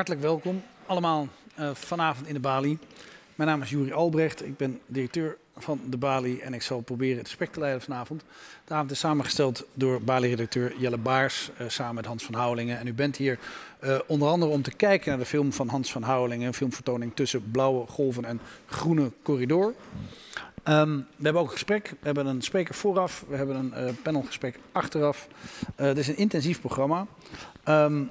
Hartelijk welkom allemaal uh, vanavond in de Bali. Mijn naam is Juri Albrecht, ik ben directeur van de Bali en ik zal proberen het gesprek te leiden vanavond. De avond is samengesteld door Bali-redacteur Jelle Baars uh, samen met Hans van Houwelingen. En u bent hier uh, onder andere om te kijken naar de film van Hans van Houwelingen, een filmvertoning tussen blauwe golven en groene corridor. Um, we hebben ook een gesprek. We hebben een spreker vooraf. We hebben een panelgesprek achteraf. Uh, het is een intensief programma. Um,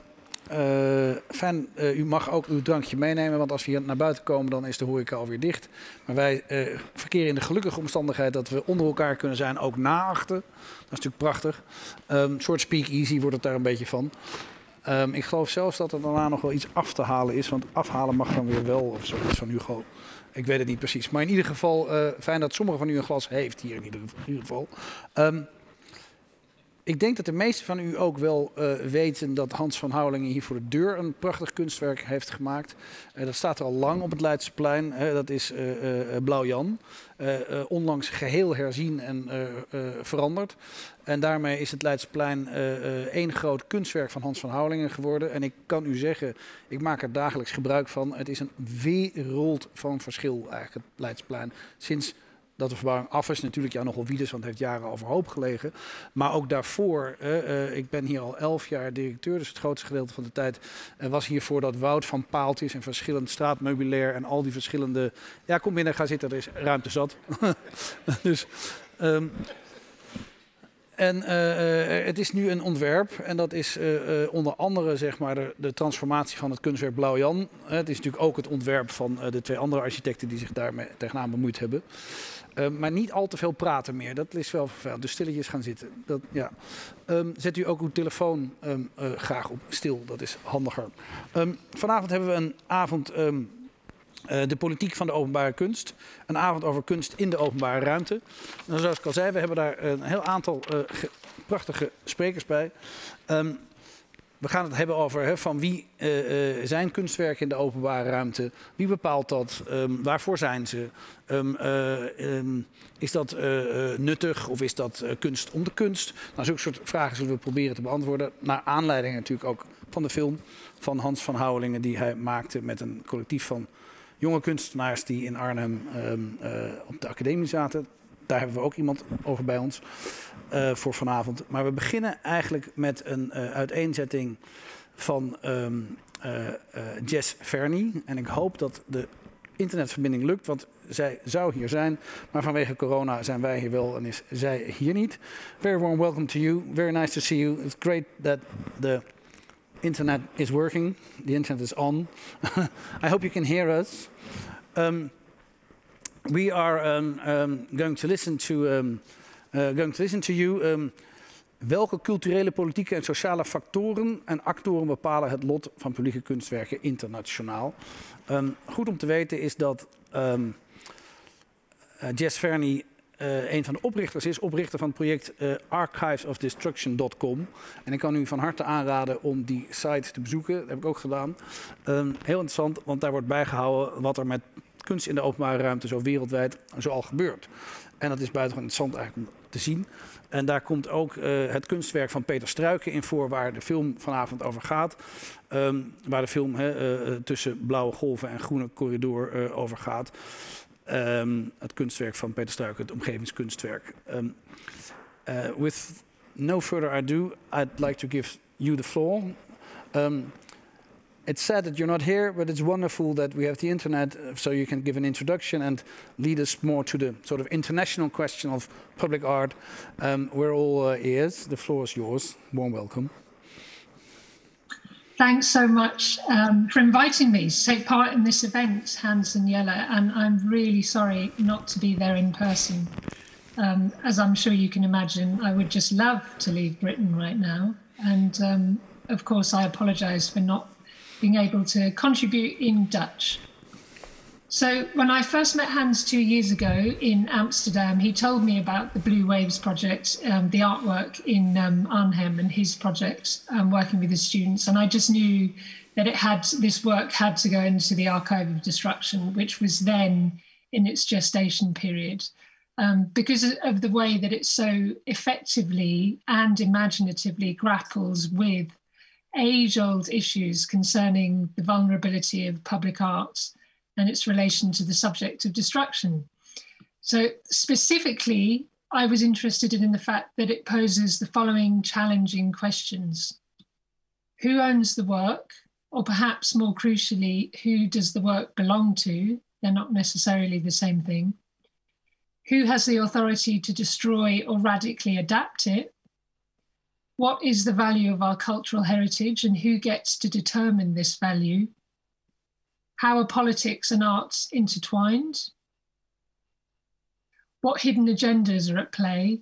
uh, fijn, uh, u mag ook uw drankje meenemen, want als we hier naar buiten komen, dan is de horeca alweer dicht. Maar wij uh, verkeren in de gelukkige omstandigheid dat we onder elkaar kunnen zijn, ook na achter. Dat is natuurlijk prachtig. Um, een soort speak-easy wordt het daar een beetje van. Um, ik geloof zelfs dat er daarna nog wel iets af te halen is, want afhalen mag dan weer wel of zoiets van Hugo. Ik weet het niet precies. Maar in ieder geval, fijn dat sommigen van u een glas heeft hier in ieder, in ieder geval. Um, ik denk dat de meesten van u ook wel uh, weten dat Hans van Houwelingen hier voor de deur een prachtig kunstwerk heeft gemaakt. Uh, dat staat er al lang op het Leidseplein. Dat is Blauw Jan. onlangs geheel herzien en veranderd. En daarmee is het Leidseplein één groot kunstwerk van Hans van Houwelingen geworden. En ik kan u zeggen, ik maak er dagelijks gebruik van. Het is een wereld van verschil eigenlijk, het Leidseplein. Sinds dat de verbouwing af is. Natuurlijk ja, nogal Wieders, want het heeft jaren overhoop gelegen. Maar ook daarvoor, uh, ik ben hier al elf jaar directeur, dus het grootste gedeelte van de tijd uh, was hiervoor dat woud van paaltjes en verschillend straatmeubilair en al die verschillende... Ja, kom binnen, ga zitten, er is ruimte zat. dus... Um, en uh, het is nu een ontwerp en dat is onder andere zeg maar, de, de, transformatie van het kunstwerk Blauw Jan. het is natuurlijk ook het ontwerp van de twee andere architecten die zich daarmee tegenaan bemoeid hebben. Uh, maar niet al te veel praten meer. Dat is wel vervelend. Dus stilletjes gaan zitten. Dat, ja. um, zet u ook uw telefoon um, uh, graag op stil. Dat is handiger. Um, vanavond hebben we een avond. Uh, de politiek van de openbare kunst. Een avond over kunst in de openbare ruimte. Zoals ik al zei, we hebben daar een heel aantal prachtige sprekers bij. We gaan het hebben over van wie uh, uh, zijn kunstwerken in de openbare ruimte. Wie bepaalt dat? Um, waarvoor zijn ze? Um, is dat nuttig of is dat kunst om de kunst? Nou, zulke soort vragen zullen we proberen te beantwoorden. Naar aanleiding natuurlijk ook van de film van Hans van Houwelingen... die hij maakte met een collectief van jonge kunstenaars... die in Arnhem op de academie zaten. Daar hebben we ook iemand over bij ons uh, voor vanavond. Maar we beginnen eigenlijk met een uh, uiteenzetting van um, uh, Jess Fernie. En ik hoop dat de internetverbinding lukt, want zij zou hier zijn. Maar vanwege corona zijn wij hier wel en is zij hier niet. Very warm welcome to you. Very nice to see you. It's great that the internet is working. The internet is on. I hope you can hear us. Um, we are um, um, going to listen to um, going to listen to welke culturele, politieke en sociale factoren en actoren bepalen het lot van publieke kunstwerken internationaal? Um, goed om te weten is dat um, uh, Jess Fernie uh, een van de oprichters is, oprichter van het project uh, archivesofdestruction.com. En ik kan u van harte aanraden om die site te bezoeken. Dat heb ik ook gedaan. Um, heel interessant, want daar wordt bijgehouden wat er met kunst in de openbare ruimte zo wereldwijd zoal gebeurt. En dat is buitengewoon interessant eigenlijk te zien. En daar komt ook uh, het kunstwerk van Peter Struiken in voor, waar de film vanavond over gaat. Um, waar de film he, uh, tussen blauwe golven en groene corridor uh, over gaat. Um, het kunstwerk van Peter Struiken, het omgevingskunstwerk. Um, with no further ado, I'd like to give you the floor. It's sad that you're not here, but it's wonderful that we have the internet uh, so you can give an introduction and lead us more to the sort of international question of public art. Um, we're all uh, ears. The floor is yours. Warm welcome. Thanks so much um, for inviting me to take part in this event, Hans and Yella, and I'm really sorry not to be there in person. Um, as I'm sure you can imagine, I would just love to leave Britain right now. And um, of course, I apologize for not being able to contribute in Dutch. So, when I first met Hans two years ago in Amsterdam, he told me about the Blue Waves project, um, the artwork in um, Arnhem, and his project um, working with the students. And I just knew that it had this work had to go into the Archive of Destruction, which was then in its gestation period. Um, because of the way that it so effectively and imaginatively grapples with age old issues concerning the vulnerability of public arts and its relation to the subject of destruction. So, specifically, I was interested in the fact that it poses the following challenging questions Who owns the work? Or perhaps more crucially, who does the work belong to? They're not necessarily the same thing. Who has the authority to destroy or radically adapt it? What is the value of our cultural heritage and who gets to determine this value? How are politics and arts intertwined? What hidden agendas are at play?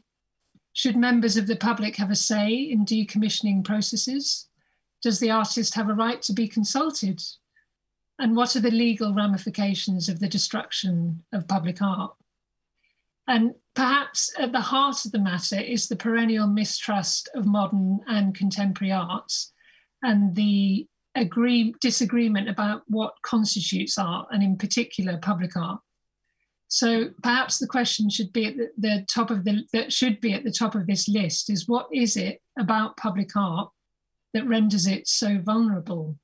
Should members of the public have a say in decommissioning processes? Does the artist have a right to be consulted? And what are the legal ramifications of the destruction of public art? And perhaps at the heart of the matter is the perennial mistrust of modern and contemporary arts and the agree, disagreement about what constitutes art, and in particular, public art. So perhaps the question should be at the, the top of the that should be at the top of this list is what is it about public art that renders it so vulnerable?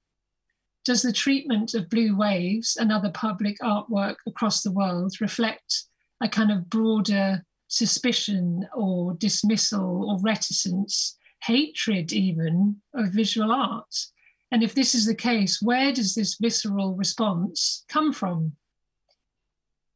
Does the treatment of blue waves and other public artwork across the world reflect a kind of broader suspicion or dismissal or reticence, hatred even of visual art? And if this is the case, where does this visceral response come from?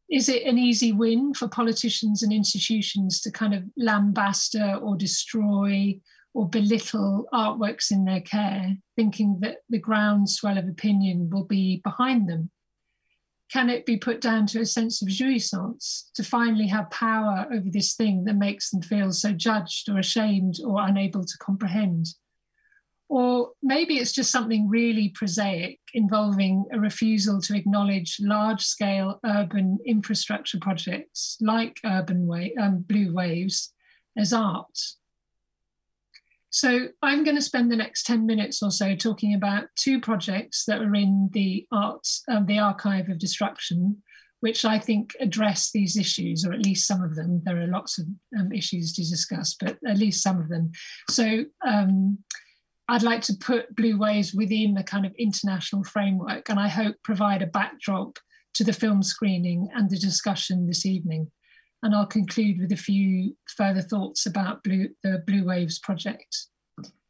is it an easy win for politicians and institutions to kind of lambaster or destroy or belittle artworks in their care, thinking that the groundswell of opinion will be behind them? Can it be put down to a sense of jouissance, to finally have power over this thing that makes them feel so judged or ashamed or unable to comprehend? Or maybe it's just something really prosaic involving a refusal to acknowledge large scale urban infrastructure projects like urban wa- um, blue waves as art. So I'm going to spend the next 10 minutes or so talking about two projects that are in the arts, um, the archive of destruction, which I think address these issues, or at least some of them. There are lots of um, issues to discuss, but at least some of them. So um, I'd like to put Blue Waves within the kind of international framework, and I hope provide a backdrop to the film screening and the discussion this evening. And I'll conclude with a few further thoughts about Blue, the Blue Waves project.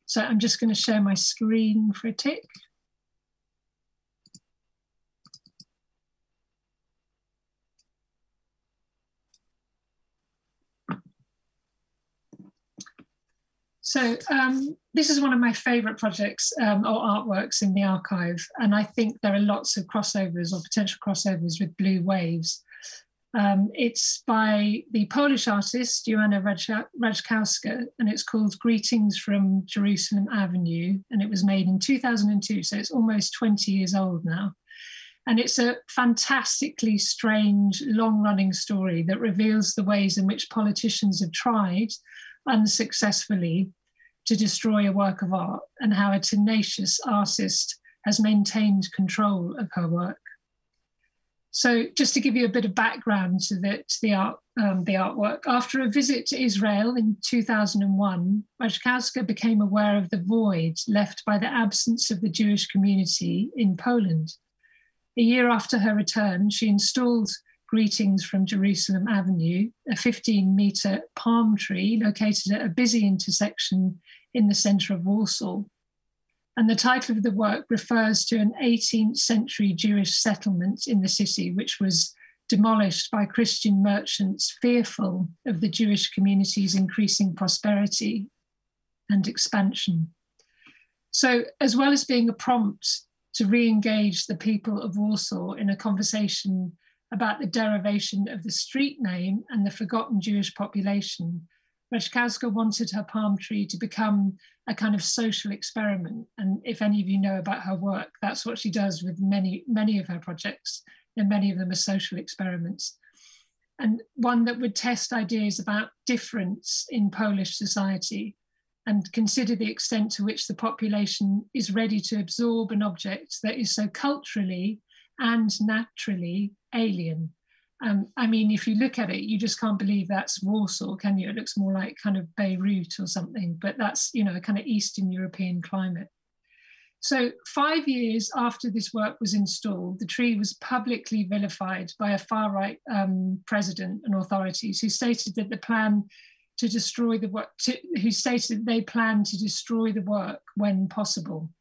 So I'm just going to share my screen for a tick. So um, this is one of my favorite projects um, or artworks in the archive. And I think there are lots of crossovers or potential crossovers with Blue Waves. Um, it's by the Polish artist Joanna Rajkowska, and it's called Greetings from Jerusalem Avenue. And it was made in 2002, so it's almost 20 years old now. And it's a fantastically strange, long running story that reveals the ways in which politicians have tried unsuccessfully to destroy a work of art and how a tenacious artist has maintained control of her work. So, just to give you a bit of background to the, to the art, um, the artwork, after a visit to Israel in 2001, Rajkowska became aware of the void left by the absence of the Jewish community in Poland. A year after her return, she installed Greetings from Jerusalem Avenue, a 15 metre palm tree located at a busy intersection in the centre of Warsaw. And the title of the work refers to an 18th century Jewish settlement in the city, which was demolished by Christian merchants fearful of the Jewish community's increasing prosperity and expansion. So, as well as being a prompt to re engage the people of Warsaw in a conversation about the derivation of the street name and the forgotten Jewish population, Rajkowska wanted her palm tree to become a kind of social experiment. And if any of you know about her work, that's what she does with many, many of her projects, and many of them are social experiments. And one that would test ideas about difference in Polish society and consider the extent to which the population is ready to absorb an object that is so culturally and naturally alien um, I mean, if you look at it, you just can't believe that's Warsaw, can you? It looks more like kind of Beirut or something, but that's, you know, a kind of Eastern European climate. So, five years after this work was installed, the tree was publicly vilified by a far right um, president and authorities who stated that the plan to destroy the work, to, who stated they planned to destroy the work when possible.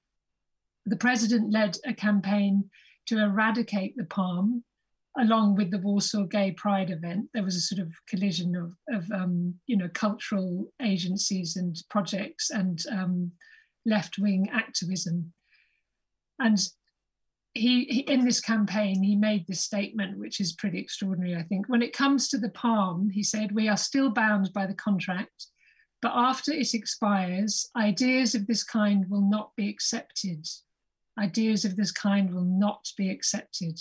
The president led a campaign to eradicate the palm along with the Warsaw Gay Pride event, there was a sort of collision of, of um, you know, cultural agencies and projects and um, left-wing activism. And he, he, in this campaign, he made this statement, which is pretty extraordinary, I think. When it comes to the palm, he said, we are still bound by the contract, but after it expires, ideas of this kind will not be accepted. Ideas of this kind will not be accepted.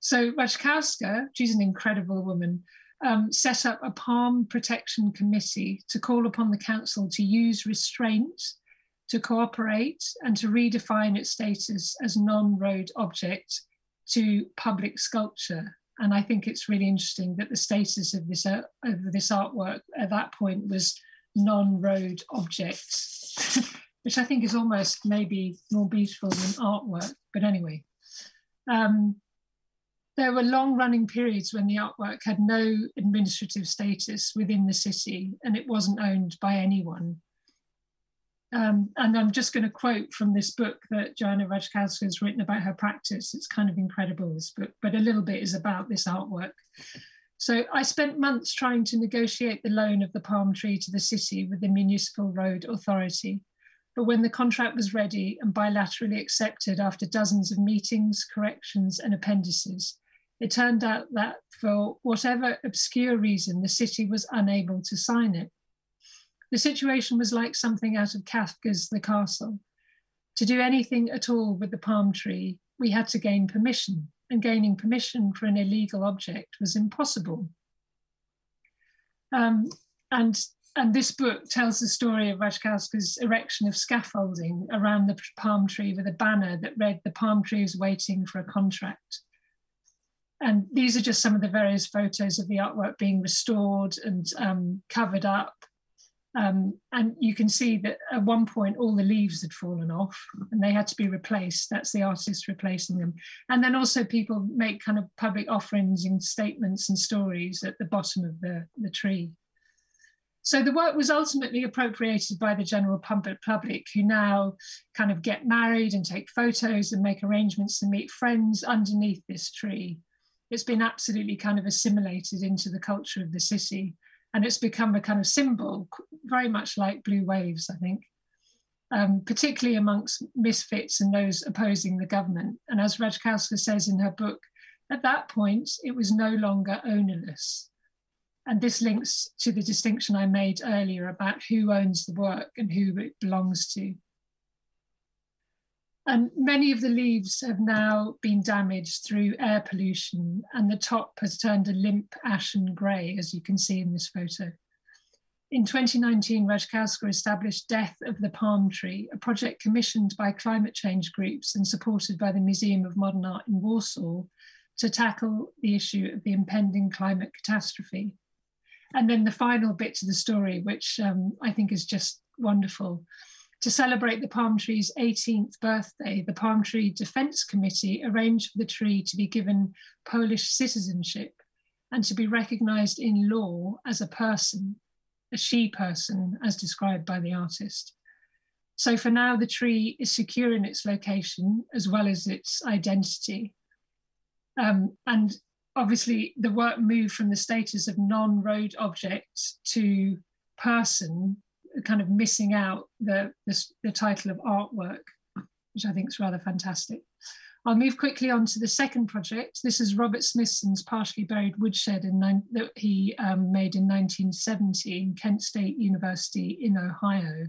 So Raczkowska, she's an incredible woman, um, set up a palm protection committee to call upon the council to use restraint, to cooperate, and to redefine its status as non-road object to public sculpture. And I think it's really interesting that the status of this, uh, of this artwork at that point was non-road object, which I think is almost maybe more beautiful than artwork. But anyway, um, there were long running periods when the artwork had no administrative status within the city and it wasn't owned by anyone. Um, and I'm just going to quote from this book that Joanna Raczkowska has written about her practice. It's kind of incredible, this book, but a little bit is about this artwork. So I spent months trying to negotiate the loan of the palm tree to the city with the Municipal Road Authority. But when the contract was ready and bilaterally accepted after dozens of meetings, corrections, and appendices, it turned out that for whatever obscure reason, the city was unable to sign it. The situation was like something out of Kafka's The Castle. To do anything at all with the palm tree, we had to gain permission, and gaining permission for an illegal object was impossible. Um, and, and this book tells the story of Raczkowska's erection of scaffolding around the palm tree with a banner that read, The palm tree is waiting for a contract. And these are just some of the various photos of the artwork being restored and um, covered up. Um, and you can see that at one point all the leaves had fallen off and they had to be replaced. That's the artist replacing them. And then also people make kind of public offerings and statements and stories at the bottom of the, the tree. So the work was ultimately appropriated by the general public, who now kind of get married and take photos and make arrangements to meet friends underneath this tree it's been absolutely kind of assimilated into the culture of the city. And it's become a kind of symbol, very much like blue waves, I think, um, particularly amongst misfits and those opposing the government. And as Raczkowska says in her book, at that point, it was no longer ownerless. And this links to the distinction I made earlier about who owns the work and who it belongs to. And many of the leaves have now been damaged through air pollution, and the top has turned a limp ashen grey, as you can see in this photo. In 2019, Raczkowska established Death of the Palm Tree, a project commissioned by climate change groups and supported by the Museum of Modern Art in Warsaw to tackle the issue of the impending climate catastrophe. And then the final bit to the story, which um, I think is just wonderful, to celebrate the palm tree's 18th birthday, the Palm Tree Defence Committee arranged for the tree to be given Polish citizenship and to be recognised in law as a person, a she person, as described by the artist. So for now, the tree is secure in its location as well as its identity. Um, and obviously, the work moved from the status of non road object to person kind of missing out the, the, the title of artwork, which I think is rather fantastic. I'll move quickly on to the second project. This is Robert Smithson's partially buried woodshed in that he um, made in 1970 in Kent State University in Ohio.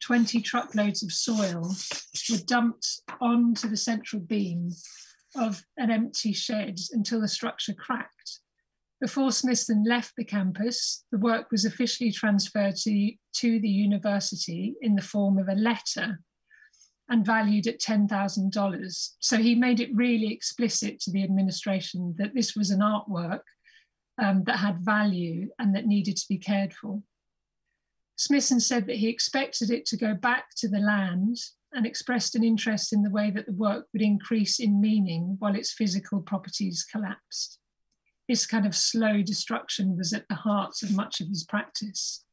20 truckloads of soil were dumped onto the central beam of an empty shed until the structure cracked. Before Smithson left the campus, the work was officially transferred to, to the university in the form of a letter and valued at $10,000. So he made it really explicit to the administration that this was an artwork um, that had value and that needed to be cared for. Smithson said that he expected it to go back to the land and expressed an interest in the way that the work would increase in meaning while its physical properties collapsed. This kind of slow destruction was at the heart of much of his practice.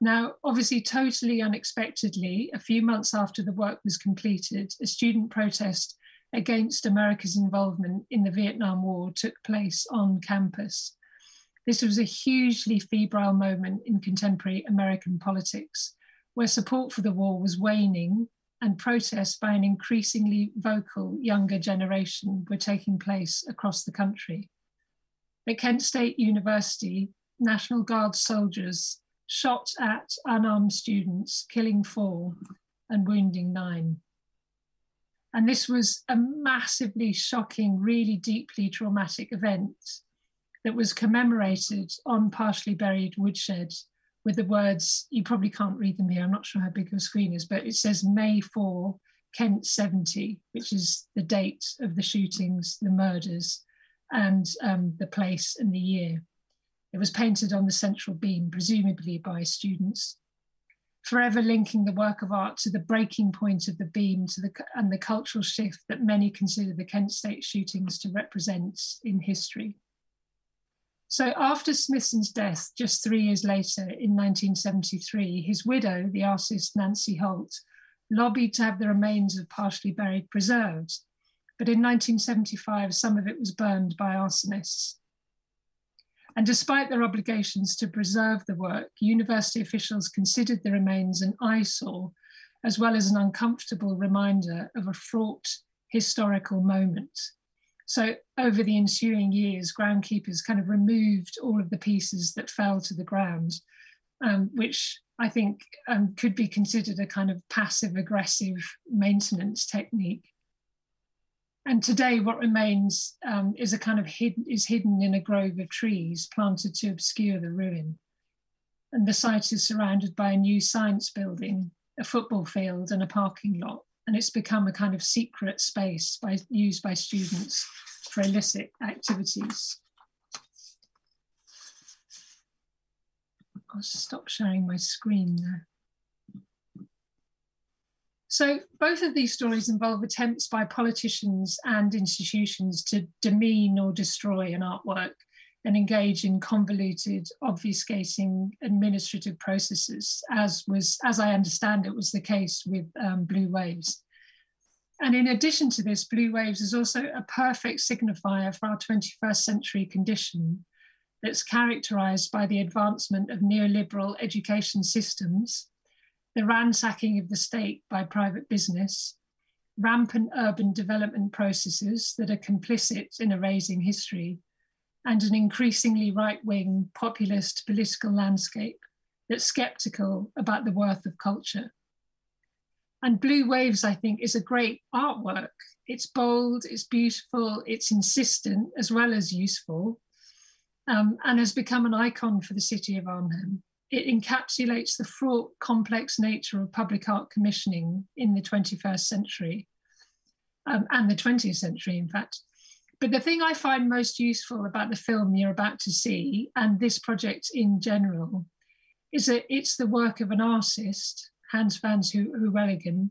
Now, obviously, totally unexpectedly, a few months after the work was completed, a student protest against America's involvement in the Vietnam War took place on campus. This was a hugely febrile moment in contemporary American politics, where support for the war was waning and protests by an increasingly vocal younger generation were taking place across the country. At Kent State University, National Guard soldiers shot at unarmed students, killing four and wounding nine. And this was a massively shocking, really deeply traumatic event that was commemorated on partially buried woodshed with the words, you probably can't read them here, I'm not sure how big your screen is, but it says May 4, Kent 70, which is the date of the shootings, the murders, and um, the place and the year. It was painted on the central beam, presumably by students forever linking the work of art to the breaking point of the beam to the, and the cultural shift that many consider the Kent State shootings to represent in history. So after Smithson's death, just three years later in 1973, his widow, the artist Nancy Holt, lobbied to have the remains of partially buried preserved. But in 1975, some of it was burned by arsonists. And despite their obligations to preserve the work, university officials considered the remains an eyesore, as well as an uncomfortable reminder of a fraught historical moment. So, over the ensuing years, groundkeepers kind of removed all of the pieces that fell to the ground, um, which I think um, could be considered a kind of passive aggressive maintenance technique. And today, what remains um, is a kind of hidden is hidden in a grove of trees planted to obscure the ruin. And the site is surrounded by a new science building, a football field, and a parking lot. And it's become a kind of secret space by, used by students for illicit activities. I'll stop sharing my screen there. So both of these stories involve attempts by politicians and institutions to demean or destroy an artwork and engage in convoluted, obfuscating administrative processes, as was, as I understand it, was the case with um, Blue Waves. And in addition to this, Blue Waves is also a perfect signifier for our 21st century condition that's characterized by the advancement of neoliberal education systems the ransacking of the state by private business, rampant urban development processes that are complicit in erasing history, and an increasingly right wing populist political landscape that's skeptical about the worth of culture. And Blue Waves, I think, is a great artwork. It's bold, it's beautiful, it's insistent as well as useful, um, and has become an icon for the city of Arnhem it encapsulates the fraught, complex nature of public art commissioning in the 21st century um, and the 20th century, in fact. But the thing I find most useful about the film you're about to see, and this project in general, is that it's the work of an artist, Hans van Houwelingen,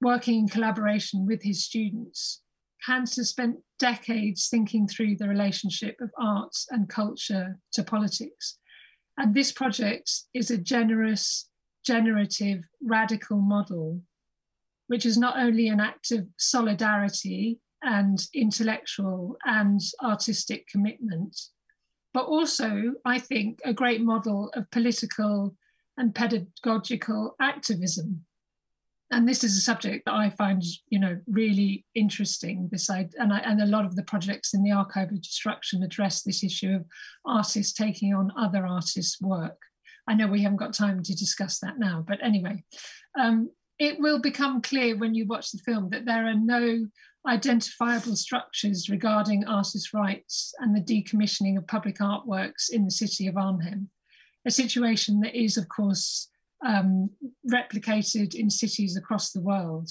working in collaboration with his students. Hans has spent decades thinking through the relationship of arts and culture to politics and this project is a generous, generative, radical model, which is not only an act of solidarity and intellectual and artistic commitment, but also, I think, a great model of political and pedagogical activism and this is a subject that I find, you know, really interesting. This and I, and a lot of the projects in the Archive of Destruction address this issue of artists taking on other artists' work. I know we haven't got time to discuss that now, but anyway, um, it will become clear when you watch the film that there are no identifiable structures regarding artists' rights and the decommissioning of public artworks in the city of Arnhem. A situation that is, of course, um, replicated in cities across the world.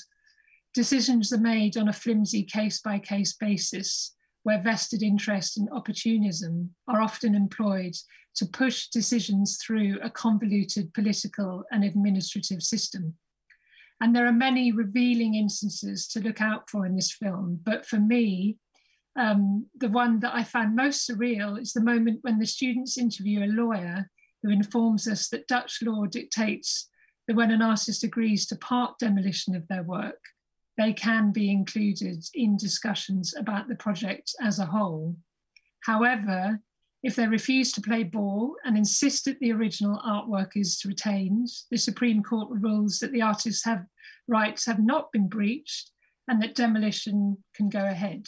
Decisions are made on a flimsy case by case basis where vested interest and opportunism are often employed to push decisions through a convoluted political and administrative system. And there are many revealing instances to look out for in this film. But for me, um, the one that I found most surreal is the moment when the students interview a lawyer who informs us that Dutch law dictates that when an artist agrees to part demolition of their work, they can be included in discussions about the project as a whole. However, if they refuse to play ball and insist that the original artwork is retained, the Supreme Court rules that the artist's have rights have not been breached and that demolition can go ahead.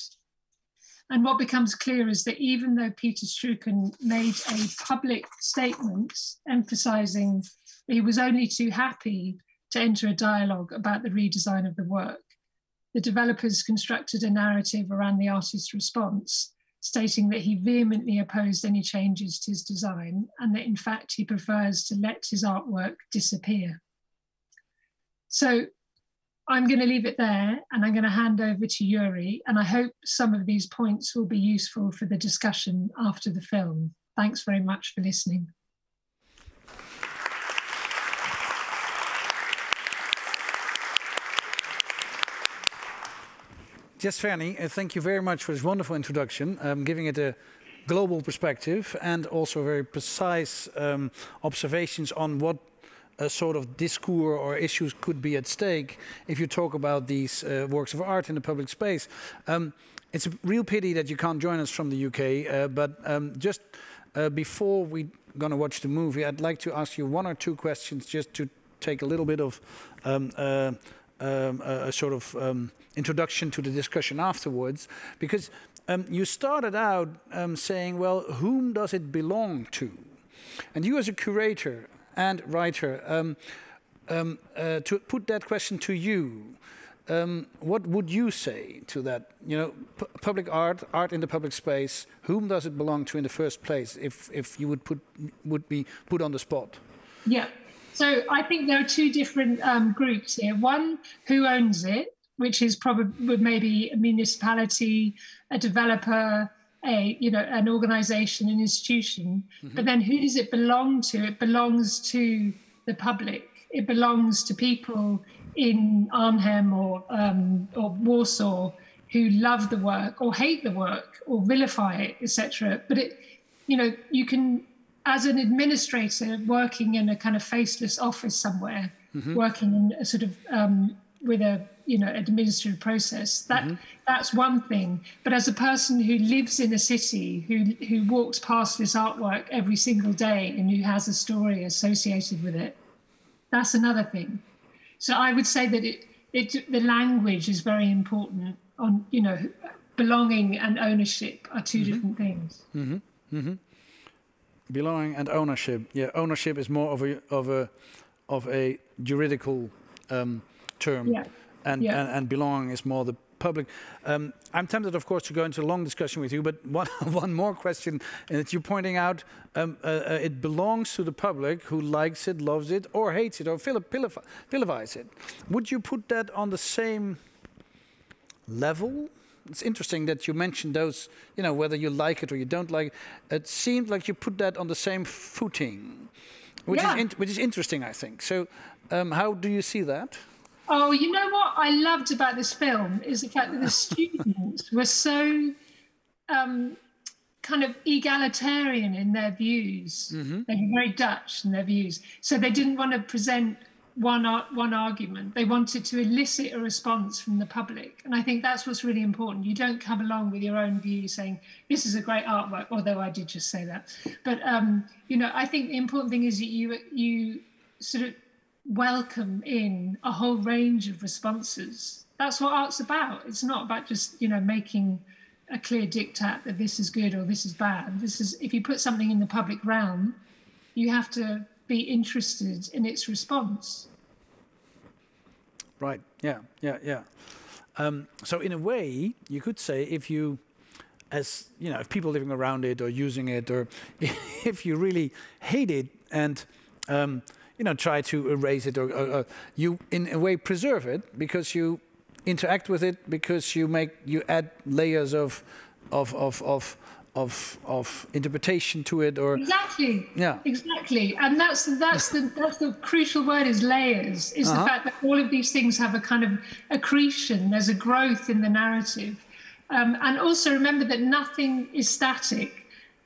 And what becomes clear is that even though Peter Strucken made a public statement emphasizing he was only too happy to enter a dialogue about the redesign of the work, the developers constructed a narrative around the artist's response, stating that he vehemently opposed any changes to his design and that in fact he prefers to let his artwork disappear. So I'm going to leave it there and I'm going to hand over to Yuri. And I hope some of these points will be useful for the discussion after the film. Thanks very much for listening. Jess Fernie, uh, thank you very much for this wonderful introduction, um, giving it a global perspective and also very precise um, observations on what a sort of discourse or issues could be at stake if you talk about these uh, works of art in the public space. Um, it's a real pity that you can't join us from the UK, uh, but um, just uh, before we're going to watch the movie, I'd like to ask you one or two questions just to take a little bit of um, uh, um, a, a, sort of um, introduction to the discussion afterwards, because um, you started out um, saying, well, whom does it belong to? And you as a curator and writer, um, um, uh, to put that question to you, what would you say to that? You know, public art, art in the public space, whom does it belong to in the first place if, if you would, put, would be put on the spot? Yeah. So I think there are two different um, groups here. One, who owns it, which is probably maybe a municipality, a developer, a you know an organization, an institution. Mm-hmm. But then who does it belong to? It belongs to the public. It belongs to people in Arnhem or um, or Warsaw who love the work or hate the work or vilify it, etc. But it, you know, you can as an administrator working in a kind of faceless office somewhere, mm-hmm. working in a sort of um, with a you know administrative process, that mm-hmm. that's one thing. But as a person who lives in a city, who who walks past this artwork every single day and who has a story associated with it, that's another thing. So I would say that it it the language is very important. On you know, belonging and ownership are 2 mm-hmm. different things. Mm-hmm. Belonging and ownership. Yeah, ownership is more of a of a of a juridical um, term, yeah. And, yeah. and, and belonging is more the public. Um, I'm tempted, of course, to go into a long discussion with you, but one one more question that you're pointing out. Um, uh, uh, it belongs to the public who likes it, loves it, or hates it, or vilifies it. Would you put that on the same level it's interesting that you mentioned those, you know, whether you like it or you don't like it. It seemed like you put that on the same footing, which, yeah. is, which is interesting, I think. So, um, how do you see that? Oh, you know what I loved about this film is the fact that the students were so um, kind of egalitarian in their views. Mm-hmm. They were very Dutch in their views. So they didn't want to present one one argument. They wanted to elicit a response from the public, and I think that's what's really important. You don't come along with your own view saying this is a great artwork, although I did just say that. But um, you know, I think the important thing is that you you sort of welcome in a whole range of responses. That's what art's about. It's not about just you know making a clear diktat that this is good or this is bad. This is if you put something in the public realm, you have to be interested in its response. Right. Yeah. Yeah. Yeah. Um, so in a way, you could say if you, as you know, if people living around it or using it, or if you really hate it and um, you know try to erase it, or, or, or, you in a way preserve it because you interact with it because you make you add layers of of of of of of interpretation to it or exactly. Yeah. Exactly. And that's that's the that's the crucial word is layers. Is uh-huh. the fact that all of these things have a kind of accretion. There's a growth in the narrative. Um, and also remember that nothing is static.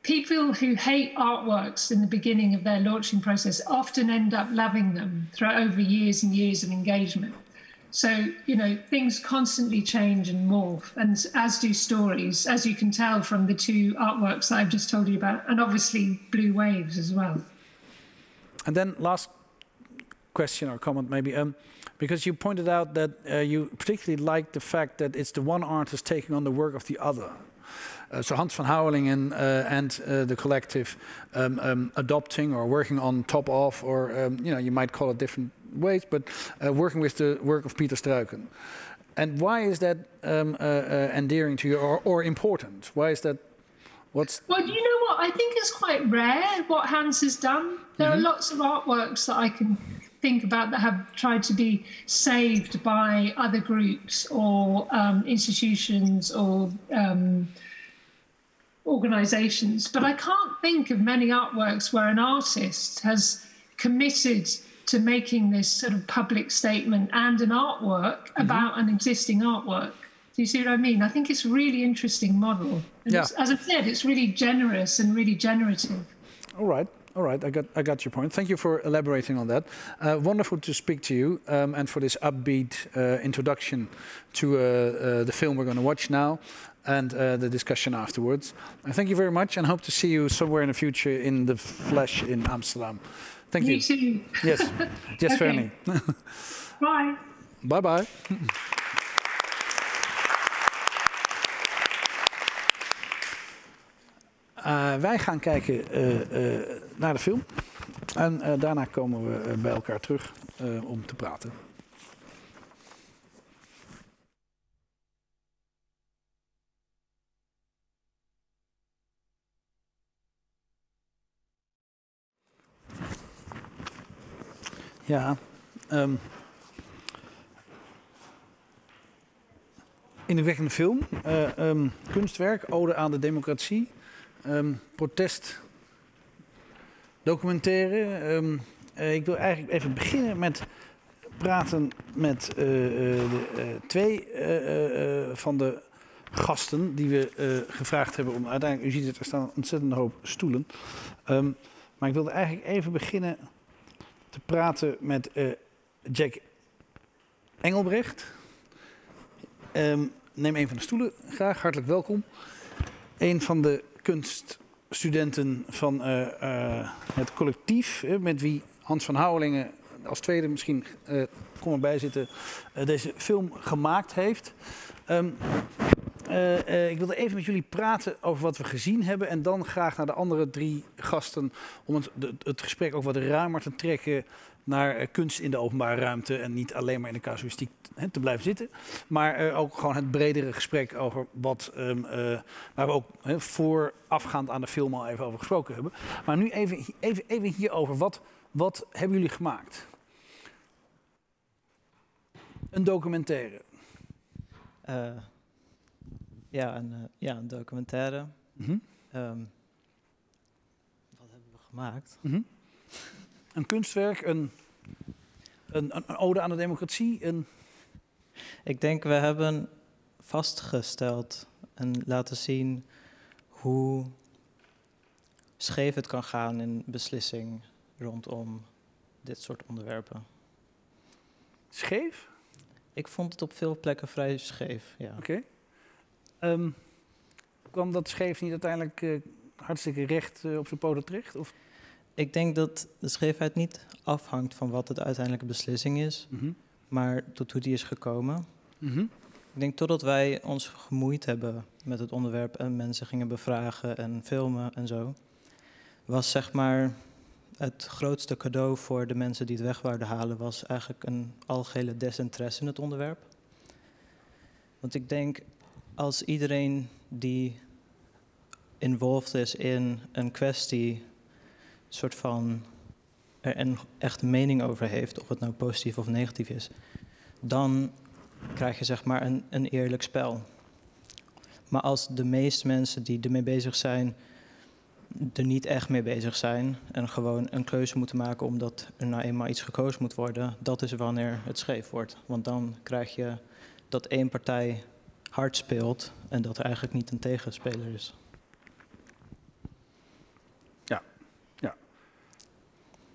People who hate artworks in the beginning of their launching process often end up loving them through over years and years of engagement so, you know, things constantly change and morph, and as do stories, as you can tell from the two artworks that I've just told you about, and obviously Blue Waves as well. And then, last question or comment, maybe, um, because you pointed out that uh, you particularly like the fact that it's the one artist taking on the work of the other. Uh, so Hans van Houwelingen uh, and uh, the collective um, um, adopting or working on top of, or um, you know, you might call it different ways, but uh, working with the work of Peter Struiken. And why is that um, uh, uh, endearing to you or, or, important? Why is that? What's well, you know what? I think it's quite rare what Hans has done. There mm -hmm. are lots of artworks that I can think about that have tried to be saved by other groups or um, institutions or um, organizations. But I can't think of many artworks where an artist has committed to making this sort of public statement and an artwork mm-hmm. about an existing artwork. Do you see what I mean? I think it's a really interesting model. And yeah. as I said, it's really generous and really generative. All right. All right, I got, I got your point. Thank you for elaborating on that. Uh, wonderful to speak to you um, and for this upbeat uh, introduction to uh, uh the film we're going to watch now and uh, the discussion afterwards. And thank you very much and hope to see you somewhere in the future in the flesh in Amsterdam. Thank Me you. too. Yes, yes, Fernie. bye. Bye bye. Uh, wij gaan kijken uh, uh, naar de film. En daarna komen we bij elkaar terug om te praten. Ja, um, indrukwekkende film. Uh, um, kunstwerk, ode aan de democratie. Um, protest, documentaire. Uh, ik wil eigenlijk even beginnen met praten met uh, de, twee van de gasten die we gevraagd hebben om uiteindelijk, u ziet het, er staan een ontzettende hoop stoelen. maar ik wilde eigenlijk even beginnen te praten met uh, Jack Engelbrecht. Um, neem een van de stoelen graag, hartelijk welkom. Een van de kunststudenten van uh, uh, het collectief, met wie Hans van Houwelingen als tweede misschien kom erbij zitten, deze film gemaakt heeft. Um, uh, uh, ik wilde even met jullie praten over wat we gezien hebben. En dan graag naar de andere drie gasten. Om het, het gesprek ook wat ruimer te trekken naar uh, kunst in de openbare ruimte. En niet alleen maar in de casuïstiek te blijven zitten. Maar ook gewoon het bredere gesprek over wat. Um, waar we ook voorafgaand aan de film al even over gesproken hebben. Maar nu even, even, even hierover. Wat, wat hebben jullie gemaakt? Een documentaire. Ja, een, uh, ja, een documentaire. Mm -hmm. um, wat hebben we gemaakt? Mm -hmm. Een kunstwerk, een, een, een, ode aan de democratie? Een... Ik denk, we hebben vastgesteld en laten zien hoe scheef het kan gaan in beslissing rondom dit soort onderwerpen. Scheef? Ik vond het op veel plekken vrij scheef, ja. Oké. Um, kwam dat scheef niet uiteindelijk uh, hartstikke recht uh, op zijn poten terecht? Of? Ik denk dat de scheefheid niet afhangt van wat de uiteindelijke beslissing is, mm -hmm. maar tot hoe die is gekomen. Mm -hmm. Ik denk totdat wij ons gemoeid hebben met het onderwerp en mensen gingen bevragen en filmen en zo, was zeg maar het grootste cadeau voor de mensen die het weg halen, was eigenlijk een algehele desinteresse in het onderwerp. Want ik denk, als iedereen die involved is in een kwestie, soort van er een echte mening over heeft, of het nou positief of negatief is, dan krijg je zeg maar een, een eerlijk spel. Maar als de meeste mensen die ermee bezig zijn, er niet echt mee bezig zijn en gewoon een keuze moeten maken omdat er nou eenmaal iets gekozen moet worden, dat is wanneer het scheef wordt. Want dan krijg je dat één partij hard speelt en dat er eigenlijk niet een tegenspeler is. Ja, ja.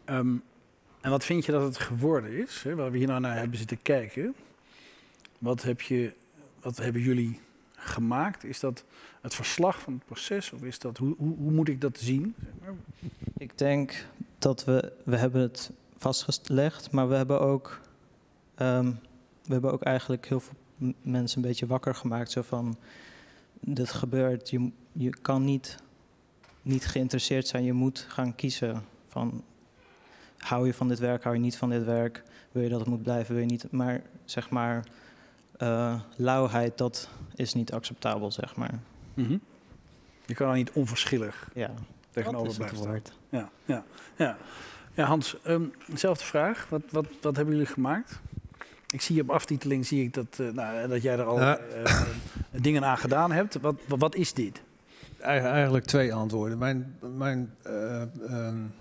Ehm, en wat vind je dat het geworden is, hè, waar we hier nou naar hebben zitten kijken? Wat, heb je, wat hebben jullie gemaakt? Is dat het verslag van het proces of is dat, hoe, hoe, hoe moet ik dat zien? Ik denk dat we, we hebben het vastgelegd, maar we hebben ook, ehm, we hebben ook eigenlijk heel veel mensen een beetje wakker gemaakt. Zo van, dit gebeurt, je, je kan niet, niet geïnteresseerd zijn, je moet gaan kiezen van, hou je van dit werk, hou je niet van dit werk, wil je dat het moet blijven, wil je niet, maar zeg maar uh, lauwheid, dat is niet acceptabel, zeg maar. Mm Je kan er niet onverschillig ja, tegenover blijven staan. Ja, ja, ja. ja Hans, um, dezelfde vraag. Wat, wat, wat hebben jullie gemaakt? Ik zie op aftiteling zie ik dat, uh, nou, dat jij er al uh, dingen aan gedaan hebt. Wat, wat is dit? Eigenlijk twee antwoorden. Mijn, mijn um,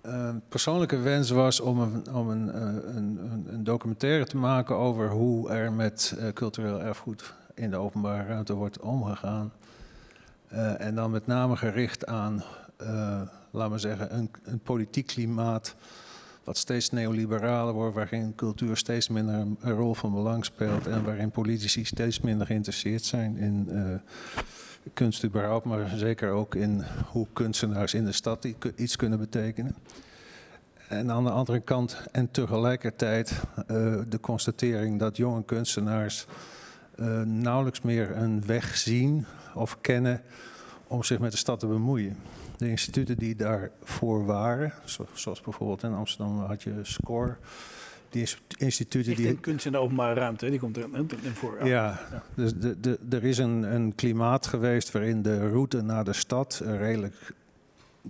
een persoonlijke wens was om, een, om een, een, een, documentaire te maken over hoe er met cultureel erfgoed in de openbare ruimte wordt omgegaan. En dan met name gericht aan, laten we zeggen, een, een politiek klimaat wat steeds neoliberaler wordt, waarin cultuur steeds minder een rol van belang speelt en waarin politici steeds minder geïnteresseerd zijn in kunst überhaupt, maar zeker ook in hoe kunstenaars in de stad iets kunnen betekenen. En aan de andere kant, en tegelijkertijd uh, de constatering dat jonge kunstenaars uh, nauwelijks meer een weg zien of kennen om zich met de stad te bemoeien. De instituten die daarvoor waren, zoals bijvoorbeeld in Amsterdam had je SCORE, die instituten die. kunst in de openbare ruimte, die komt er in voor. Ja, ja. dus de, de, er is een, een klimaat geweest waarin de route naar de stad redelijk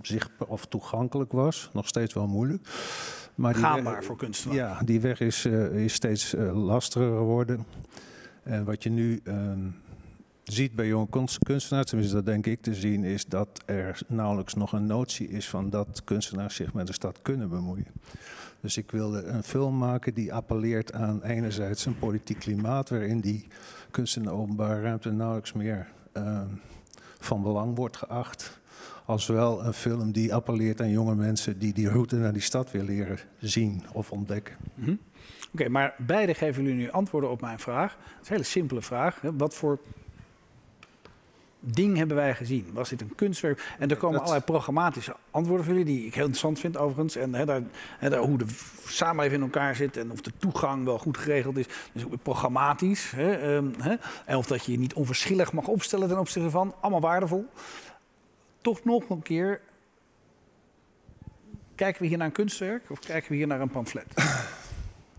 zichtbaar of toegankelijk was. Nog steeds wel moeilijk. Maar die Gaanbaar voor kunstenaars. Ja, die weg is, uh, is steeds uh, lastiger geworden. En wat je nu uh, ziet bij jonge kunstenaars, tenminste dat denk ik te zien, is dat er nauwelijks nog een notie is van dat kunstenaars zich met de stad kunnen bemoeien. Dus ik wilde een film maken die appelleert aan enerzijds een politiek klimaat waarin die kunst in de openbare ruimte nauwelijks meer ehm, van belang wordt geacht. Als wel een film die appelleert aan jonge mensen die die route naar die stad willen leren zien of ontdekken. Mm Oké, maar beide geven jullie nu antwoorden op mijn vraag. Dat is een hele simpele vraag. Wat voor ding hebben wij gezien? Was dit een kunstwerk? En er komen allerlei programmatische antwoorden voor jullie, die ik heel interessant vind overigens. En daar, daar, hoe de samenleving in elkaar zit en of de toegang wel goed geregeld is. Dus programmatisch. Um, en of dat je je niet onverschillig mag opstellen ten opzichte van. Allemaal waardevol. Toch nog een keer. Kijken we hier naar een kunstwerk of kijken we hier naar een pamflet?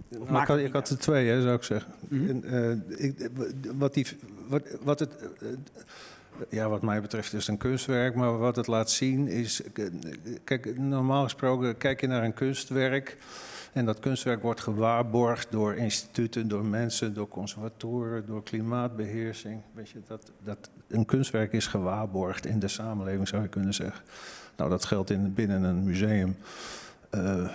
Nou, ik, had, ik had er twee, hè, zou ik zeggen. Mhm. en, uh, ik, wat, die, wat, wat het, uh, ja, wat mij betreft is het een kunstwerk, maar wat het laat zien is... Kijk, normaal gesproken kijk je naar een kunstwerk... en dat kunstwerk wordt gewaarborgd door instituten, door mensen, door conservatoren... door klimaatbeheersing. Weet je, dat, dat een kunstwerk is gewaarborgd in de samenleving, zou je kunnen zeggen. Nou, dat geldt in, binnen een museum... Uh,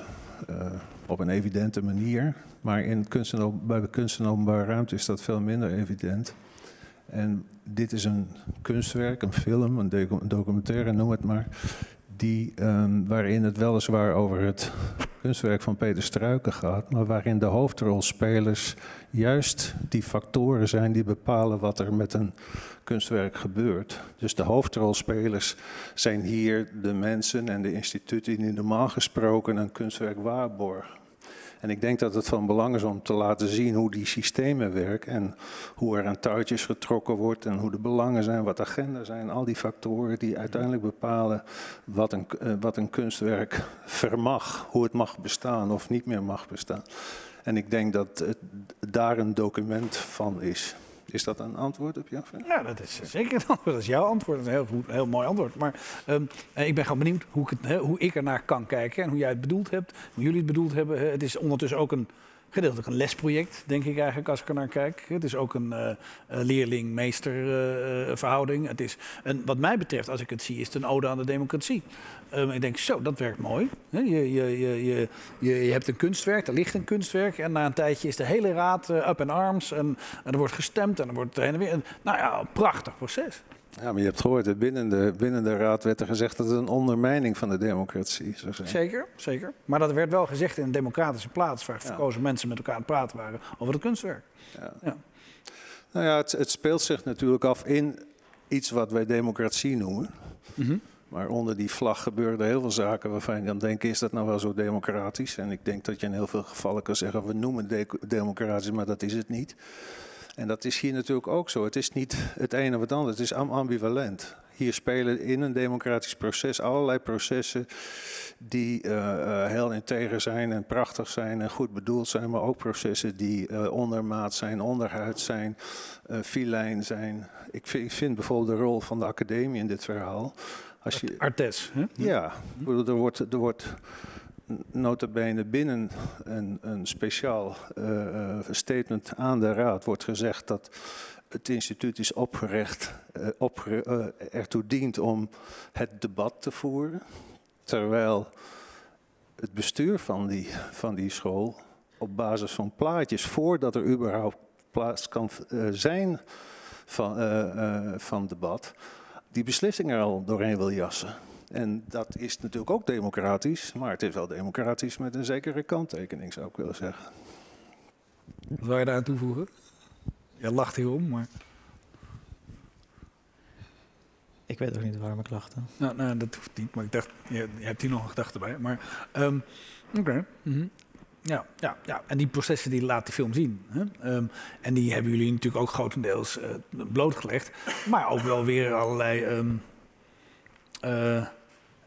uh, op een evidente manier. Maar in kunst bij de kunst en openbare ruimte is dat veel minder evident. En dit is een kunstwerk, een film, een documentaire, noem het maar. Die, um, waarin het weliswaar over het kunstwerk van Peter Struiken gaat, maar waarin de hoofdrolspelers juist die factoren zijn die bepalen wat er met een kunstwerk gebeurt. Dus de hoofdrolspelers zijn hier de mensen en de instituten die normaal gesproken een kunstwerk waarborgen. En ik denk dat het van belang is om te laten zien hoe die systemen werken en hoe er aan touwtjes getrokken wordt en hoe de belangen zijn, wat agenda zijn. Al die factoren die uiteindelijk bepalen wat een, eh, wat een kunstwerk vermag, hoe het mag bestaan of niet meer mag bestaan. En ik denk dat het daar een document van is. Is dat een antwoord op jouw vraag? Ja, dat is zeker een antwoord. Dat is jouw antwoord. Dat is een heel, heel mooi antwoord. Maar um, ik ben gewoon benieuwd hoe ik, het, hoe ik ernaar kan kijken en hoe jij het bedoeld hebt, hoe jullie het bedoeld hebben. Het is ondertussen ook een gedeeltelijk een lesproject, denk ik eigenlijk, als ik er naar kijk. Het is ook een uh, leerling-meester uh, verhouding. Het is, en wat mij betreft, als ik het zie, is het een ode aan de democratie. Um, ik denk, zo, dat werkt mooi. Je, je, je, je, je, hebt een kunstwerk, er ligt een kunstwerk. En na een tijdje is de hele raad up in arms. En, er wordt gestemd en er wordt heen en weer. nou ja, prachtig proces. Ja, maar je hebt gehoord, binnen de, binnen de raad werd er gezegd dat het een ondermijning van de democratie zou zijn. Zeker, zeker. Maar dat werd wel gezegd in een democratische plaats waar verkozen mensen met elkaar aan het praten waren over het kunstwerk. Ja. ja. Nou ja, het, het, speelt zich natuurlijk af in iets wat wij democratie noemen. Mm Maar onder die vlag gebeuren heel veel zaken waarvan je dan denkt, is dat nou wel zo democratisch? En ik denk dat je in heel veel gevallen kan zeggen, we noemen het democratisch, maar dat is het niet. En dat is hier natuurlijk ook zo. Het is niet het ene of het andere, het is ambivalent. Hier spelen in een democratisch proces allerlei processen die uh, heel integer zijn en prachtig zijn en goed bedoeld zijn, maar ook processen die uh, ondermaat zijn, onderhuid zijn, uh, filijn zijn. Ik vind, ik vind, bijvoorbeeld de rol van de academie in dit verhaal. Als je, Artes, hè? Ja, er wordt, er wordt notabene binnen een, een speciaal uh, statement aan de Raad wordt gezegd dat het instituut is opgericht, uh, ertoe dient om het debat te voeren. Terwijl het bestuur van die, van die school op basis van plaatjes, voordat er überhaupt plaats kan zijn van, van debat, die beslissingen er al doorheen wil jassen. En dat is natuurlijk ook democratisch, maar het is wel democratisch met een zekere kanttekening, zou ik willen zeggen. Wat zou je daar aan toevoegen? Je lacht hierom, maar... Ik weet ook niet waarom ik lachte. Nou, nou dat hoeft niet, maar ik dacht, je, je hebt hier nog een gedachte bij. Maar, um, oké. Mhm. Ja, ja, ja, en die processen die laat die film zien. Hè? Um, en die hebben jullie natuurlijk ook grotendeels uh, blootgelegd. Maar ook wel weer allerlei um, uh,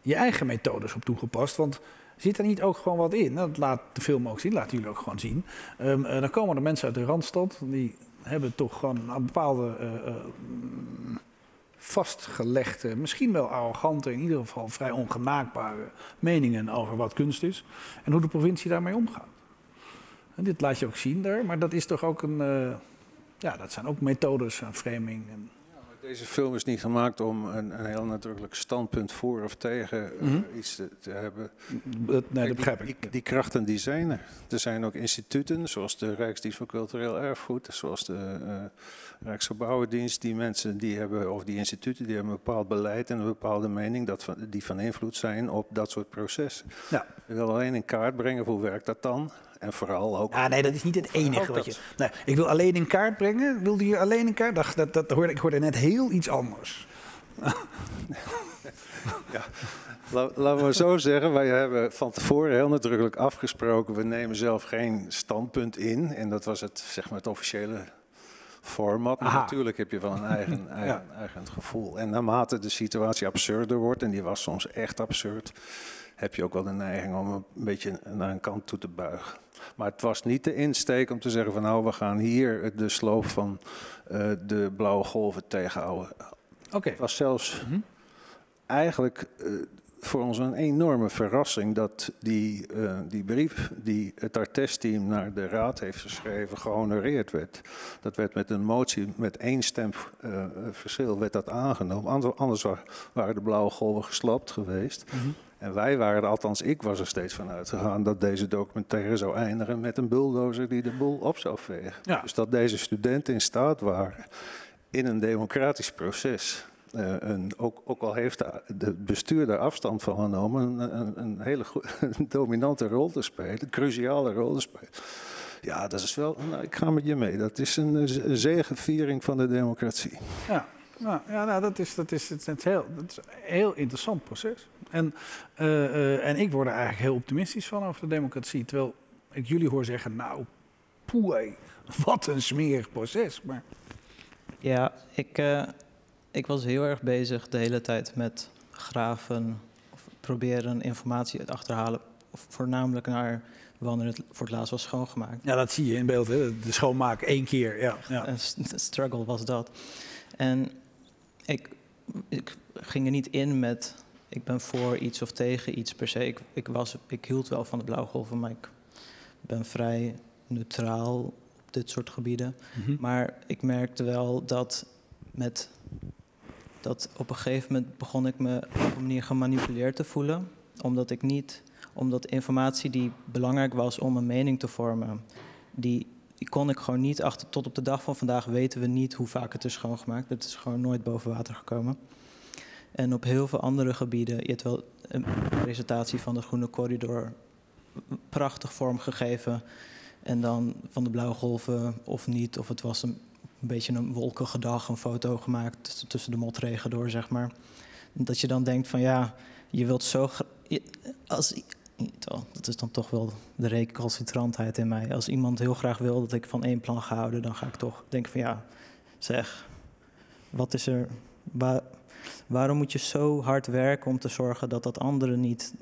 je eigen methodes op toegepast. Want zit er niet ook gewoon wat in? Dat laat de film ook zien, laten jullie ook gewoon zien. Um, dan komen er mensen uit de Randstad, die hebben toch gewoon een bepaalde uh, uh, vastgelegde, misschien wel arrogante, in ieder geval vrij ongenaakbare meningen over wat kunst is. En hoe de provincie daarmee omgaat. En dit laat je ook zien daar, maar dat is toch ook een. ja, dat zijn ook methodes aan framing. En, deze film is niet gemaakt om een, een heel nadrukkelijk standpunt voor of tegen mm iets te, te, hebben. nee, dat begrijp ik. Die, die, krachten die zijn er. Er zijn ook instituten, zoals de Rijksdienst voor Cultureel Erfgoed, zoals de uh, Rijksgebouwendienst. Die mensen die hebben, of die instituten, die hebben een bepaald beleid en een bepaalde mening dat van, die van invloed zijn op dat soort processen. Ja. Ik wil alleen in kaart brengen hoe werkt dat dan. En vooral ook. Ah, nee, dat is niet het enige wat je. Nee, ik wil alleen in kaart brengen. Wilde je alleen in kaart? Dat, dat, dat hoorde, ik hoorde net heel iets anders. ja. Laten we zo zeggen, wij hebben van tevoren heel nadrukkelijk afgesproken, we nemen zelf geen standpunt in. En dat was het, zeg maar, het officiële format. Maar natuurlijk heb je wel een eigen, eigen, eigen gevoel. En naarmate de situatie absurder wordt, en die was soms echt absurd, heb je ook wel de neiging om een beetje naar een kant toe te buigen. Maar het was niet de insteek om te zeggen van nou, we gaan hier de sloop van uh, de blauwe golven tegenhouden. Oké. Het was zelfs mm -hmm. eigenlijk uh, voor ons een enorme verrassing dat die, uh, die brief die het artesteam naar de raad heeft geschreven gehonoreerd werd. Dat werd met een motie met één stem verschil werd dat aangenomen. Anders waren de blauwe golven gesloopt geweest. Mm -hmm. En wij waren, althans ik was er steeds van uitgegaan dat deze documentaire zou eindigen met een bulldozer die de boel op zou vegen. Dus dat deze studenten in staat waren in een democratisch proces, uh, een, ook, ook, al heeft de, de bestuur daar afstand van genomen, een, een, een hele een dominante rol te spelen, een cruciale rol te spelen. Ja, dat is wel, nou, ik ga met je mee. Dat is een, een zegeviering van de democratie. Ja, nou, ja, nou, dat, is, dat, is heel, dat is een heel interessant proces. En, uh, uh, en ik word er eigenlijk heel optimistisch van over de democratie. Terwijl ik jullie hoor zeggen, nou, poeh, wat een smerig proces. Maar... Ja, ik, uh, ik was heel erg bezig de hele tijd met graven of proberen informatie uit achterhalen. Voornamelijk naar wanneer het voor het laatst was schoongemaakt. Ja, dat zie je in beeld, hè? de schoonmaak één keer. Ja, ja. Een struggle was dat. En ik, ik ging er niet in met ik ben voor iets of tegen iets per se. Ik, ik, was, ik hield wel van de blauwgolven, maar ik ben vrij neutraal op dit soort gebieden. Mhm. Maar ik merkte wel dat met dat op een gegeven moment begon ik me op een manier gemanipuleerd te voelen. Omdat ik niet, omdat informatie die belangrijk was om een mening te vormen, die, die kon ik gewoon niet achter. Tot op de dag van vandaag weten we niet hoe vaak het is schoongemaakt. Het is gewoon nooit boven water gekomen. En op heel veel andere gebieden, je hebt wel een presentatie van de Groene Corridor, prachtig vormgegeven. En dan van de blauwe golven of niet, of het was een, beetje een wolkige dag, een foto gemaakt tussen de motregen door, zeg maar. Dat je dan denkt van ja, je wilt zo. Als, dat is dan toch wel de recalcitrantheid in mij. Als iemand heel graag wil dat ik van één plan ga houden, dan ga ik toch denken van ja, zeg, wat is er. Waar, waarom moet je zo hard werken om te zorgen dat dat andere niet,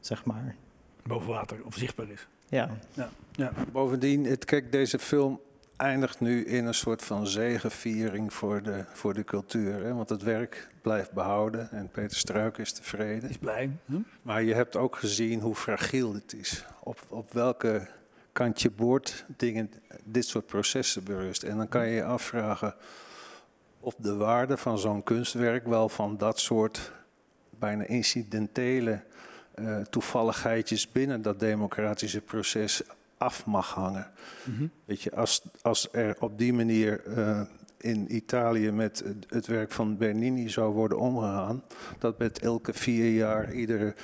zeg maar. Boven water of zichtbaar is. Ja. ja. ja. Bovendien, het, kijk, deze film eindigt nu in een soort van zegeviering voor de, voor de cultuur. Hè? Want het werk blijft behouden en Peter Struik is tevreden. Is blij. Hm? Maar je hebt ook gezien hoe fragiel het is. Op, op welke kantje boord dingen, dit soort processen berust. En dan kan je je afvragen of de waarde van zo'n kunstwerk wel van dat soort bijna incidentele uh, toevalligheidjes binnen dat democratische proces af mag hangen. Mhm. Weet je, als, als er op die manier uh, in Italië met het werk van Bernini zou worden omgegaan, dat met elke vier jaar iedere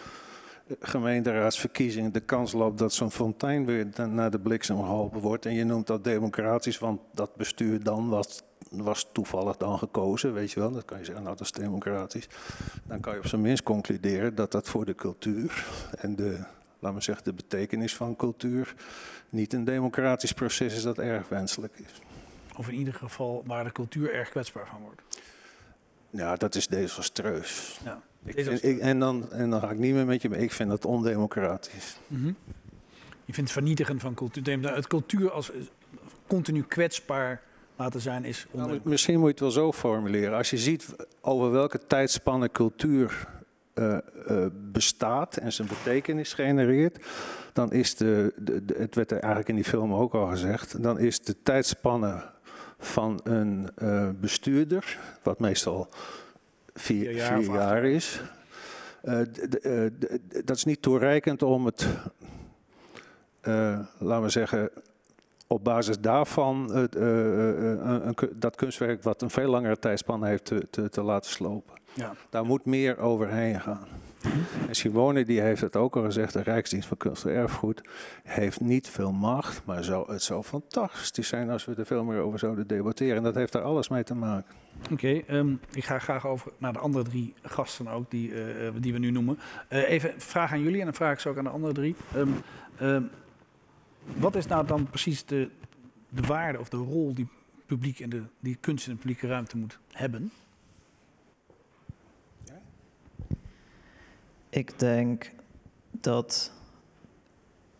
gemeenteraadsverkiezing de kans loopt dat zo'n fontein weer naar de bliksem geholpen wordt. En je noemt dat democratisch, want dat bestuur dan was, was toevallig dan gekozen, weet je wel. Dan kan je zeggen, nou dat is democratisch. Dan kan je op zijn minst concluderen dat dat voor de cultuur en de laat maar zeggen, de betekenis van cultuur niet een democratisch proces is dat erg wenselijk is. Of in ieder geval waar de cultuur erg kwetsbaar van wordt. Ja, dat is desastreus. Ja, ik ik, en, dan, en dan ga ik niet meer met je mee. Ik vind dat ondemocratisch. Mhm. Je vindt het vernietigen van cultuur. Het cultuur als continu kwetsbaar laten zijn is. Nou, misschien moet je het wel zo formuleren. Als je ziet over welke tijdspannen cultuur uh, uh, bestaat en zijn betekenis genereert, dan is de, de, het werd eigenlijk in die film ook al gezegd, dan is de tijdspanne van een uh, bestuurder, wat meestal vier, vier jaar, vier jaar is, dat is niet toereikend om het, laten we zeggen, op basis daarvan een, dat kunstwerk wat een veel langere tijdspanne heeft te, te, te laten slopen. Ja. Daar moet meer overheen gaan. En Simone die heeft het ook al gezegd, de Rijksdienst van Kunst en Erfgoed heeft niet veel macht, maar zou, het zou fantastisch zijn als we er veel meer over zouden debatteren. En dat heeft daar alles mee te maken. Oké, ehm, ik ga graag over naar de andere drie gasten ook, die, uh, die we nu noemen. Uh, even vraag aan jullie en dan vraag ik ze ook aan de andere drie. Um, wat is nou dan precies de, de waarde of de rol die publiek en de, die kunst in de publieke ruimte moet hebben? Ik denk dat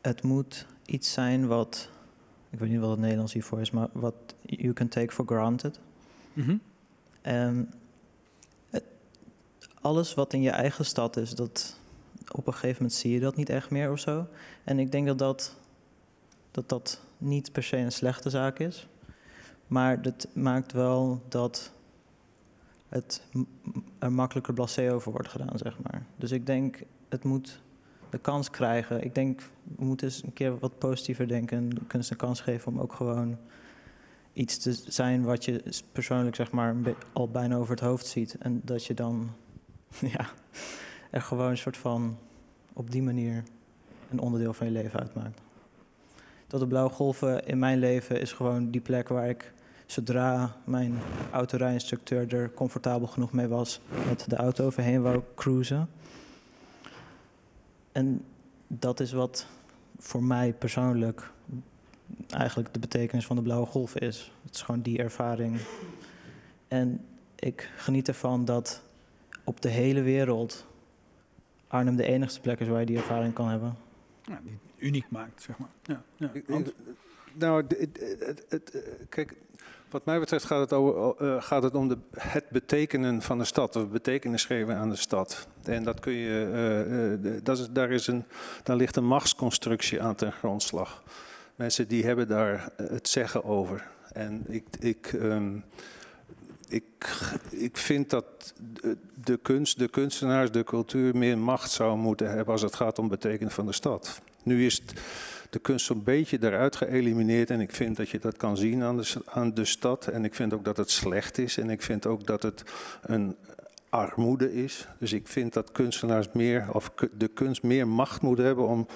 het moet iets zijn wat, ik weet niet wat het Nederlands hiervoor is, maar wat you can take for granted. Mm En alles wat in je eigen stad is, dat op een gegeven moment zie je dat niet echt meer of zo. En ik denk dat dat, dat, dat niet per se een slechte zaak is. Maar dat maakt wel dat het er makkelijker blasé over wordt gedaan, zeg maar. Dus ik denk, het moet de kans krijgen. Ik denk, we moeten eens een keer wat positiever denken en kunst een kans geven om ook gewoon iets te zijn wat je persoonlijk zeg maar al bijna over het hoofd ziet. En dat je dan ja, er gewoon een soort van op die manier een onderdeel van je leven uitmaakt. Dat de blauwe golven in mijn leven is gewoon die plek waar ik zodra mijn autorijinstructeur er comfortabel genoeg mee was, met de auto overheen wou cruisen. En dat is wat voor mij persoonlijk eigenlijk de betekenis van de blauwe golf is. Het is gewoon die ervaring. En ik geniet ervan dat op de hele wereld Arnhem de enigste plek is waar je die ervaring kan hebben. Ja, die uniek maakt, zeg maar. Ja, ja. nou, het, kijk, wat mij betreft gaat het, over, uh, gaat het om de, het betekenen van de stad, of betekenis geven aan de stad. En dat kun je, uh, dat is, daar, is een, daar ligt een machtsconstructie aan ten grondslag. mensen die hebben daar het zeggen over. En ik, ik, ehm, ik, ik vind dat de kunst, de kunstenaars, de cultuur meer macht zou moeten hebben als het gaat om betekenis van de stad. Nu is de kunst zo'n beetje eruit geëlimineerd en ik vind dat je dat kan zien aan de, aan de stad. En ik vind ook dat het slecht is en ik vind ook dat het een armoede is. Dus ik vind dat kunstenaars meer, of de kunst meer macht moeten hebben om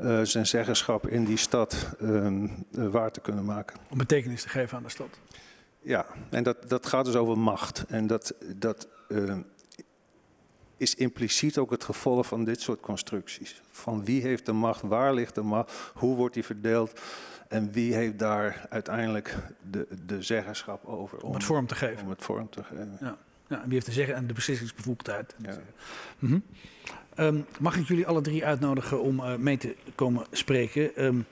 uh, zijn zeggenschap in die stad uh, waar te kunnen maken. Om betekenis te geven aan de stad. Ja, en dat, dat gaat dus over macht. En dat, dat uh, is impliciet ook het gevolg van dit soort constructies. Van wie heeft de macht, waar ligt de macht, hoe wordt die verdeeld en wie heeft daar uiteindelijk de, de zeggenschap over. Om, om het vorm te geven. Om het vorm te geven. Ja. Ja, en wie heeft te zeggen en de beslissingsbevoegdheid. Ja. Mm -hmm. um, mag ik jullie alle drie uitnodigen om uh, mee te komen spreken? Um,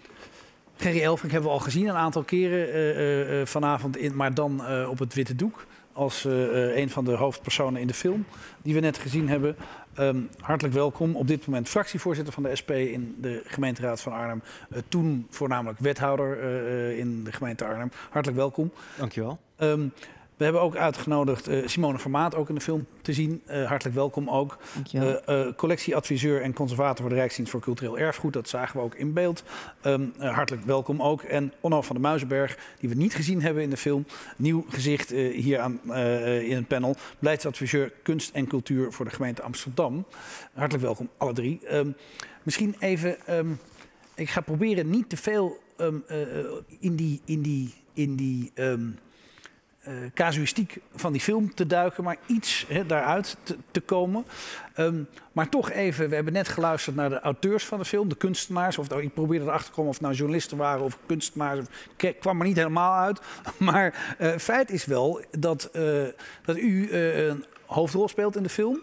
Gerry Elfrink hebben we al gezien een aantal keren uh, uh, vanavond, in, maar dan op het witte doek. Als een van de hoofdpersonen in de film die we net gezien hebben. Um, hartelijk welkom. Op dit moment fractievoorzitter van de SP in de gemeenteraad van Arnhem. toen voornamelijk wethouder in de gemeente Arnhem. Hartelijk welkom. Dankjewel. We hebben ook uitgenodigd uh, Simone Vermaat ook in de film te zien. Uh, hartelijk welkom ook. Uh, collectieadviseur en conservator voor de Rijksdienst voor Cultureel Erfgoed. Dat zagen we ook in beeld. Um, hartelijk welkom ook. En Onno van der Muizenberg, die we niet gezien hebben in de film. Nieuw gezicht hier aan, in het panel. Beleidsadviseur Kunst en Cultuur voor de gemeente Amsterdam. Hartelijk welkom, alle drie. Um, misschien even... Um, ik ga proberen niet te veel in die... In die, in die casuïstiek van die film te duiken, maar iets daaruit te, komen. Um, maar toch even, we hebben net geluisterd naar de auteurs van de film, de kunstenaars. Of, ik probeerde erachter te komen of nou journalisten waren of kunstenaars. Ik kwam er niet helemaal uit. Maar uh, feit is wel dat, uh, dat u een hoofdrol speelt in de film.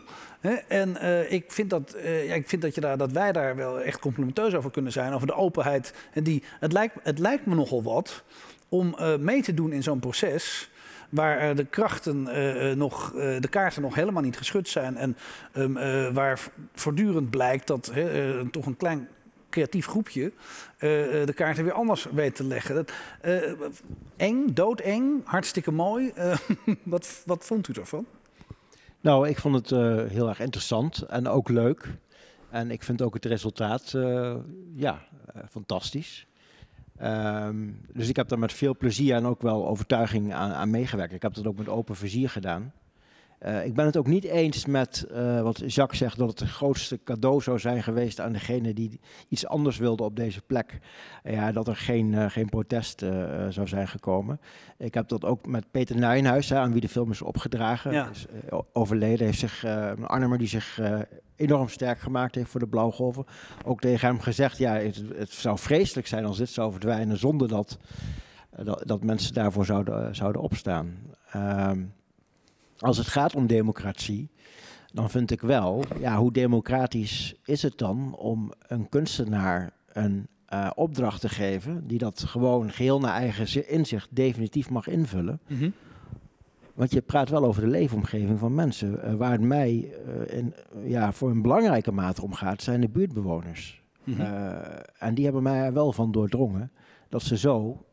En ik, vind dat, ja, ik vind dat, je daar, dat wij daar wel echt complimenteus over kunnen zijn. Over de openheid. En die, het, lijkt, het lijkt me nogal wat om mee te doen in zo'n proces waar uh, de krachten uh, nog, uh, de kaarten nog helemaal niet geschud zijn. En um, waar voortdurend blijkt dat toch een klein creatief groepje de kaarten weer anders weet te leggen. Dat, eng, doodeng, hartstikke mooi. wat, wat vond u ervan? Nou, ik vond het heel erg interessant en ook leuk. En ik vind ook het resultaat ja, fantastisch. Um, dus ik heb daar met veel plezier en ook wel overtuiging aan, aan meegewerkt. Ik heb dat ook met open vizier gedaan. Uh, ik ben het ook niet eens met uh, wat Jacques zegt, dat het het grootste cadeau zou zijn geweest aan degene die iets anders wilde op deze plek. Uh, ja, dat er geen, uh, geen protest zou zijn gekomen. Ik heb dat ook met Peter Nijenhuis, hè, aan wie de film is opgedragen. Ja. Is overleden, heeft zich, een Arnhemmer die zich enorm sterk gemaakt heeft voor de Blauwgolven. Ook tegen hem gezegd, ja, het, het zou vreselijk zijn als dit zou verdwijnen zonder dat, dat, dat, mensen daarvoor zouden, zouden opstaan. Ehm, als het gaat om democratie, dan vind ik wel, ja, hoe democratisch is het dan om een kunstenaar een uh, opdracht te geven die dat gewoon geheel naar eigen inzicht definitief mag invullen? Mm -hmm. Want je praat wel over de leefomgeving van mensen. Uh, waar het mij uh, in, ja, voor een belangrijke mate om gaat, zijn de buurtbewoners. Mm -hmm. en die hebben mij er wel van doordrongen dat ze zo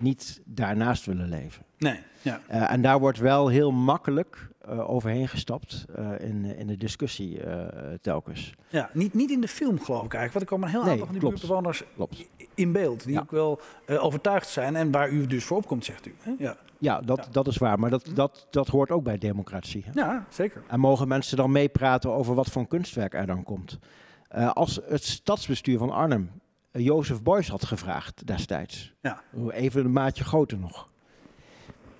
niet daarnaast willen leven. Nee, ja. Uh, en daar wordt wel heel makkelijk uh, overheen gestapt uh, in, in de discussie telkens. Ja, niet, niet in de film geloof ik eigenlijk, want er komen een heel aantal van die buurtbewoners in beeld. Die ja. ook wel overtuigd zijn en waar u dus voor opkomt, zegt u. Hè? Ja, ja, dat, ja. dat is waar, maar dat, dat, dat hoort ook bij democratie. Hè? Ja, zeker. En mogen mensen dan meepraten over wat voor kunstwerk er dan komt. als het stadsbestuur van Arnhem Jozef Beuys had gevraagd destijds. Ja. Even een maatje groter nog.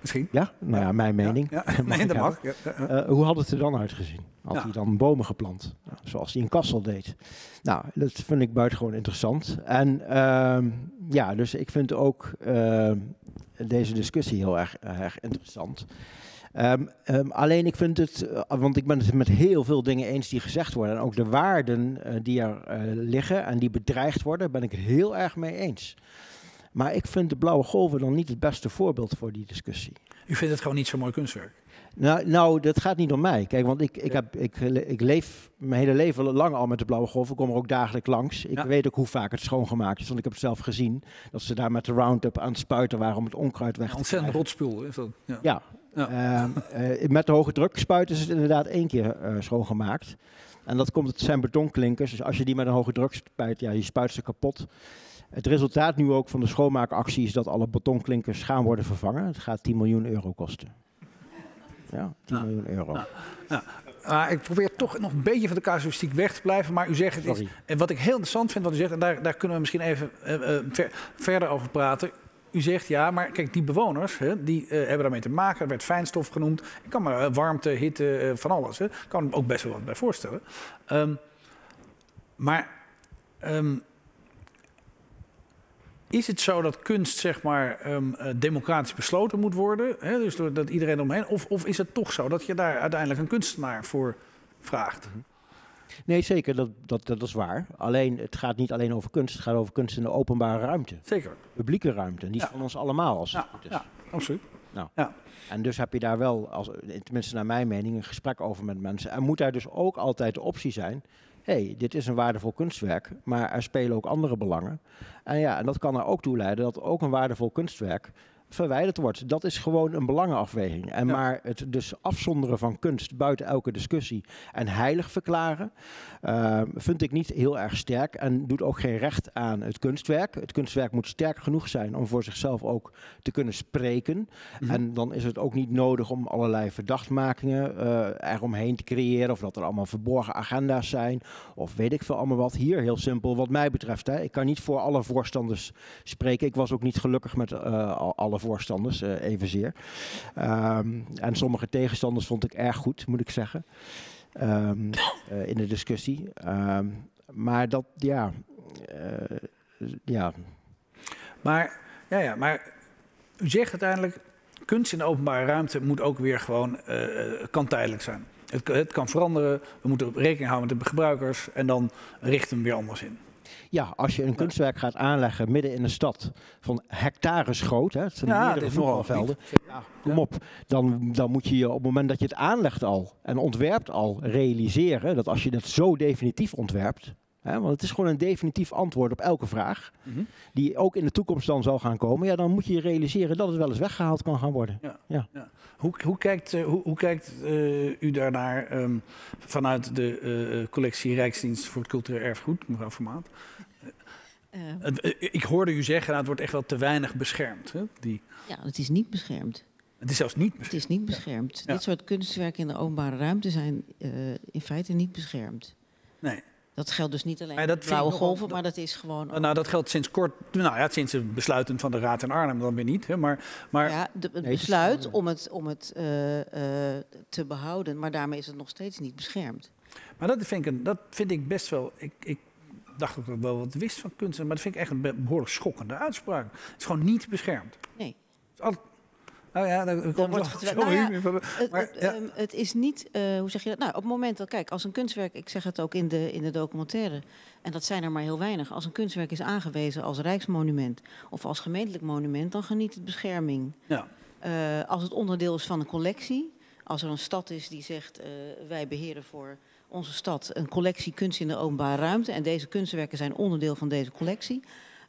Misschien. Ja, nou ja, mijn mening. Ja, ja. nee, dat mag. Ja, uh, hoe had het er dan uitgezien? Had hij dan bomen geplant? Nou, zoals hij in Kassel deed. Nou, dat vind ik buitengewoon interessant. En uh, ja, dus ik vind ook uh, deze discussie heel erg, erg interessant. Um, um, alleen ik vind het, uh, want ik ben het met heel veel dingen eens die gezegd worden. En ook de waarden uh, die er uh, liggen en die bedreigd worden, ben ik heel erg mee eens. Maar ik vind de blauwe golven dan niet het beste voorbeeld voor die discussie. U vindt het gewoon niet zo mooi kunstwerk? Nou, nou, dat gaat niet om mij. Kijk, want ik, ik, heb, ik, ik leef mijn hele leven lang al met de blauwe golf. Ik kom er ook dagelijks langs. Ik weet ook hoe vaak het schoongemaakt is, want ik heb het zelf gezien. Dat ze daar met de Roundup aan het spuiten waren om het onkruid weg te Ontzettend rotspul is dat. Ja. ja. ja. Uh, met de hoge druk spuiten is het inderdaad één keer uh, schoongemaakt. En dat komt, het zijn betonklinkers. Dus als je die met een hoge druk spuit, ja, je spuit ze kapot. Het resultaat nu ook van de schoonmaakactie is dat alle betonklinkers gaan worden vervangen. Het gaat 10 miljoen euro kosten. Ja, 10 miljoen euro. Uh, ik probeer toch nog een beetje van de casuïstiek weg te blijven. Maar u zegt het. En wat ik heel interessant vind wat u zegt, en daar, daar kunnen we misschien even uh, ver, verder over praten. U zegt ja, maar kijk, die bewoners hè, die uh, hebben daarmee te maken. Er werd fijnstof genoemd. Ik kan me warmte, hitte, van alles. Ik kan me ook best wel wat bij voorstellen. Um, maar um, is het zo dat kunst zeg maar um, democratisch besloten moet worden? Hè? Dus dat iedereen omheen. Of, of is het toch zo dat je daar uiteindelijk een kunstenaar voor vraagt? Mhm. Nee, zeker, dat, dat, dat is waar. Alleen, het gaat niet alleen over kunst, het gaat over kunst in de openbare ruimte. Zeker. Publieke ruimte, en die is van ons allemaal als ja, het Ja, absoluut. Nou, ja. En dus heb je daar wel, als, tenminste naar mijn mening, een gesprek over met mensen. En moet daar dus ook altijd de optie zijn hey, dit is een waardevol kunstwerk, maar er spelen ook andere belangen. En ja, en dat kan er ook toe leiden dat ook een waardevol kunstwerk verwijderd wordt. Dat is gewoon een belangenafweging. En maar het dus afzonderen van kunst buiten elke discussie en heilig verklaren, uh, vind ik niet heel erg sterk en doet ook geen recht aan het kunstwerk. Het kunstwerk moet sterk genoeg zijn om voor zichzelf ook te kunnen spreken. Mhm. En dan is het ook niet nodig om allerlei verdachtmakingen uh, eromheen te creëren of dat er allemaal verborgen agenda's zijn of weet ik veel allemaal wat. Hier heel simpel wat mij betreft. Hè. Ik kan niet voor alle voorstanders spreken. Ik was ook niet gelukkig met uh, alle voorstanders uh, evenzeer. Um, en sommige tegenstanders vond ik erg goed, moet ik zeggen. Um, uh, in de discussie. Um, maar dat, ja. Uh, ja. Maar, ja, ja, maar u zegt uiteindelijk. Kunst in de openbare ruimte moet ook weer gewoon. kan tijdelijk zijn. Het, het kan veranderen. We moeten rekening houden met de gebruikers. En dan richten we hem weer anders in. Ja, als je een kunstwerk gaat aanleggen midden in een stad van hectares groot, hè, het zijn ja, meerdere voetbalvelden, ja, kom op, dan, dan moet je je op het moment dat je het aanlegt al en ontwerpt al realiseren dat als je het zo definitief ontwerpt, hè, want het is gewoon een definitief antwoord op elke vraag, mm -hmm. die ook in de toekomst dan zal gaan komen, ja, dan moet je je realiseren dat het wel eens weggehaald kan gaan worden. Ja. ja. ja. Hoe, hoe, kijkt, uh, hoe, hoe kijkt uh, u daarnaar um, vanuit de uh, collectie Rijksdienst voor het Cultureel Erfgoed, mevrouw Vermaat? Ik hoorde u zeggen, nou, het wordt echt wel te weinig beschermd. Hè? Die... Ja, het is niet beschermd. Het is zelfs niet beschermd. Het is niet beschermd. Ja. Dit soort kunstwerken in de openbare ruimte zijn in feite niet beschermd. Nee. Dat geldt dus niet alleen voor blauwe golven, maar dat is gewoon... Nou, dat geldt sinds kort, nou ja, sinds het besluiten van de Raad in Arnhem dan weer niet. Hè, maar, maar... Ja, de, het besluit om het, om het uh, uh, te behouden, maar daarmee is het nog steeds niet beschermd. Maar dat vind ik, een, dat vind ik best wel... Ik, ik dacht ook wel wat wist van kunst, maar dat vind ik echt een behoorlijk schokkende uitspraak. Het is gewoon niet beschermd. Nee. Het is altijd, Oh ja, dan, dan wordt het, nou ja, het, maar, ja. het is niet, uh, hoe zeg je dat? Nou, op het moment dat, kijk, als een kunstwerk, ik zeg het ook in de, in de documentaire, en dat zijn er maar heel weinig. Als een kunstwerk is aangewezen als rijksmonument of als gemeentelijk monument, dan geniet het bescherming. Ja. Uh, als het onderdeel is van een collectie, als er een stad is die zegt, uh, wij beheren voor onze stad een collectie kunst in de openbare ruimte en deze kunstwerken zijn onderdeel van deze collectie,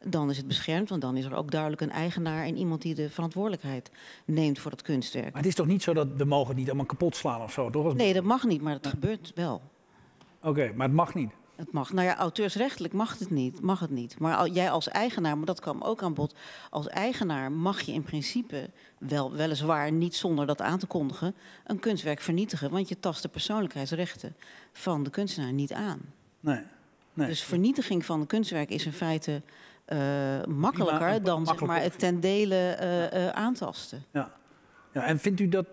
dan is het beschermd, want dan is er ook duidelijk een eigenaar en iemand die de verantwoordelijkheid neemt voor het kunstwerk. Maar het is toch niet zo dat we mogen niet allemaal kapot slaan of zo, toch? Nee, dat mag niet, maar het ja. gebeurt wel. Oké, okay, maar het mag niet. Het mag. Nou ja, auteursrechtelijk mag het niet. Mag het niet. Maar jij als eigenaar, maar dat kwam ook aan bod. Als eigenaar mag je in principe, wel, weliswaar niet zonder dat aan te kondigen, een kunstwerk vernietigen. Want je tast de persoonlijkheidsrechten van de kunstenaar niet aan. Nee. nee. Dus vernietiging van een kunstwerk is in feite uh, makkelijker dan zeg maar, het ten dele uh, uh, aantasten. Ja. ja, en vindt u dat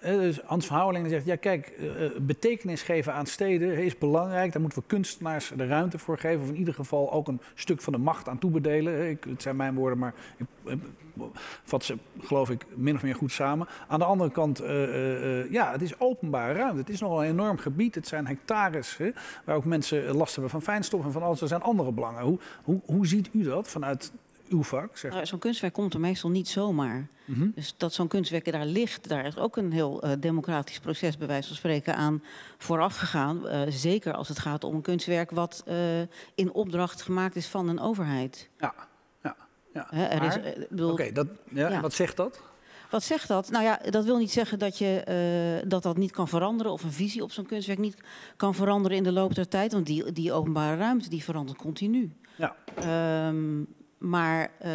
dus Hans van Houweling zegt, ja kijk, betekenis geven aan steden is belangrijk. Daar moeten we kunstenaars de ruimte voor geven. Of in ieder geval ook een stuk van de macht aan toebedelen. Ik, het zijn mijn woorden, maar ik vat ze geloof ik min of meer goed samen. Aan de andere kant, ja, het is openbare ruimte. Het is nogal een enorm gebied. Het zijn hectares hè, waar ook mensen last hebben van fijnstof en van alles. Er zijn andere belangen. Hoe, hoe, hoe ziet u dat vanuit uw vak? Zeg. Nou, zo'n kunstwerk komt er meestal niet zomaar. Mhm. Dus dat zo'n kunstwerk daar ligt, daar is ook een heel uh, democratisch proces, bij wijze van spreken, aan vooraf gegaan. Uh, zeker als het gaat om een kunstwerk wat uh, in opdracht gemaakt is van een overheid. Ja, ja, ja. Oké, dat, ja, ja. wat zegt dat? Wat zegt dat? Nou ja, dat wil niet zeggen dat je, uh, dat, dat niet kan veranderen of een visie op zo'n kunstwerk niet kan veranderen in de loop der tijd. Want die, die openbare ruimte die verandert continu. Ja. Um, maar uh,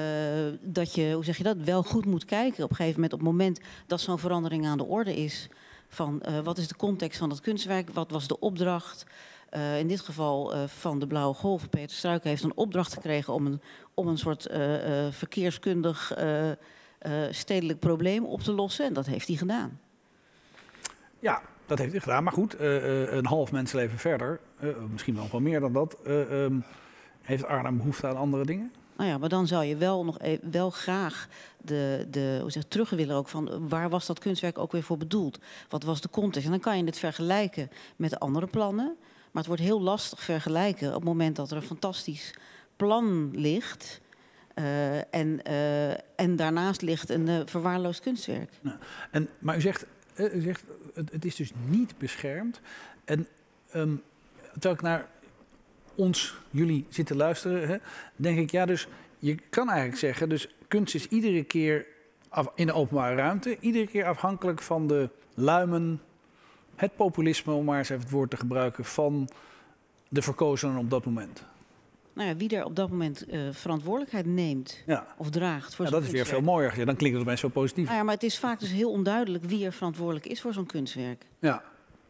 dat je, hoe zeg je dat, wel goed moet kijken op een gegeven moment, op het moment dat zo'n verandering aan de orde is. Van uh, wat is de context van dat kunstwerk, wat was de opdracht? Uh, in dit geval van de Blauwe Golf. Peter Struiken heeft een opdracht gekregen om een, om een soort verkeerskundig stedelijk probleem op te lossen. En dat heeft hij gedaan. Ja, dat heeft hij gedaan. Maar goed, een half mensenleven verder, misschien wel veel meer dan dat. Um, heeft Arnhem behoefte aan andere dingen? Nou ja, maar dan zou je wel nog e-, wel graag de, de, hoe zeg, terug willen ook van waar was dat kunstwerk ook weer voor bedoeld? Wat was de context? En dan kan je het vergelijken met andere plannen. Maar het wordt heel lastig vergelijken op het moment dat er een fantastisch plan ligt. Uh, en, uh, en daarnaast ligt een uh, verwaarloosd kunstwerk. Nou, en, maar u zegt, u zegt het, het, is dus niet beschermd. En um, terwijl ik naar ons, jullie zitten luisteren, hè, denk ik, ja, dus je kan eigenlijk zeggen, dus kunst is iedere keer af, in de openbare ruimte, iedere keer afhankelijk van de luimen, het populisme, om maar eens even het woord te gebruiken, van de verkozenen op dat moment. Nou ja, wie er op dat moment uh, verantwoordelijkheid neemt ja. of draagt voor ja, Dat is weer veel mooier. Ja, dan klinkt het opeens zo positief. Nou ja, maar het is vaak dus heel onduidelijk wie er verantwoordelijk is voor zo'n kunstwerk. Ja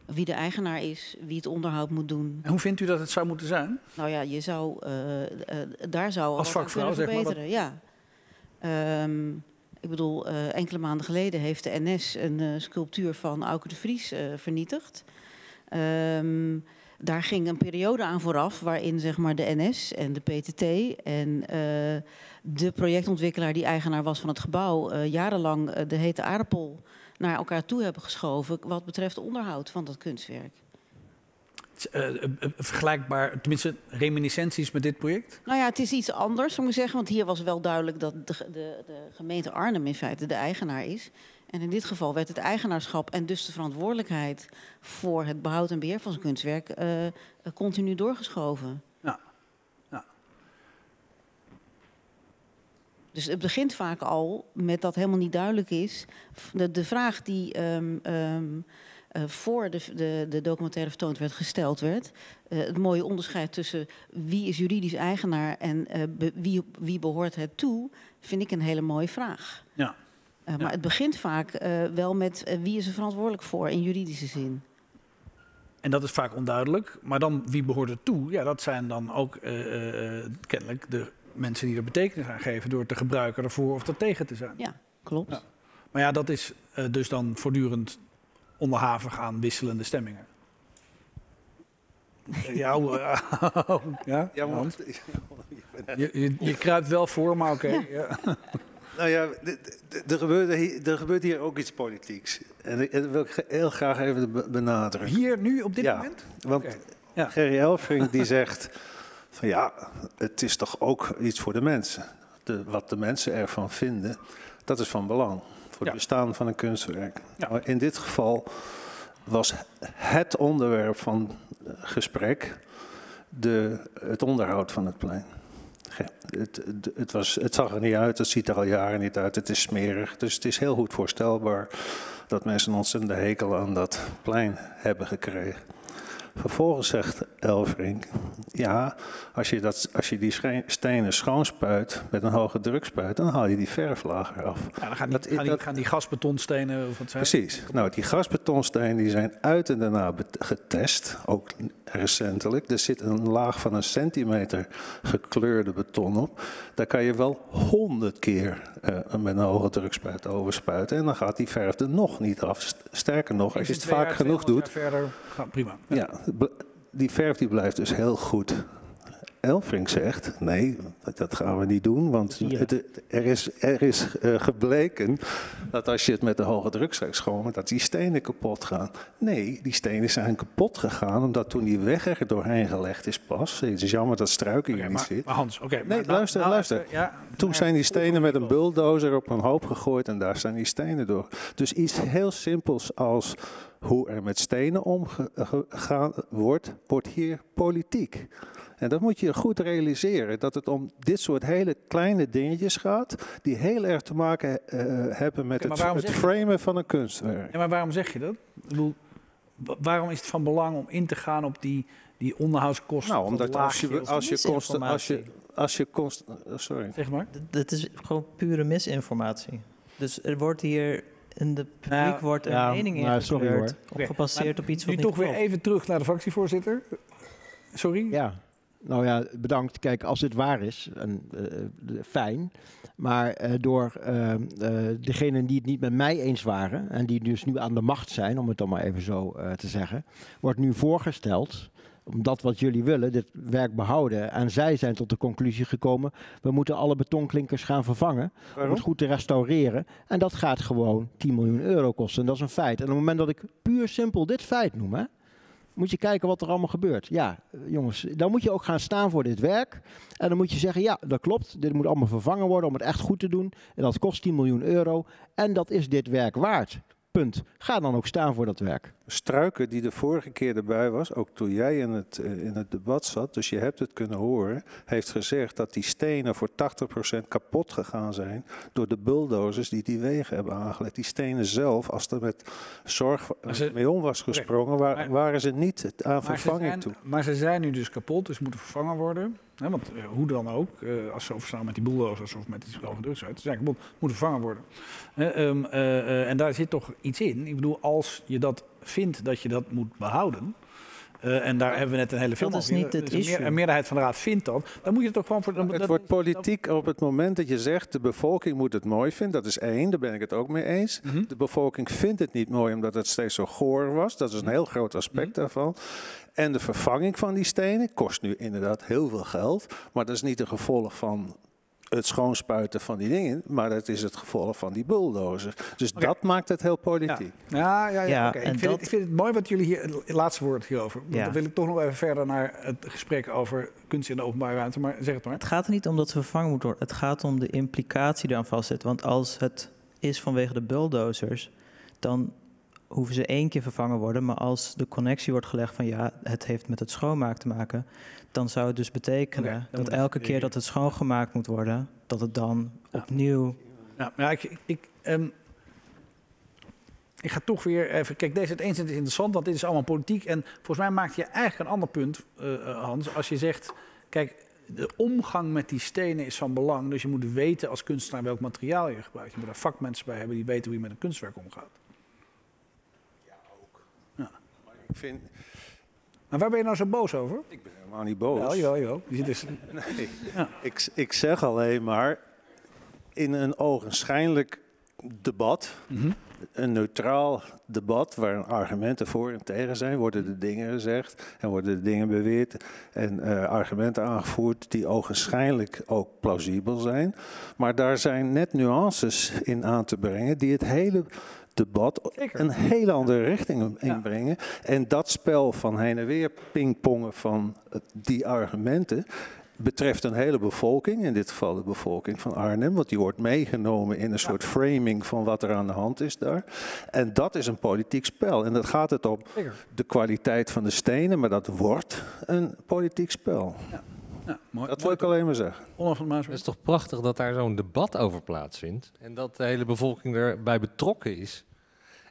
wie de eigenaar is, wie het onderhoud moet doen. En hoe vindt u dat het zou moeten zijn? Nou ja, je zou, uh, uh, daar zou als vakvrouw zeg maar. Wat... Ja. Um, ik bedoel, uh, enkele maanden geleden heeft de NS een sculptuur van Auke de Vries vernietigd. Um, daar ging een periode aan vooraf waarin zeg maar, de NS en de PTT en de projectontwikkelaar die eigenaar was van het gebouw jarenlang de hete aardappel naar elkaar toe hebben geschoven wat betreft onderhoud van dat kunstwerk. Uh, vergelijkbaar, tenminste reminiscenties met dit project? Nou ja, het is iets anders, ik zeggen. Want hier was wel duidelijk dat de, de, de, gemeente Arnhem in feite de eigenaar is. En in dit geval werd het eigenaarschap en dus de verantwoordelijkheid voor het behoud en beheer van zijn kunstwerk uh, continu doorgeschoven. Ja. ja. Dus het begint vaak al met dat helemaal niet duidelijk is. De, de vraag die um, um, uh, voor de, de, de, documentaire vertoond werd gesteld werd. Uh, het mooie onderscheid tussen wie is juridisch eigenaar en uh, be, wie, wie behoort het toe, vind ik een hele mooie vraag. Ja. maar het begint vaak wel met wie is er verantwoordelijk voor in juridische zin. En dat is vaak onduidelijk. Maar dan wie behoort het toe? Ja, dat zijn dan ook kennelijk de mensen die er betekenis aan geven door te gebruiken ervoor of er tegen te zijn. Ja, klopt. Ja. Maar ja, dat is uh, dus dan voortdurend onderhavig aan wisselende stemmingen. ja, uh, ja, ja maar, je, je, je, kruipt wel voor, maar oké. Okay, ja. ja. Nou ja, er gebeurt, er gebeurt hier ook iets politieks. En dat wil ik heel graag even benadrukken. Hier, nu, op dit ja, moment? Want okay. ja. Gerry Elfrink die zegt van ja, het is toch ook iets voor de mensen. De, wat de mensen ervan vinden, dat is van belang voor het bestaan van een kunstwerk. Ja. Maar in dit geval was het onderwerp van gesprek de, het onderhoud van het plein. Het, het, het, was, het zag er niet uit, het ziet er al jaren niet uit, het is smerig. Dus het is heel goed voorstelbaar dat mensen een ontzettende hekel aan dat plein hebben gekregen. Vervolgens zegt Elvering, ja, als je, dat, als je die stenen schoonspuit met een hoge drukspuit, dan haal je die verflaag eraf. Ja, dan gaan die, dat, gaan, die, dat, gaan die gasbetonstenen of wat zijn Precies. Nou, die gasbetonstenen die zijn uit en daarna getest, ook recentelijk. Er zit een laag van een centimeter gekleurde beton op. Daar kan je wel honderd keer uh, met een hoge drukspuit overspuiten en dan gaat die verf er nog niet af. Sterker nog, als je het vaak genoeg doet... Verder, prima. Ja, die verf die blijft dus heel goed Elfrink zegt, nee, dat gaan we niet doen, want het, er is, er is uh, gebleken dat als je het met de hoge druk zou schomen, dat die stenen kapot gaan. Nee, die stenen zijn kapot gegaan, omdat toen die weg er doorheen gelegd is pas, het is jammer dat struiken hier niet zit. Maar Hans, oké. nee, luister, nou, luister. ja, toen zijn die stenen met een bulldozer op een hoop gegooid en daar zijn die stenen door. Dus iets heel simpels als hoe er met stenen omgegaan wordt, wordt hier politiek. En dat moet je goed realiseren, dat het om dit soort hele kleine dingetjes gaat, die heel erg te maken uh, hebben met het, het framen van een kunstwerk. Ja, maar waarom zeg je dat? Ik bedoel, waarom is het van belang om in te gaan op die, die onderhoudskosten? Nou, omdat als je, als je, kosten, als je, als je kost, uh, sorry. Zeg maar. Dat is gewoon pure misinformatie. Dus er wordt hier in de publiek nou, wordt een ja, mening nou, ingestuurd, okay. gebaseerd op iets wat nu toch weer even terug naar de fractievoorzitter. Sorry? Ja. Nou ja, bedankt. Kijk, als dit waar is, en, uh, fijn. Maar uh, door uh, degenen die het niet met mij eens waren en die dus nu aan de macht zijn, om het dan maar even zo te zeggen, wordt nu voorgesteld omdat wat jullie willen, dit werk behouden. En zij zijn tot de conclusie gekomen, we moeten alle betonklinkers gaan vervangen. Waarom? Om het goed te restaureren. En dat gaat gewoon 10 miljoen euro kosten. En dat is een feit. En op het moment dat ik puur simpel dit feit noem, hè, moet je kijken wat er allemaal gebeurt. Ja, jongens, dan moet je ook gaan staan voor dit werk. En dan moet je zeggen, ja, dat klopt. Dit moet allemaal vervangen worden om het echt goed te doen. En dat kost 10 miljoen euro. En dat is dit werk waard. Punt. Ga dan ook staan voor dat werk. Struiken, die de vorige keer erbij was, ook toen jij in het, eh, in het debat zat, dus je hebt het kunnen horen, heeft gezegd dat die stenen voor 80% kapot gegaan zijn door de bulldozers die die wegen hebben aangelegd. Die stenen zelf, als er met zorg mee om was gesprongen, waren ze niet aan vervanging toe. Maar ze zijn nu dus kapot, dus moeten vervangen worden want eh, hoe dan ook, uh, als ze overstaan met die bulldozers of met die hoge ze zijn moet vervangen worden. Ehm, eh, en daar zit toch iets in. Ik bedoel, als je dat vindt dat je dat moet behouden, en daar hebben we net een hele film dat is niet het dus een, meerderheid van de raad vindt dat. Dan moet je het toch gewoon... Voor, het dat, wordt politiek op het moment dat je zegt... de bevolking moet het mooi vinden. Dat is één, daar ben ik het ook mee eens. Mhm. De bevolking vindt het niet mooi omdat het steeds zo goor was. Dat is een heel groot aspect mhm. daarvan. En de vervanging van die stenen kost nu inderdaad heel veel geld. Maar dat is niet een gevolg van het schoonspuiten van die dingen, maar dat is het gevolg van die bulldozers. Dus dat maakt het heel politiek. Ja, ja, ja. ja, ik, vind het, ik, vind het, mooi wat jullie hier, het laatste woord hierover. Dan wil ik toch nog even verder naar het gesprek over kunst in de openbare ruimte, maar zeg het maar. Het gaat er niet om dat ze vervangen moet worden, het gaat om de implicatie die aan vastzit. Want als het is vanwege de bulldozers, dan hoeven ze één keer vervangen worden. Maar als de connectie wordt gelegd van ja, het heeft met het schoonmaak te maken, dan zou het dus betekenen dat elke keer dat het schoongemaakt moet worden, dat het dan opnieuw. Ja, ik, ik, um, ik ga toch weer even. Kijk, deze het eens is interessant, want dit is allemaal politiek. En volgens mij maakt je eigenlijk een ander punt, uh, Hans, als je zegt: kijk, de omgang met die stenen is van belang. Dus je moet weten als kunstenaar welk materiaal je gebruikt. Je moet daar vakmensen bij hebben die weten hoe je met een kunstwerk omgaat. Ik vind... Maar waar ben je nou zo boos over? Ik ben helemaal niet boos. Ja. Je dus... nee, ja. ik, ik zeg alleen maar, in een ogenschijnlijk debat, mhm. een neutraal debat waar argumenten voor en tegen zijn, worden de dingen gezegd en worden de dingen beweerd en uh, argumenten aangevoerd die ogenschijnlijk ook plausibel zijn. Maar daar zijn net nuances in aan te brengen die het hele debat een hele andere richting inbrengen. En dat spel van heen en weer pingpongen van eh, die argumenten betreft een hele bevolking, in dit geval de bevolking van Arnhem, want die wordt meegenomen in een soort framing van wat er aan de hand is daar. En dat is een politiek spel. En dat gaat het om de kwaliteit van de stenen, maar dat wordt een politiek spel. Ja. Ja, mooi, dat wil ik alleen maar zeggen. Het is toch prachtig dat daar zo'n debat over plaatsvindt en dat de hele bevolking erbij betrokken is.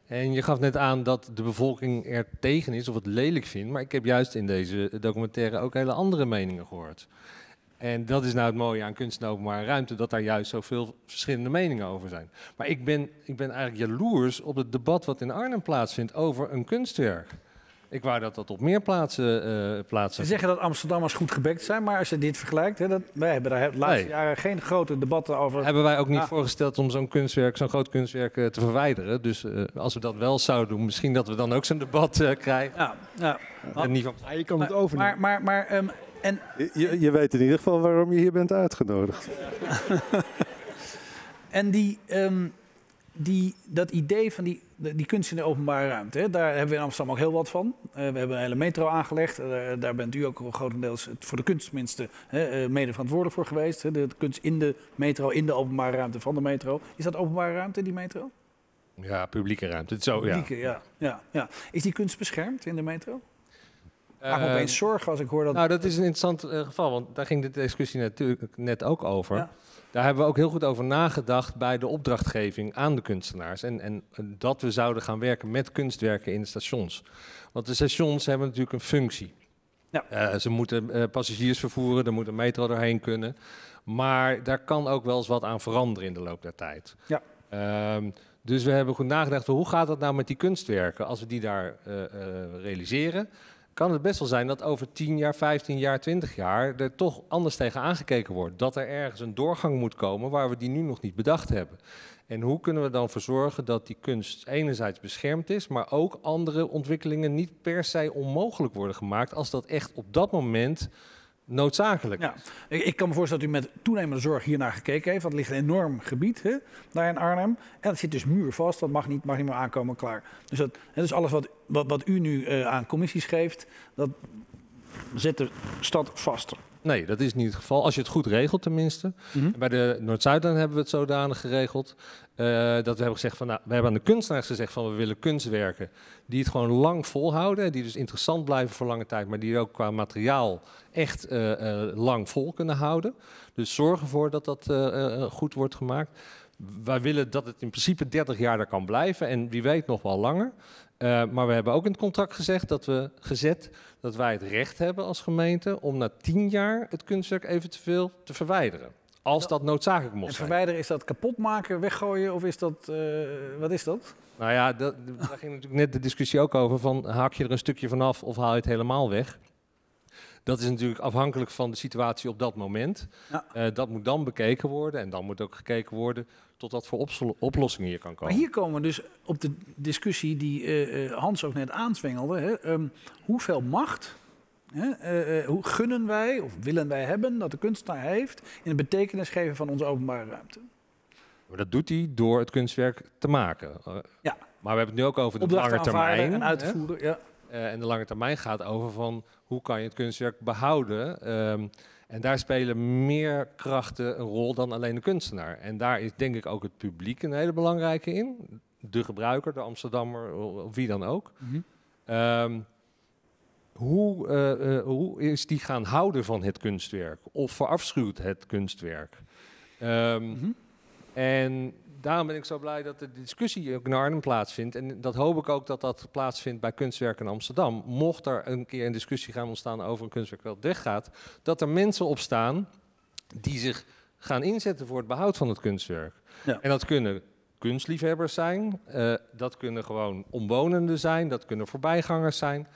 En je gaf net aan dat de bevolking er tegen is of het lelijk vindt, maar ik heb juist in deze documentaire ook hele andere meningen gehoord. En dat is nou het mooie aan kunst en openbare ruimte, dat daar juist zoveel verschillende meningen over zijn. Maar ik ben, ik ben eigenlijk jaloers op het debat wat in Arnhem plaatsvindt over een kunstwerk. Ik wou dat dat op meer plaatsen uh, plaatsen. Ze zeggen dat Amsterdammers goed gebekt zijn, maar als je dit vergelijkt, hè, dat, wij hebben daar de laatste jaren geen grote debatten over. Hebben wij ook niet voorgesteld om zo'n kunstwerk, zo'n groot kunstwerk uh, te verwijderen. Dus uh, als we dat wel zouden doen, misschien dat we dan ook zo'n debat krijgen. Ja, ja. En niet van, ja, je kan het overnemen. Maar, maar, maar um, En, je, je weet in ieder geval waarom je hier bent uitgenodigd. en die, ehm, die, dat idee van die, die kunst in de openbare ruimte, hè, daar hebben we in Amsterdam ook heel wat van. Uh, we hebben een hele metro aangelegd. Uh, daar bent u ook grotendeels, voor de kunst tenminste, uh, mede verantwoordelijk voor geweest. Hè, de, de, kunst in de metro, in de openbare ruimte van de metro. Is dat openbare ruimte, die metro? Ja, publieke ruimte. Zo, publieke, ja. Ja, ja, ja. Is die kunst beschermd in de metro? Ik maak me opeens zorgen als ik hoor dat... Nou, dat is een interessant geval, want daar ging de discussie natuurlijk net ook over. Ja. Daar hebben we ook heel goed over nagedacht bij de opdrachtgeving aan de kunstenaars. En, en dat we zouden gaan werken met kunstwerken in de stations. Want de stations hebben natuurlijk een functie. Ja. Uh, ze moeten uh, passagiers vervoeren, er moet een metro doorheen kunnen. Maar daar kan ook wel eens wat aan veranderen in de loop der tijd. Ja. Um, dus we hebben goed nagedacht, hoe gaat dat nou met die kunstwerken? Als we die daar uh, realiseren, kan het best wel zijn dat over 10 jaar, 15 jaar, 20 jaar er toch anders tegen aangekeken wordt. Dat er ergens een doorgang moet komen waar we die nu nog niet bedacht hebben. En hoe kunnen we dan verzorgen dat die kunst enerzijds beschermd is, maar ook andere ontwikkelingen niet per se onmogelijk worden gemaakt als dat echt op dat moment noodzakelijk ja. Ik kan me voorstellen dat u met toenemende zorg hiernaar gekeken heeft. Want het ligt een enorm gebied hè, daar in Arnhem. En dat zit dus muurvast, dat mag niet, mag niet meer aankomen klaar. Dus, dat, dus alles wat, wat, wat u nu uh, aan commissies geeft, dat zet de stad vast. Nee, dat is niet het geval. Als je het goed regelt tenminste. Mm -hmm. Bij de Noord-Zuiden hebben we het zodanig geregeld... Uh, dat we hebben gezegd van... Nou, we hebben aan de kunstenaars gezegd van... we willen kunstwerken die het gewoon lang volhouden. Die dus interessant blijven voor lange tijd... maar die ook qua materiaal echt uh, uh, lang vol kunnen houden. Dus zorg ervoor dat dat goed wordt gemaakt. Wij willen dat het in principe 30 jaar daar kan blijven. En wie weet nog wel langer. Maar we hebben ook in het contract gezegd dat we gezet dat wij het recht hebben als gemeente om na tien jaar het kunstwerk eventueel te verwijderen. Als dat noodzakelijk mocht en zijn. verwijderen, is dat kapot maken, weggooien of is dat, uh, wat is dat? Nou ja, dat, daar ging natuurlijk net de discussie ook over van haak je er een stukje vanaf of haal je het helemaal weg. Dat is natuurlijk afhankelijk van de situatie op dat moment. Ja. Uh, dat moet dan bekeken worden en dan moet ook gekeken worden tot wat voor oplossingen hier kan komen. Maar hier komen we dus op de discussie die uh, Hans ook net aanzwengelde. Hè? Um, hoeveel macht hè, uh, hoe gunnen wij of willen wij hebben dat de kunstenaar heeft in het betekenis geven van onze openbare ruimte? Maar dat doet hij door het kunstwerk te maken. ja. Maar we hebben het nu ook over de lange termijn. En uitvoeren, ja. en de lange termijn gaat over van hoe kan je het kunstwerk behouden. Um, en daar spelen meer krachten een rol dan alleen de kunstenaar. En daar is denk ik ook het publiek een hele belangrijke in. De gebruiker, de Amsterdammer, of wie dan ook. Mm -hmm. um, hoe, uh, uh, hoe is die gaan houden van het kunstwerk? Of verafschuwt het kunstwerk? Um, mm -hmm. En daarom ben ik zo blij dat de discussie ook in Arnhem plaatsvindt. En dat hoop ik ook dat dat plaatsvindt bij Kunstwerken in Amsterdam. Mocht er een keer een discussie gaan ontstaan over een kunstwerk dat weggaat, dat er mensen opstaan die zich gaan inzetten voor het behoud van het kunstwerk. Ja. En dat kunnen kunstliefhebbers zijn, uh, dat kunnen gewoon omwonenden zijn, dat kunnen voorbijgangers zijn.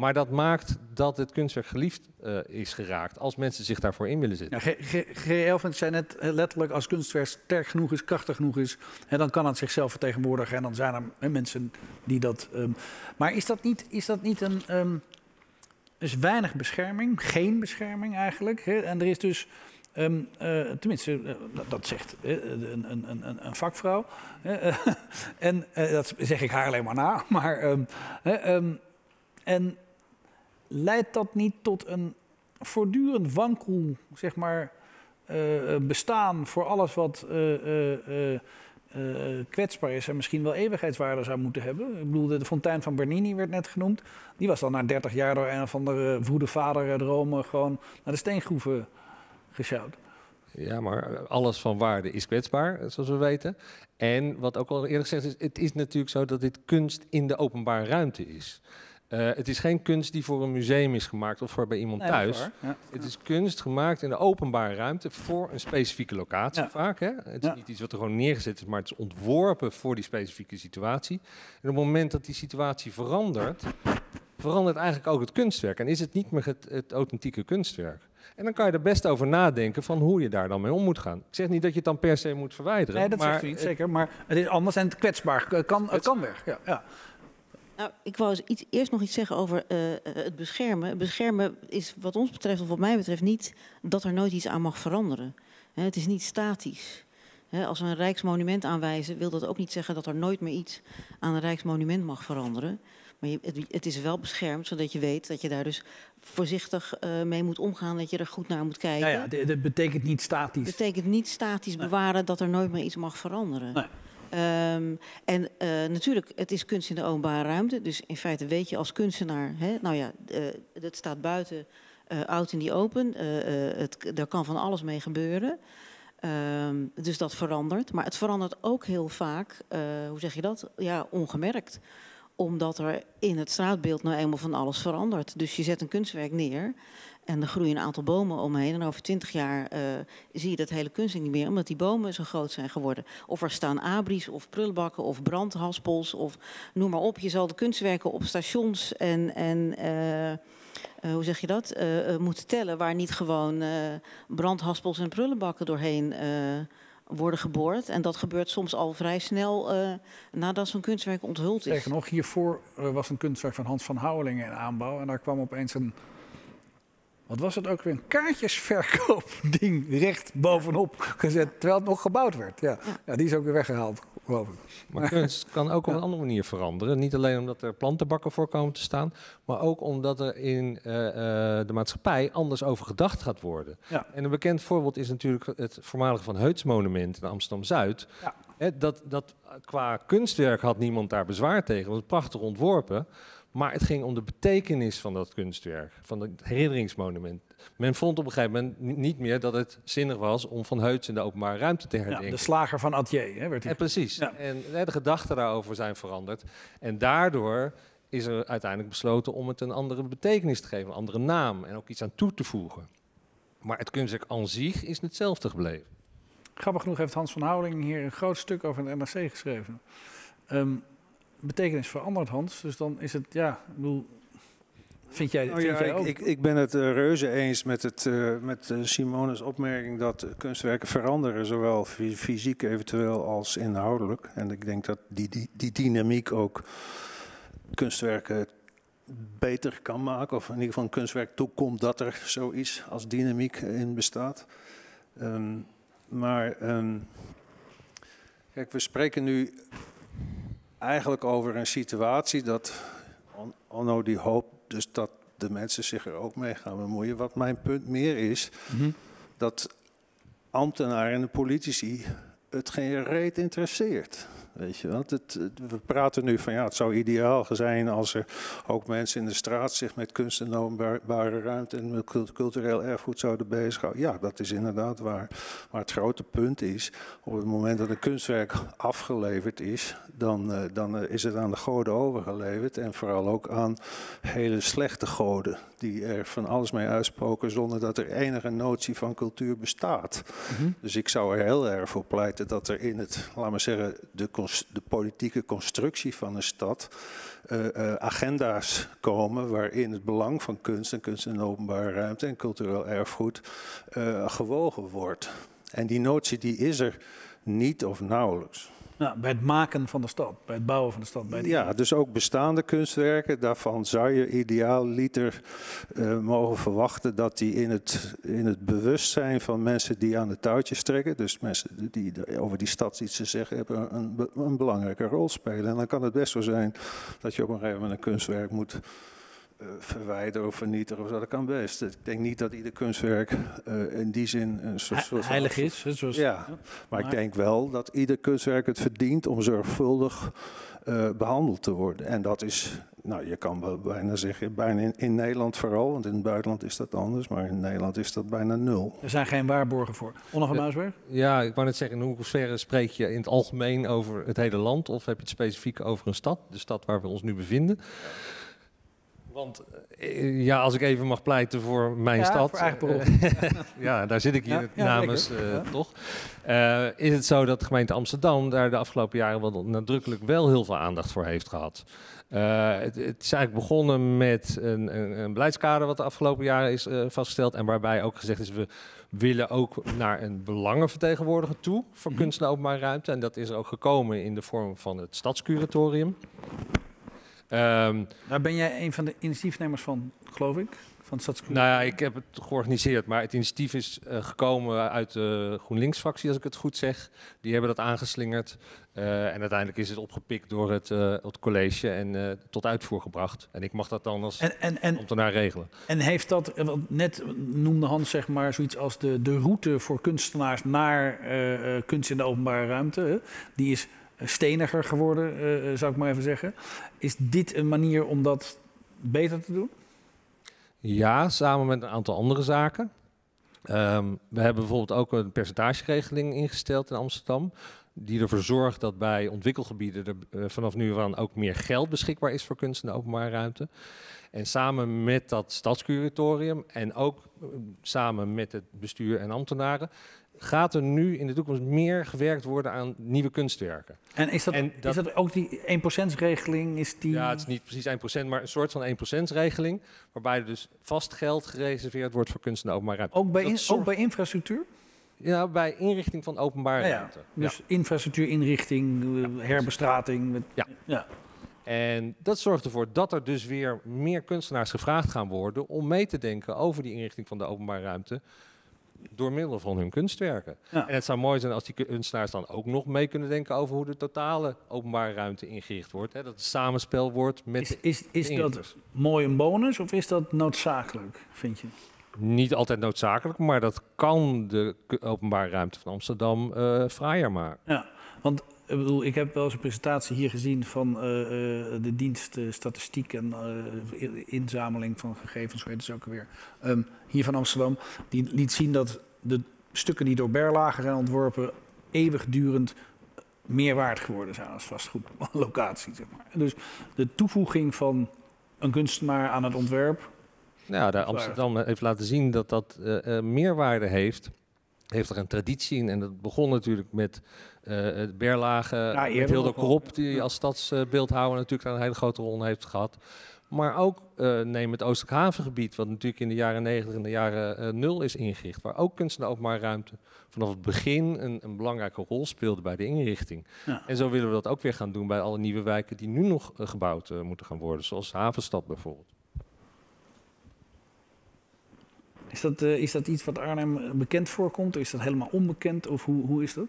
Maar dat maakt dat het kunstwerk geliefd uh, is geraakt als mensen zich daarvoor in willen zetten. Ja, G. Elfend zei net letterlijk, als kunstwerk sterk genoeg is, krachtig genoeg is, hè, dan kan het zichzelf vertegenwoordigen en dan zijn er hè, mensen die dat... Um, maar is dat niet, is dat niet een... Um, is weinig bescherming, geen bescherming eigenlijk. En er is dus... Um, uh, tenminste, dat zegt een, een, een, een, vakvrouw. en dat zeg ik haar alleen maar na. Maar, en leidt dat niet tot een voortdurend wankel, zeg maar, bestaan voor alles wat kwetsbaar is en misschien wel eeuwigheidswaarde zou moeten hebben? Ik bedoel, de fontein van Bernini werd net genoemd. Die was dan na 30 jaar door een of andere vroede vader dromen gewoon naar de steengroeven gesjouwd. Ja, maar alles van waarde is kwetsbaar, zoals we weten. En wat ook al eerder gezegd is, het is natuurlijk zo dat dit kunst in de openbare ruimte is. Uh, het is geen kunst die voor een museum is gemaakt of voor bij iemand nee, thuis. Ja. Het is kunst gemaakt in de openbare ruimte voor een specifieke locatie ja. vaak. Hè? Het is ja. niet iets wat er gewoon neergezet is, maar het is ontworpen voor die specifieke situatie. En op het moment dat die situatie verandert, verandert eigenlijk ook het kunstwerk. En is het niet meer het, het authentieke kunstwerk. En dan kan je er best over nadenken van hoe je daar dan mee om moet gaan. Ik zeg niet dat je het dan per se moet verwijderen. Nee, dat maar niet, zeker. Maar het is anders en het kwetsbaar. Het kan, het kan weg. Ja. Nou, ik wou iets, eerst nog iets zeggen over uh, het beschermen. Beschermen is wat ons betreft, of wat mij betreft, niet dat er nooit iets aan mag veranderen. het is niet statisch. als we een rijksmonument aanwijzen, wil dat ook niet zeggen dat er nooit meer iets aan een rijksmonument mag veranderen. Maar je, het, het, is wel beschermd, zodat je weet dat je daar dus voorzichtig uh, mee moet omgaan, dat je er goed naar moet kijken. Ja, ja dat betekent niet statisch. Het betekent niet statisch bewaren dat er nooit meer iets mag veranderen. Nee. Um, en uh, natuurlijk, het is kunst in de openbare ruimte. Dus in feite weet je als kunstenaar, hè, nou ja, uh, het staat buiten, uh, out in die open. het, daar kan van alles mee gebeuren. Um, dus dat verandert. Maar het verandert ook heel vaak, hoe zeg je dat? Ja, ongemerkt omdat er in het straatbeeld nou eenmaal van alles verandert. Dus je zet een kunstwerk neer en er groeien een aantal bomen omheen. En over twintig jaar uh, zie je dat hele kunstwerk niet meer, omdat die bomen zo groot zijn geworden. Of er staan abris of prullenbakken of brandhaspels of noem maar op. Je zal de kunstwerken op stations en, en uh, uh, hoe zeg je dat, moeten tellen... waar niet gewoon brandhaspels en prullenbakken doorheen worden geboord. En dat gebeurt soms al vrij snel nadat zo'n kunstwerk onthuld is. Zeker nog, hiervoor was een kunstwerk van Hans van Houwelingen in aanbouw. En daar kwam opeens een, wat was het ook weer, een kaartjesverkoopding recht bovenop gezet. Terwijl het nog gebouwd werd. Ja, ja. die is ook weer weggehaald. Maar kunst kan ook op een andere manier veranderen. Niet alleen omdat er plantenbakken voor komen te staan, maar ook omdat er in uh, uh, de maatschappij anders over gedacht gaat worden. Ja. En een bekend voorbeeld is natuurlijk het voormalige Van Heuts monument in Amsterdam-Zuid. Ja. dat, dat qua kunstwerk had niemand daar bezwaar tegen. Het was prachtig ontworpen. Maar het ging om de betekenis van dat kunstwerk, van het herinneringsmonument. Men vond op een gegeven moment niet meer dat het zinnig was om Van Heuts in de openbare ruimte te herdenken. Ja, de slager van Atje, hè, werd hij. Ja, precies. En de gedachten daarover zijn veranderd. En daardoor is er uiteindelijk besloten om het een andere betekenis te geven, een andere naam en ook iets aan toe te voegen. Maar het kunstwerk aan zich is hetzelfde gebleven. Grappig genoeg heeft Hans van Houweling hier een groot stuk over het NRC geschreven. Um, betekenis verandert, Hans. Dus dan is het, ja, ik bedoel, Vind jij, nou ja, jij ook? Ik, ik, ben het uh, reuze eens met, het, uh, met uh, Simone's opmerking dat kunstwerken veranderen, zowel fysiek eventueel als inhoudelijk. En ik denk dat die, die, die dynamiek ook kunstwerken beter kan maken, of in ieder geval een kunstwerk toekomt dat er zoiets als dynamiek in bestaat. Um, maar um, kijk, we spreken nu eigenlijk over een situatie dat Onno die hoopt dus dat de mensen zich er ook mee gaan bemoeien. Wat mijn punt meer is, mhm. dat ambtenaren en de politici het geen reet interesseert. Weet je, het, we praten nu van ja, het zou ideaal zijn als er ook mensen in de straat zich met kunst en openbare ruimte en met cultureel erfgoed zouden bezighouden. Ja, dat is inderdaad waar. Maar het grote punt is, op het moment dat een kunstwerk afgeleverd is, dan, uh, dan uh, is het aan de goden overgeleverd. En vooral ook aan hele slechte goden, die er van alles mee uitspoken zonder dat er enige notie van cultuur bestaat. Mm -hmm. Dus ik zou er heel erg voor pleiten dat er in het, laten we zeggen, de de politieke constructie van een stad uh, uh, agenda's komen waarin het belang van kunst en kunst in openbare ruimte en cultureel erfgoed uh, gewogen wordt. En die notie die is er niet of nauwelijks. Nou, bij het maken van de stad, bij het bouwen van de stad. Bij ja, dus ook bestaande kunstwerken, daarvan zou je ideaaliter uh, mogen verwachten dat die in het, in het bewustzijn van mensen die aan de touwtjes trekken, dus mensen die over die stad iets te zeggen hebben, een, een belangrijke rol spelen. En dan kan het best zo zijn dat je op een gegeven moment een kunstwerk moet uh, verwijderen of vernietigen. Of zo. Dat kan best. Ik denk niet dat ieder kunstwerk uh, in die zin een soort... soort heilig is. Zoals, ja, maar, maar, ik denk wel dat ieder kunstwerk het verdient om zorgvuldig uh, behandeld te worden. En dat is, nou je kan wel bijna zeggen, bijna in, in, Nederland vooral, want in het buitenland is dat anders, maar in Nederland is dat bijna nul. Er zijn geen waarborgen voor. Onno van Muisberg? Ja, ik wou net zeggen, in hoeverre spreek je in het algemeen over het hele land of heb je het specifiek over een stad, de stad waar we ons nu bevinden? Want eh, ja, als ik even mag pleiten voor mijn ja, stad. Voor eigen ja, daar zit ik hier ja, namens uh, toch. is het zo dat de gemeente Amsterdam daar de afgelopen jaren wel nadrukkelijk wel heel veel aandacht voor heeft gehad. Het, het, is eigenlijk begonnen met een, een, een, beleidskader wat de afgelopen jaren is vastgesteld. En waarbij ook gezegd is, we willen ook naar een belangenvertegenwoordiger toe voor kunst en openbare ruimte. En dat is er ook gekomen in de vorm van het stadscuratorium. Um, Daar ben jij een van de initiatiefnemers van, geloof ik? Van nou ja, ik heb het georganiseerd, maar het initiatief is uh, gekomen uit de GroenLinks-fractie, als ik het goed zeg. Die hebben dat aangeslingerd uh, en uiteindelijk is het opgepikt door het, uh, het college en tot uitvoer gebracht. En ik mag dat dan als en, en, en, ambtenaar regelen. En heeft dat, net noemde Hans zeg maar zoiets als de, de route voor kunstenaars naar kunst in de openbare ruimte, die is steniger geworden, zou ik maar even zeggen. Is dit een manier om dat beter te doen? Ja, samen met een aantal andere zaken. Um, we hebben bijvoorbeeld ook een percentageregeling ingesteld in Amsterdam. Die ervoor zorgt dat bij ontwikkelgebieden er uh, vanaf nu aan ook meer geld beschikbaar is voor kunst de openbare ruimte. En samen met dat stadscuratorium en ook samen met het bestuur en ambtenaren gaat er nu in de toekomst meer gewerkt worden aan nieuwe kunstwerken. En is dat, en dat is dat ook die 1%-regeling? Is die... Ja, het is niet precies 1%, maar een soort van 1%-regeling. Waarbij er dus vast geld gereserveerd wordt voor kunst en openbare ruimte. Ook bij, in, ook bij infrastructuur? Ja, bij inrichting van openbare ja, ruimte. Dus ja. infrastructuur, inrichting, eh, herbestrating. Ja. ja. En dat zorgt ervoor dat er dus weer meer kunstenaars gevraagd gaan worden om mee te denken over die inrichting van de openbare ruimte door middel van hun kunstwerken. En het zou mooi zijn als die kunstenaars dan ook nog mee kunnen denken over hoe de totale openbare ruimte ingericht wordt. Hè? Dat het samenspel wordt met. Is, is, is dat mooi een bonus of is dat noodzakelijk, vind je? Niet altijd noodzakelijk, maar dat kan de openbare ruimte van Amsterdam uh, fraaier maken. Ja, want ik, bedoel, ik heb wel eens een presentatie hier gezien van uh, de dienst uh, statistiek en inzameling van gegevens, hoe heet het ook alweer, um, hier van Amsterdam. Die liet zien dat de stukken die door Berlage zijn ontworpen eeuwigdurend meer waard geworden zijn als vastgoedlocatie. Zeg maar. Dus de toevoeging van een kunstenaar aan het ontwerp. Nou, daar Amsterdam heeft laten zien dat dat meerwaarde heeft heeft er een traditie in. En dat begon natuurlijk met uh, Berlage, ja, Hilde Krop, die als stadsbeeldhouwer natuurlijk een hele grote rol heeft gehad. Maar ook uh, neem het Oostelijk Havengebied, wat natuurlijk in de jaren 90 en de jaren uh, 0 is ingericht. Waar ook kunst en openbare ruimte vanaf het begin een, een belangrijke rol speelde bij de inrichting. Ja. En zo willen we dat ook weer gaan doen bij alle nieuwe wijken die nu nog gebouwd moeten gaan worden. Zoals Havenstad bijvoorbeeld. Is dat, uh, is dat iets wat Arnhem bekend voorkomt? Is dat helemaal onbekend? Of hoe, hoe is dat?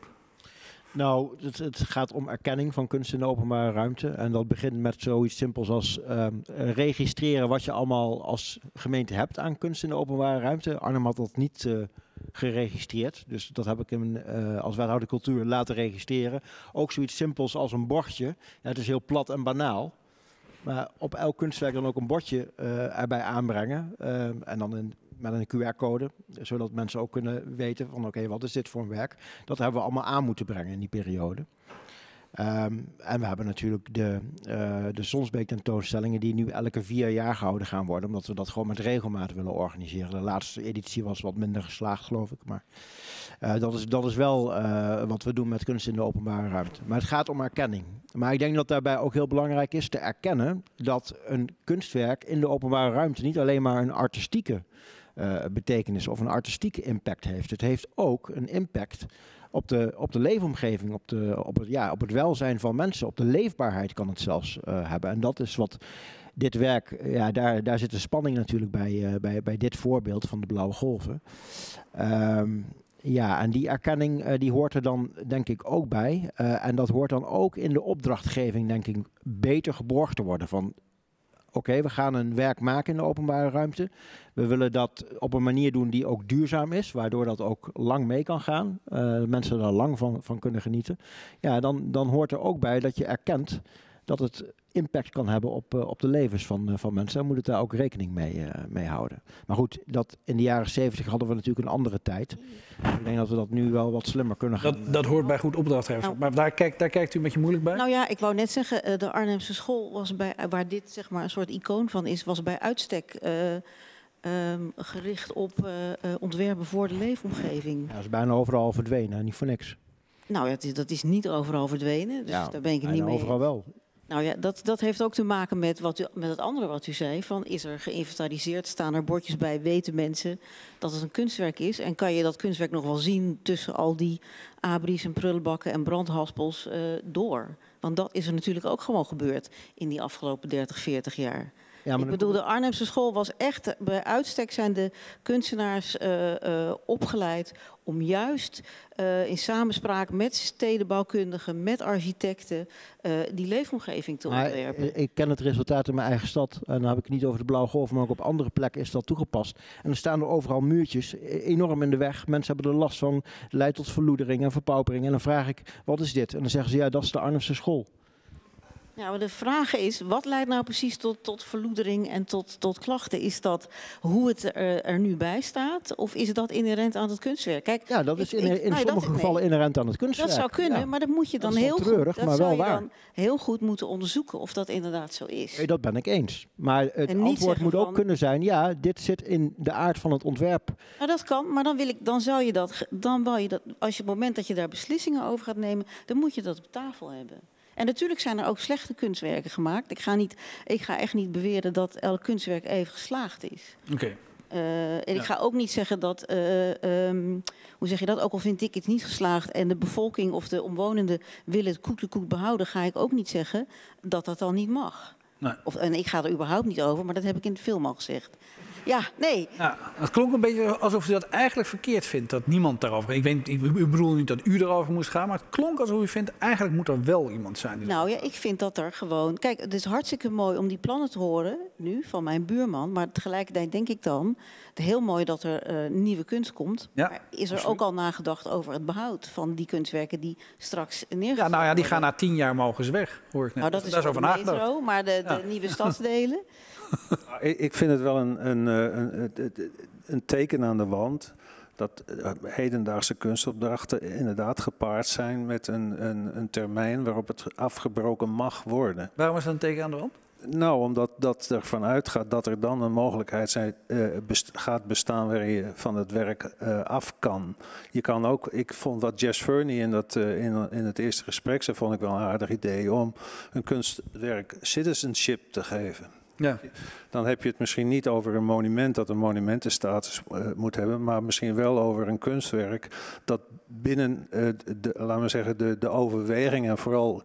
Nou, het, het, gaat om erkenning van kunst in de openbare ruimte. En dat begint met zoiets simpels als um, registreren wat je allemaal als gemeente hebt aan kunst in de openbare ruimte. Arnhem had dat niet uh, geregistreerd. Dus dat heb ik uh, als wethouder cultuur laten registreren. Ook zoiets simpels als een bordje. Het is heel plat en banaal. Maar op elk kunstwerk dan ook een bordje erbij aanbrengen. Uh, en dan in met een QR-code, zodat mensen ook kunnen weten van oké, wat is dit voor een werk? Dat hebben we allemaal aan moeten brengen in die periode. Um, en we hebben natuurlijk de, uh, de Sonsbeek tentoonstellingen die nu elke vier jaar gehouden gaan worden, omdat we dat gewoon met regelmaat willen organiseren. De laatste editie was wat minder geslaagd, geloof ik. Maar uh, dat, is, dat is wel uh, wat we doen met kunst in de openbare ruimte. Maar het gaat om erkenning. Maar ik denk dat daarbij ook heel belangrijk is te erkennen dat een kunstwerk in de openbare ruimte niet alleen maar een artistieke uh, betekenis of een artistieke impact heeft. Het heeft ook een impact op de, op de leefomgeving, op, de, op, het, ja, op het welzijn van mensen, op de leefbaarheid kan het zelfs uh, hebben. En dat is wat dit werk, ja, daar, daar zit de spanning natuurlijk bij, bij, bij dit voorbeeld van de blauwe golven. Um, ja, en die erkenning die hoort er dan denk ik ook bij. En dat hoort dan ook in de opdrachtgeving denk ik beter geborgd te worden. Van oké, we gaan een werk maken in de openbare ruimte. We willen dat op een manier doen die ook duurzaam is, waardoor dat ook lang mee kan gaan. Uh, mensen daar lang van, van kunnen genieten. Ja, dan, dan hoort er ook bij dat je erkent dat het impact kan hebben op, uh, op de levens van, uh, van mensen. Dan moet het daar ook rekening mee, uh, mee houden. Maar goed, dat in de jaren 70 hadden we natuurlijk een andere tijd. Ik denk dat we dat nu wel wat slimmer kunnen gaan. Dat, dat hoort bij goed opdrachtgever. Nou, maar daar, kijk, daar kijkt u een beetje moeilijk bij? Nou ja, ik wou net zeggen, de Arnhemse school was bij, waar dit zeg maar een soort icoon van is, was bij uitstek um, gericht op ontwerpen voor de leefomgeving. Ja, dat is bijna overal verdwenen, niet voor niks. Nou ja, dat is niet overal verdwenen, dus ja, daar ben ik het niet mee. overal wel. Nou ja, dat, dat heeft ook te maken met, wat u, met het andere wat u zei. Van is er geïnventariseerd, staan er bordjes bij, weten mensen dat het een kunstwerk is? En kan je dat kunstwerk nog wel zien tussen al die abris en prullenbakken en brandhaspels uh, door? Want dat is er natuurlijk ook gewoon gebeurd in die afgelopen 30, 40 jaar. Ja, ik bedoel, de Arnhemse school was echt, bij uitstek zijn de kunstenaars uh, uh, opgeleid om juist uh, in samenspraak met stedenbouwkundigen, met architecten, die leefomgeving te ontwerpen. Ik, ik ken het resultaat in mijn eigen stad. En dan heb ik het niet over de Blauwe Golf, maar ook op andere plekken is dat toegepast. En er staan er overal muurtjes, e-, enorm in de weg. Mensen hebben er last van, leidt tot verloedering en verpaupering. En dan vraag ik, wat is dit? En dan zeggen ze, ja, dat is de Arnhemse school. Ja, maar de vraag is, wat leidt nou precies tot, tot verloedering en tot, tot klachten? Is dat hoe het er, er, nu bij staat? Of is dat inherent aan het kunstwerk? Kijk, ja, dat is in, in, nou, sommige gevallen inherent aan het kunstwerk. Dat zou kunnen, maar dat moet je dan heel treurig, goed, maar wel waar. Dan heel goed moeten onderzoeken of dat inderdaad zo is. Nee, dat ben ik eens. Maar het antwoord moet ook kunnen zijn, ja, dit zit in de aard van het ontwerp. Nou, dat kan, maar dan, wil ik, dan zou je dat, dan wil je dat, als je op het moment dat je daar beslissingen over gaat nemen, dan moet je dat op tafel hebben. En natuurlijk zijn er ook slechte kunstwerken gemaakt. Ik ga, niet, ik ga echt niet beweren dat elk kunstwerk even geslaagd is. Oké. Uh, en ik ga ook niet zeggen dat, uh, um, hoe zeg je dat, ook al vind ik het niet geslaagd en de bevolking of de omwonenden willen het koek de koek behouden, ga ik ook niet zeggen dat dat dan niet mag. Nee. Of, en ik ga er überhaupt niet over, maar dat heb ik in de film al gezegd. Ja, nee. Ja, het klonk een beetje alsof u dat eigenlijk verkeerd vindt, dat niemand daarover... Ik, weet, ik, bedoel niet dat u erover moest gaan, maar het klonk alsof u vindt... eigenlijk moet er wel iemand zijn. Nou ja, ik vind dat er gewoon... Kijk, het is hartstikke mooi om die plannen te horen, nu, van mijn buurman. Maar tegelijkertijd denk ik dan, het heel mooi dat er uh, nieuwe kunst komt. Ja, maar is er ook al nagedacht over het behoud van die kunstwerken die straks neergezet Ja, nou ja, die gaan na tien jaar mogen ze weg, hoor ik net. Nou, dat is, over nagedacht. maar de, de nieuwe stadsdelen... ik vind het wel een, een, eh, een, een teken aan de wand dat eh, hedendaagse kunstopdrachten inderdaad gepaard zijn met een, een, een, termijn waarop het afgebroken mag worden. Waarom is dat een teken aan de wand? Nou, omdat dat ervan uitgaat dat er dan een mogelijkheid zijn, uh, gaat bestaan waar je van het werk uh, af kan. Je kan ook, ik vond wat Jess Fernie in, dat, uh, in, in het eerste gesprek zei, vond ik wel een aardig idee om een kunstwerk citizenship te geven. Ja. Dan heb je het misschien niet over een monument dat een monumentenstatus uh, moet hebben, maar misschien wel over een kunstwerk dat binnen, uh, de, laten we zeggen, de, de overwegingen, vooral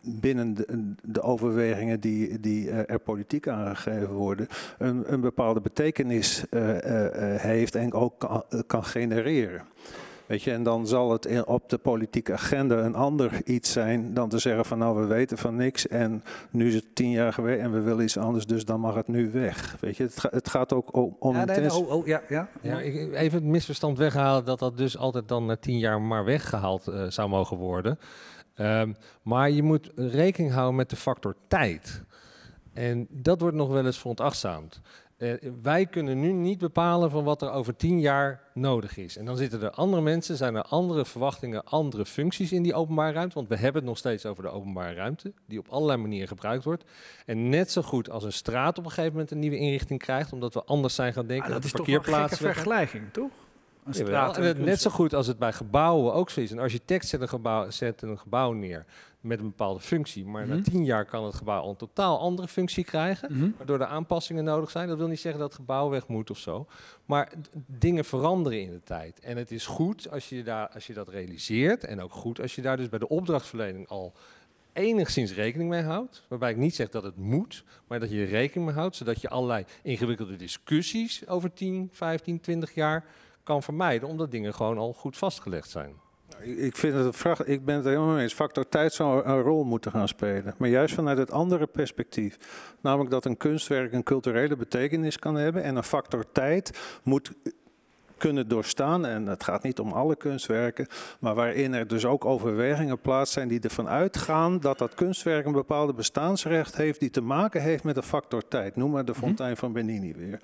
binnen de, de overwegingen die, die uh, er politiek aangegeven worden, een, een bepaalde betekenis heeft en ook kan, kan genereren. Weet je, en dan zal het op de politieke agenda een ander iets zijn dan te zeggen van nou we weten van niks en nu is het tien jaar geweest en we willen iets anders, dus dan mag het nu weg. Weet je, het, het gaat ook om, om ja, nee, oh, oh, ja, ja. ja even het misverstand weghalen dat dat dus altijd dan na tien jaar maar weggehaald uh, zou mogen worden. Um, maar je moet rekening houden met de factor tijd. En dat wordt nog wel eens veronachtzaamd. Uh, wij kunnen nu niet bepalen van wat er over tien jaar nodig is. En dan zitten er andere mensen, zijn er andere verwachtingen, andere functies in die openbare ruimte. Want we hebben het nog steeds over de openbare ruimte, die op allerlei manieren gebruikt wordt. En net zo goed als een straat op een gegeven moment een nieuwe inrichting krijgt, omdat we anders zijn gaan denken. Ah, dat is toch een gekke vergelijking, toch? Een straat en net zo goed als het bij gebouwen ook zo is. Een architect zet een gebouw, zet een gebouw neer met een bepaalde functie. Maar na mhm. tien jaar kan het gebouw een totaal andere functie krijgen, mhm. waardoor er aanpassingen nodig zijn. Dat wil niet zeggen dat het gebouw weg moet of zo. Maar dingen veranderen in de tijd. En het is goed als je, daar, als je dat realiseert. En ook goed als je daar dus bij de opdrachtverlening al enigszins rekening mee houdt. Waarbij ik niet zeg dat het moet, maar dat je er rekening mee houdt. Zodat je allerlei ingewikkelde discussies over 10, 15, 20 jaar kan vermijden. Omdat dingen gewoon al goed vastgelegd zijn. Ik, vind het vraag, ik ben het helemaal mee eens. Factor tijd zou een rol moeten gaan spelen. Maar juist vanuit het andere perspectief. Namelijk dat een kunstwerk een culturele betekenis kan hebben. En een factor tijd moet kunnen doorstaan. En het gaat niet om alle kunstwerken, maar waarin er dus ook overwegingen plaats zijn die ervan uitgaan dat dat kunstwerk een bepaalde bestaansrecht heeft die te maken heeft met de factor tijd. Noem maar de mhm. fontein van Benini weer.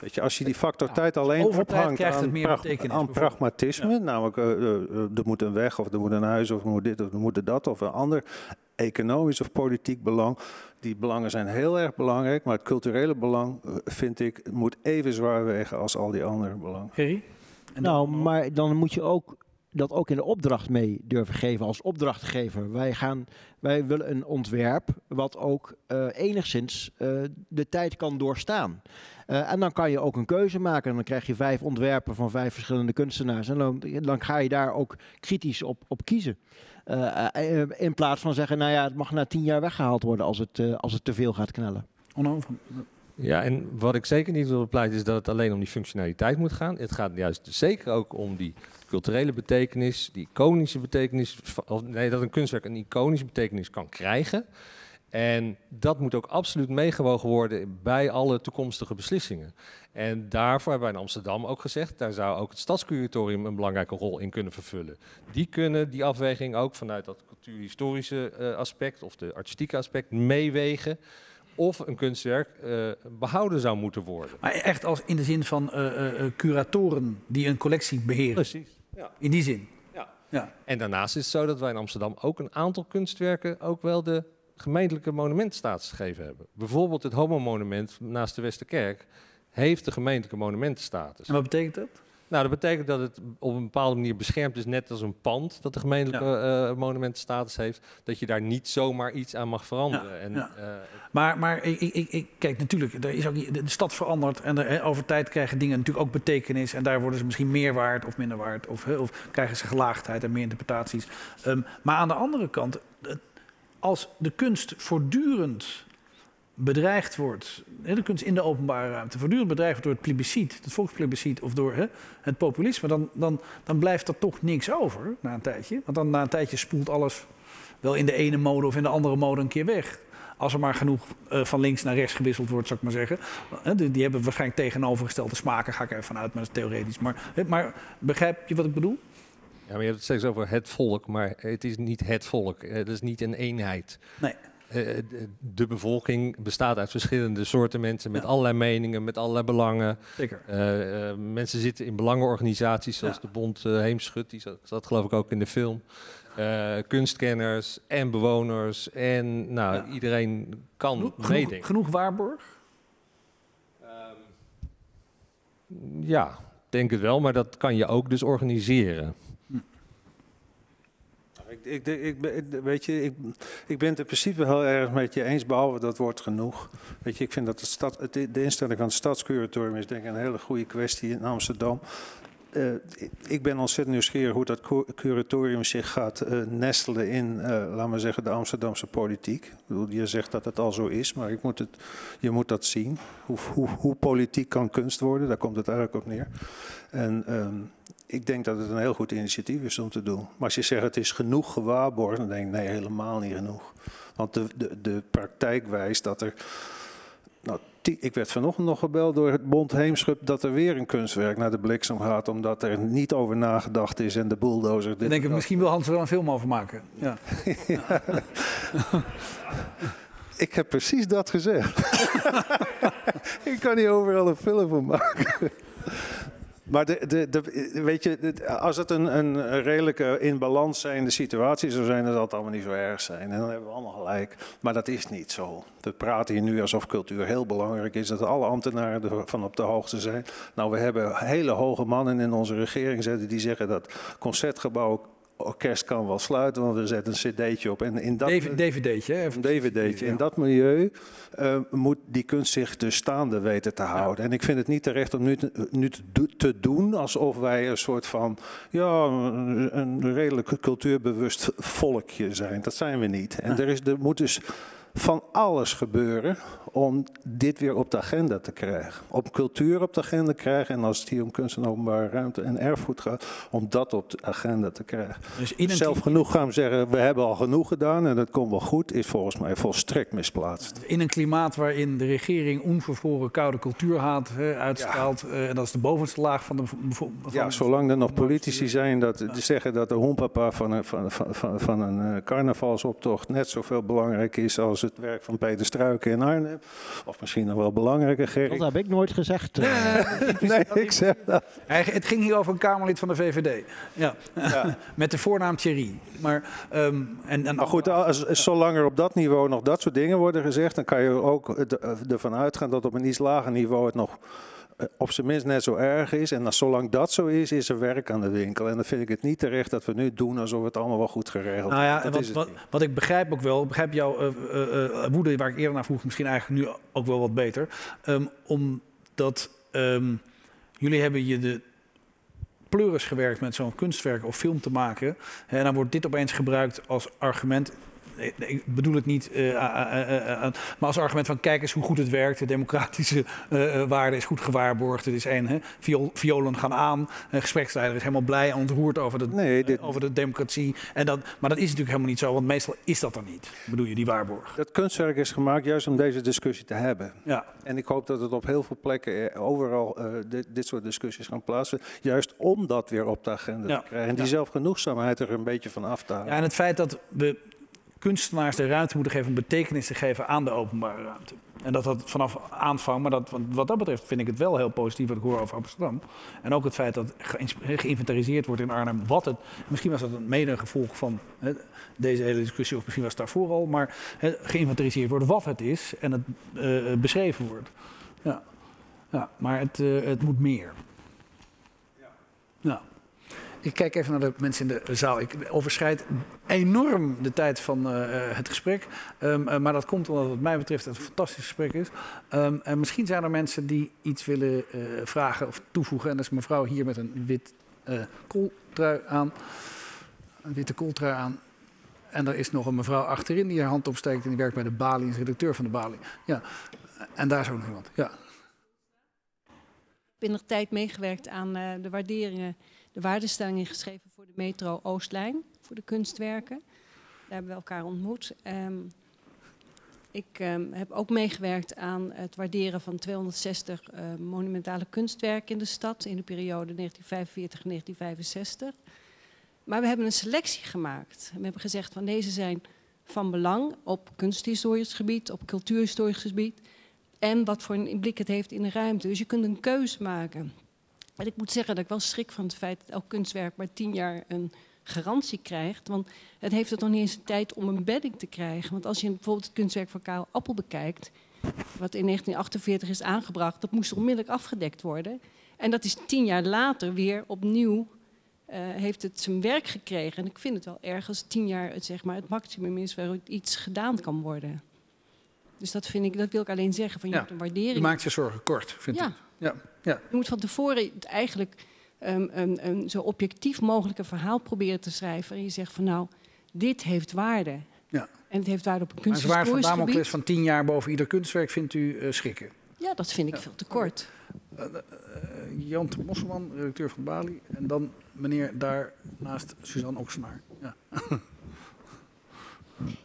Weet je, als je die factor tijd alleen ophangt aan, aan pragmatisme, namelijk uh, uh, er moet een weg of er moet een huis of er moet dit of er moet dat of een ander economisch of politiek belang. Die belangen zijn heel erg belangrijk, maar het culturele belang, vind ik, moet even zwaar wegen als al die andere belangen. Nou, maar dan moet je ook dat ook in de opdracht mee durven geven als opdrachtgever. Wij, gaan, wij willen een ontwerp wat ook uh, enigszins uh, de tijd kan doorstaan. Uh, en dan kan je ook een keuze maken. En dan krijg je vijf ontwerpen van vijf verschillende kunstenaars. En dan, dan ga je daar ook kritisch op, op kiezen. In plaats van zeggen, nou ja, het mag na tien jaar weggehaald worden als het, als het te veel gaat knellen. Ja, en wat ik zeker niet wil bepleiten is dat het alleen om die functionaliteit moet gaan. Het gaat juist zeker ook om die culturele betekenis, die iconische betekenis. Of nee, dat een kunstwerk een iconische betekenis kan krijgen. En dat moet ook absoluut meegewogen worden bij alle toekomstige beslissingen. En daarvoor hebben wij in Amsterdam ook gezegd, daar zou ook het stadscuratorium een belangrijke rol in kunnen vervullen. Die kunnen die afweging ook vanuit dat cultuurhistorische uh, aspect of de artistieke aspect meewegen of een kunstwerk uh, behouden zou moeten worden. Maar echt als in de zin van uh, uh, curatoren die een collectie beheren? Precies. Ja. In die zin? Ja. ja. En daarnaast is het zo dat wij in Amsterdam ook een aantal kunstwerken ook wel de gemeentelijke monumentstatus gegeven hebben. Bijvoorbeeld het Homo-monument naast de Westerkerk heeft de gemeentelijke monumentenstatus. En wat betekent dat? Nou, dat betekent dat het op een bepaalde manier beschermd is, net als een pand dat de gemeentelijke ja. uh, monumentenstatus heeft, dat je daar niet zomaar iets aan mag veranderen. Ja, en, ja. Uh, maar maar ik, ik, ik, kijk, natuurlijk, er is ook, de stad verandert en er, over tijd krijgen dingen natuurlijk ook betekenis en daar worden ze misschien meer waard of minder waard of, of krijgen ze gelaagdheid en meer interpretaties. Um, maar aan de andere kant, als de kunst voortdurend bedreigd wordt, de kunst in de openbare ruimte, voortdurend bedreigd wordt door het plebiscit, het volksplebiscit of door het populisme, dan, dan, dan blijft er toch niks over na een tijdje. Want dan na een tijdje spoelt alles wel in de ene mode of in de andere mode een keer weg. Als er maar genoeg uh, van links naar rechts gewisseld wordt, zou ik maar zeggen. Uh, die, die, hebben waarschijnlijk tegenovergestelde smaken, ga ik even vanuit, maar dat is theoretisch. Maar, maar begrijp je wat ik bedoel? Ja, maar je hebt het steeds over het volk, maar het is niet het volk. Het is niet een eenheid. Nee. Uh, de bevolking bestaat uit verschillende soorten mensen met ja. allerlei meningen, met allerlei belangen. Zeker. Uh, uh, mensen zitten in belangenorganisaties zoals ja. de Bond Heemschut, die zat, zat, geloof ik ook in de film. kunstkenners en bewoners en nou, ja. iedereen kan genoeg, meedenken. Genoeg waarborg? Um, ja, denk het wel, maar dat kan je ook dus organiseren. Ik, ik, weet je, ik, ik ben het in principe heel erg met je eens, behalve dat wordt genoeg. Weet je, ik vind dat de, stad, de instelling van het stadscuratorium is denk ik een hele goede kwestie in Amsterdam. Uh, ik ben ontzettend nieuwsgierig hoe dat curatorium zich gaat uh, nestelen in, uh, laten we zeggen, de Amsterdamse politiek. Ik bedoel, je zegt dat het al zo is, maar ik moet het, je moet dat zien. Hoe, hoe, hoe politiek kan kunst worden, daar komt het eigenlijk op neer. En um, ik denk dat het een heel goed initiatief is om te doen. Maar als je zegt het is genoeg gewaarborgd, dan denk ik nee, helemaal niet genoeg. Want de, de, de praktijk wijst dat er. Nou, ik werd vanochtend nog gebeld door het Bond Heemschip dat er weer een kunstwerk naar de bliksem gaat, omdat er niet over nagedacht is en de bulldozer. Dit ik denk ik, misschien wil Hans er wel een film over maken. Ja. ja. ik heb precies dat gezegd. ik kan hier overal een film van maken. Maar de, de, weet je, als het een, een redelijke in balans zijnde situatie zou zijn, dan zal het allemaal niet zo erg zijn. En dan hebben we allemaal gelijk. Maar dat is niet zo. We praten hier nu alsof cultuur heel belangrijk is, dat alle ambtenaren ervan op de hoogte zijn. Nou, we hebben hele hoge mannen in onze regering zitten die zeggen dat concertgebouw orkest kan wel sluiten, want we zetten een cd'tje op. En in dat, DVD'tje, hè? Een dvd'tje. In dat milieu uh, moet die kunst zich dus staande weten te houden. Ja. En ik vind het niet terecht om nu, te, nu te, doen alsof wij een soort van, ja, een, een redelijk cultuurbewust volkje zijn. Dat zijn we niet. En er, is, er moet dus van alles gebeuren om dit weer op de agenda te krijgen. Om cultuur op de agenda te krijgen en als het hier om kunst en openbare ruimte en erfgoed gaat, om dat op de agenda te krijgen. Dus Zelf genoeg gaan zeggen, we hebben al genoeg gedaan en dat komt wel goed, is volgens mij volstrekt misplaatst. In een klimaat waarin de regering onvervroren koude cultuurhaat hè, uitstraalt, ja. uh, en dat is de bovenste laag van de... Van ja, zolang er nog politici zijn dat die zeggen dat de hoenpapa van een, van, van, van, van een carnavalsoptocht net zoveel belangrijk is als het werk van Peter Struiken in Arnhem. Of misschien nog wel belangrijker, Gerrit. Dat heb ik nooit gezegd. nee, ik zeg dat. Het ging hier over een Kamerlid van de VVD. Ja. ja. Met de voornaam Thierry. Maar, um, en, en, maar goed, als, zolang er op dat niveau nog dat soort dingen worden gezegd... dan kan je ook ervan uitgaan dat op een iets lager niveau het nog eh, op zijn minst net zo erg is. En als, zolang dat zo is, is er werk aan de winkel. En dan vind ik het niet terecht dat we nu doen alsof het allemaal wel goed geregeld nou ja, is. Wat, wat, wat, ik begrijp ook wel, begrijp jouw uh, woede waar ik eerder naar vroeg, misschien eigenlijk nu ook wel wat beter. Um, omdat um, jullie hebben je de pleuris gewerkt met zo'n kunstwerk of film te maken. En dan wordt dit opeens gebruikt als argument ik bedoel het niet, uh, uh, uh, maar als argument van kijk eens hoe goed het werkt. De democratische waarde is goed gewaarborgd. Het is één, hè? violen gaan aan. Een gespreksleider is helemaal blij en ontroerd over de, nee, dit... over de democratie. En dat, maar dat is natuurlijk helemaal niet zo, want meestal is dat er niet. Bedoel je, die waarborg? Dat kunstwerk is gemaakt juist om deze discussie te hebben. Ja. En ik hoop dat het op heel veel plekken overal dit, dit, soort discussies gaan plaatsen. Juist om dat weer op de agenda te krijgen. En die ja. zelfgenoegzaamheid er een beetje van af te halen. Ja, en het feit dat we kunstenaars de ruimte moeten geven om betekenis te geven aan de openbare ruimte. En dat dat vanaf aanvang, maar dat, wat dat betreft vind ik het wel heel positief wat ik hoor over Amsterdam. En ook het feit dat geïnventariseerd wordt in Arnhem wat het, misschien was dat een mede gevolg van hè, deze hele discussie, of misschien was het daarvoor al, maar hè, geïnventariseerd wordt wat het is en het uh, beschreven wordt. Ja. ja, maar het, uh, het moet meer. Ja. Nou. Ik kijk even naar de mensen in de zaal. Ik overschrijd enorm de tijd van uh, het gesprek. Um, uh, maar dat komt omdat wat mij betreft een fantastisch gesprek is. Um, en misschien zijn er mensen die iets willen vragen of toevoegen. En dat is mevrouw hier met een wit kooltrui aan. Een witte kooltrui aan. En er is nog een mevrouw achterin die haar hand opsteekt. En die werkt bij de Bali, is redacteur van de Bali. Ja. En daar is ook nog iemand. Ja. Ik heb in de tijd meegewerkt aan de waarderingen de waardestelling geschreven voor de metro Oostlijn, voor de kunstwerken. Daar hebben we elkaar ontmoet. Um, ik um, heb ook meegewerkt aan het waarderen van 260 uh, monumentale kunstwerken in de stad in de periode 1945-1965. Maar we hebben een selectie gemaakt. We hebben gezegd van deze zijn van belang op kunsthistorisch gebied, op cultuurhistorisch gebied en wat voor een blik het heeft in de ruimte. Dus je kunt een keuze maken. Maar ik moet zeggen dat ik wel schrik van het feit dat elk kunstwerk maar tien jaar een garantie krijgt. Want het heeft het nog niet eens de tijd om een bedding te krijgen. Want als je bijvoorbeeld het kunstwerk van Karel Appel bekijkt, wat in 1948 is aangebracht, dat moest onmiddellijk afgedekt worden. En dat is tien jaar later weer opnieuw uh, heeft het zijn werk gekregen. En ik vind het wel erg als tien jaar het, zeg maar, het maximum is waarop iets gedaan kan worden. Dus dat, vind ik, dat wil ik alleen zeggen. Van, je ja, hebt een waardering. Je maakt je zorgen kort, vind ja. ik. Ja. Ja. Je moet van tevoren eigenlijk um, een, een zo objectief mogelijke verhaal proberen te schrijven. En je zegt van nou, dit heeft waarde. Ja. En het heeft waarde op een Maar zwaar kunsthistorisch van. Damocles van tien jaar boven ieder kunstwerk vindt u uh, schrikken? Ja, dat vind ik Ja. veel te kort. Uh, uh, Jan de Mosselman, redacteur van Bali. En dan meneer daarnaast Suzanne Oxenaar. Ja.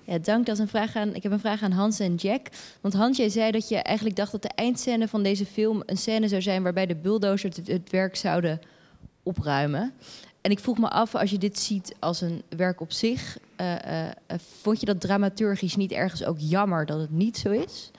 Ja, dank. Dat een vraag aan, ik heb een vraag aan Hans en Jack. Want Hans, jij zei dat je eigenlijk dacht dat de eindscène van deze film een scène zou zijn waarbij de bulldozers het, werk zouden opruimen. En ik vroeg me af, als je dit ziet als een werk op zich, eh, eh, vond je dat dramaturgisch niet ergens ook jammer dat het niet zo is?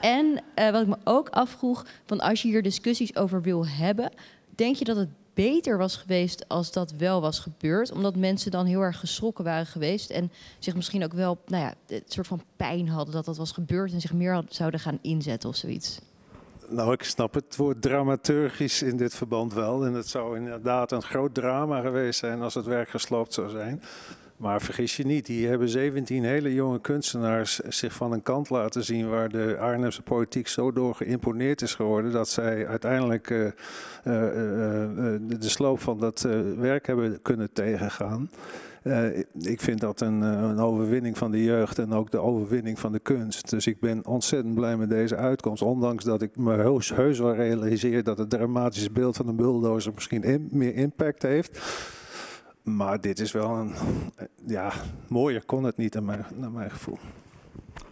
En eh, wat ik me ook afvroeg, van als je hier discussies over wil hebben, denk je dat het beter was geweest als dat wel was gebeurd? Omdat mensen dan heel erg geschrokken waren geweest en zich misschien ook wel, nou ja, het soort van pijn hadden dat dat was gebeurd en zich meer zouden gaan inzetten of zoiets. Nou, ik snap het woord dramaturgisch in dit verband wel. En het zou inderdaad een groot drama geweest zijn als het werk gesloopt zou zijn. Maar vergis je niet, hier hebben 17 hele jonge kunstenaars zich van een kant laten zien waar de Arnhemse politiek zo door geïmponeerd is geworden dat zij uiteindelijk eh, eh, eh, de, sloop van dat werk hebben kunnen tegengaan. Ik vind dat een, een overwinning van de jeugd en ook de overwinning van de kunst. Dus ik ben ontzettend blij met deze uitkomst. Ondanks dat ik me heus, heus wel realiseer dat het dramatische beeld van een bulldozer misschien meer impact heeft. Maar dit is wel een. Ja, mooier kon het niet naar mijn, naar mijn gevoel.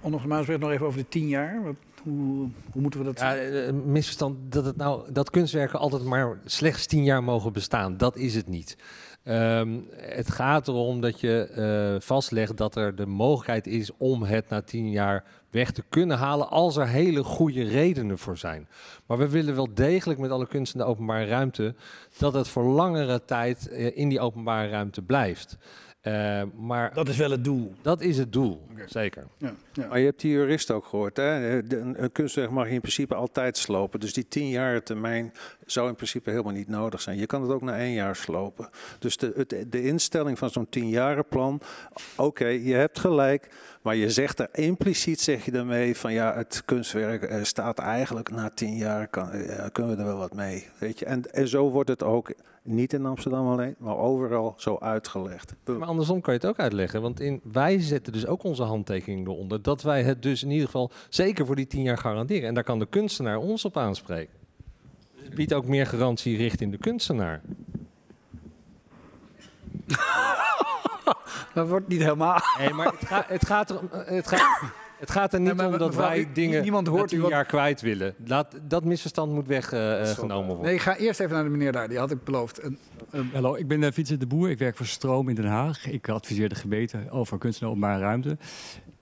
Van Maasbrug nog even over de tien jaar. Wat, hoe, hoe moeten we dat Ja, eh, een misverstand dat, het nou, dat kunstwerken altijd maar slechts tien jaar mogen bestaan. Dat is het niet. Ehm, het gaat erom dat je eh, vastlegt dat er de mogelijkheid is om het na tien jaar weg te kunnen halen als er hele goede redenen voor zijn. Maar we willen wel degelijk met alle kunst in de openbare ruimte dat het voor langere tijd eh, in die openbare ruimte blijft. Eh, maar Dat is wel het doel. dat is het doel. Zeker. Ja, ja. Maar je hebt die jurist ook gehoord. Hè? een kunstwerk mag je in principe altijd slopen. Dus die tien jaar termijn zou in principe helemaal niet nodig zijn. Je kan het ook na één jaar slopen. Dus de, de instelling van zo'n tienjarenplan. Oké, je hebt gelijk. Maar je zegt er impliciet, zeg je daarmee van ja, het kunstwerk eh, staat eigenlijk na tien jaar, kan, eh, kunnen we er wel wat mee. Weet je? En, en zo wordt het ook niet in Amsterdam alleen, maar overal zo uitgelegd. Maar andersom kan je het ook uitleggen, want in, wij zetten dus ook onze handtekening eronder dat wij het dus in ieder geval zeker voor die tien jaar garanderen. En daar kan de kunstenaar ons op aanspreken. Het biedt ook meer garantie richting de kunstenaar. dat wordt niet helemaal. Nee, maar het, gaat, het gaat er, het gaat, het gaat er niet om dat wij dingen niemand hoort tien jaar kwijt willen. Laat, dat misverstand moet weggenomen uh, worden. Nee, ik ga eerst even naar de meneer daar. Die had ik beloofd. Een, een... Hallo, ik ben uh, Vincent de Boer. Ik werk voor Stroom in Den Haag. Ik adviseer de gemeente over kunst en openbare ruimte.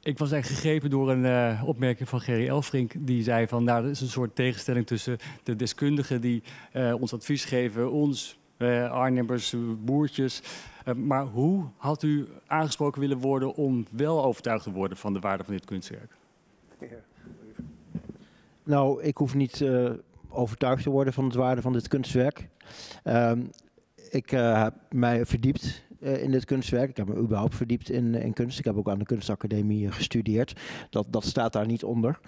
Ik was eigenlijk gegrepen door een uh, opmerking van Gerry Elfrink. Die zei van, nou, er is een soort tegenstelling tussen de deskundigen die uh, ons advies geven, ons, uh, Arnhemmers, boertjes. maar hoe had u aangesproken willen worden om wel overtuigd te worden van de waarde van dit kunstwerk? Nou, ik hoef niet overtuigd te worden van het waarde van dit kunstwerk. Ehm, ik heb mij verdiept uh, in dit kunstwerk. Ik heb me überhaupt verdiept in, in kunst. Ik heb ook aan de kunstacademie gestudeerd. Dat, dat staat daar niet onder.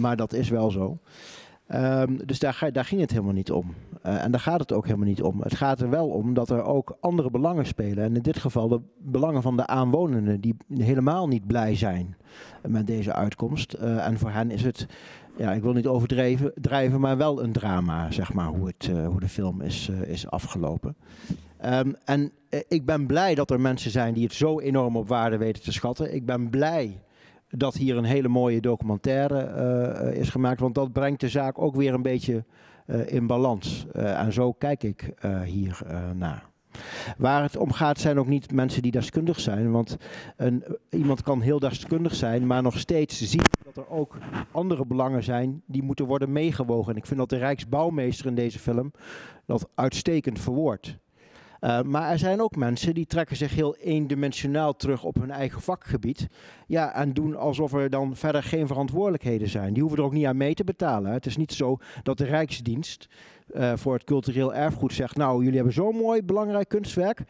Maar dat is wel zo. Um, dus daar, daar, ging het helemaal niet om. En daar gaat het ook helemaal niet om. Het gaat er wel om dat er ook andere belangen spelen. En in dit geval de belangen van de aanwonenden, die helemaal niet blij zijn met deze uitkomst. En voor hen is het, ja, ik wil niet overdrijven, drijven, maar wel een drama, zeg maar, hoe, het, hoe de film is, is afgelopen. Um, en uh, ik ben blij dat er mensen zijn die het zo enorm op waarde weten te schatten. Ik ben blij dat hier een hele mooie documentaire uh, is gemaakt, want dat brengt de zaak ook weer een beetje in balans. en zo kijk ik hier naar. Waar het om gaat zijn ook niet mensen die deskundig zijn, want een, iemand kan heel deskundig zijn, maar nog steeds zien dat er ook andere belangen zijn die moeten worden meegewogen. En ik vind dat de Rijksbouwmeester in deze film dat uitstekend verwoordt. Uh, maar er zijn ook mensen die trekken zich heel eendimensionaal terug op hun eigen vakgebied. Ja, en doen alsof er dan verder geen verantwoordelijkheden zijn. Die hoeven er ook niet aan mee te betalen. Het is niet zo dat de Rijksdienst uh, voor het cultureel erfgoed zegt: Nou, jullie hebben zo'n mooi belangrijk kunstwerk.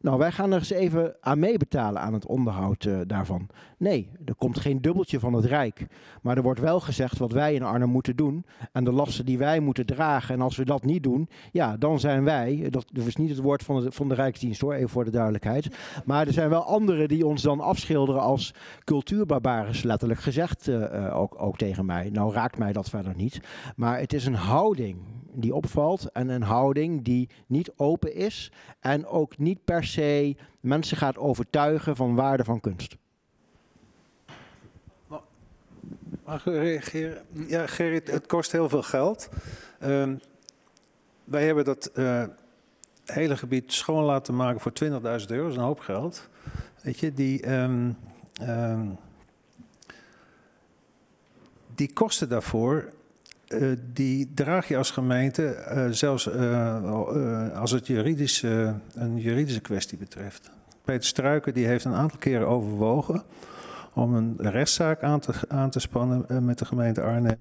Nou, wij gaan er eens even aan meebetalen aan het onderhoud uh, daarvan. Nee, er komt geen dubbeltje van het Rijk. Maar er wordt wel gezegd wat wij in Arnhem moeten doen. En de lasten die wij moeten dragen. En als we dat niet doen, ja, dan zijn wij. Dat, is niet het woord van de, van de Rijksdienst hoor, even voor de duidelijkheid. Maar er zijn wel anderen die ons dan afschilderen als cultuurbarbares, letterlijk gezegd uh, uh, ook, ook tegen mij. Nou raakt mij dat verder niet. Maar het is een houding die opvalt en een houding die niet open is en ook niet per se mensen gaat overtuigen van waarde van kunst. Mag ik reageren? Ja, Gerrit, het kost heel veel geld. Uh, wij hebben dat uh, hele gebied schoon laten maken voor 20.000 euro, dat is een hoop geld. Weet je, die, um, um, die kosten daarvoor uh, die draag je als gemeente, uh, zelfs uh, als het juridisch, een juridische kwestie betreft. Peter Struiken die heeft een aantal keren overwogen om een rechtszaak aan te, aan te spannen met de gemeente Arnhem.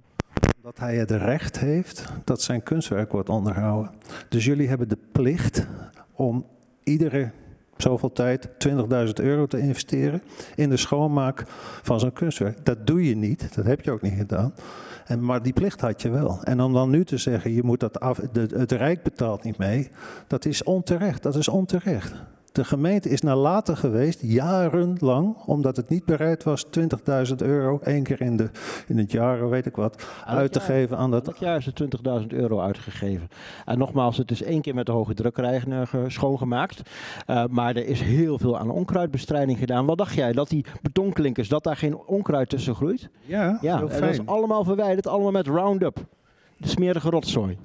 Dat hij het recht heeft dat zijn kunstwerk wordt onderhouden. Dus jullie hebben de plicht om iedere zoveel tijd 20.000 euro te investeren in de schoonmaak van zo'n kunstwerk. Dat doe je niet, dat heb je ook niet gedaan. En, maar die plicht had je wel. En om dan nu te zeggen, je moet dat af, de, het Rijk betaalt niet mee, dat is onterecht. Dat is onterecht. De gemeente is nalaten geweest, jarenlang, omdat het niet bereid was 20.000 euro één keer in, de, in het jaar, weet ik wat, uit te geven aan dat. Dat jaar is er 20.000 euro uitgegeven. En nogmaals, het is één keer met de hoge drukreigener schoongemaakt. Uh, maar er is heel veel aan onkruidbestrijding gedaan. Wat dacht jij, dat die betonklinkers, dat daar geen onkruid tussen groeit? Ja, ja heel en dat is allemaal verwijderd, allemaal met Roundup. De smerige rotzooi.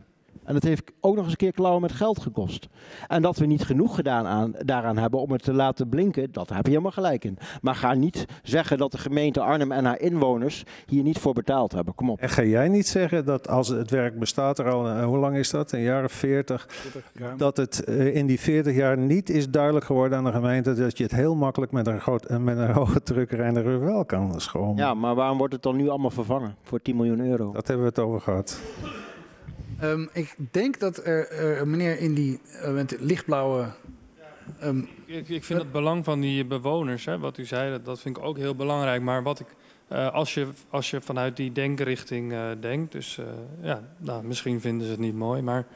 En dat heeft ook nog eens een keer klauwen met geld gekost. En dat we niet genoeg gedaan aan, daaraan hebben om het te laten blinken, dat heb je helemaal gelijk in. Maar ga niet zeggen dat de gemeente Arnhem en haar inwoners hier niet voor betaald hebben. Kom op. En ga jij niet zeggen dat als het werk bestaat er al, uh, hoe lang is dat? Een jaar of 40? Dat het uh, in die 40 jaar niet is duidelijk geworden aan de gemeente dat je het heel makkelijk met een, groot, uh, met een hoge drukkerij en de wel kan schoon. Ja, maar waarom wordt het dan nu allemaal vervangen voor 10 miljoen euro? Dat hebben we het over gehad. Um, ik denk dat er, er meneer in die uh, met lichtblauwe. Um, ik, ik, vind het belang van die bewoners, hè, wat u zei, dat, dat, vind ik ook heel belangrijk. Maar wat ik, uh, als, je, als je vanuit die denkrichting uh, denkt, dus ja, nou, misschien vinden ze het niet mooi, maar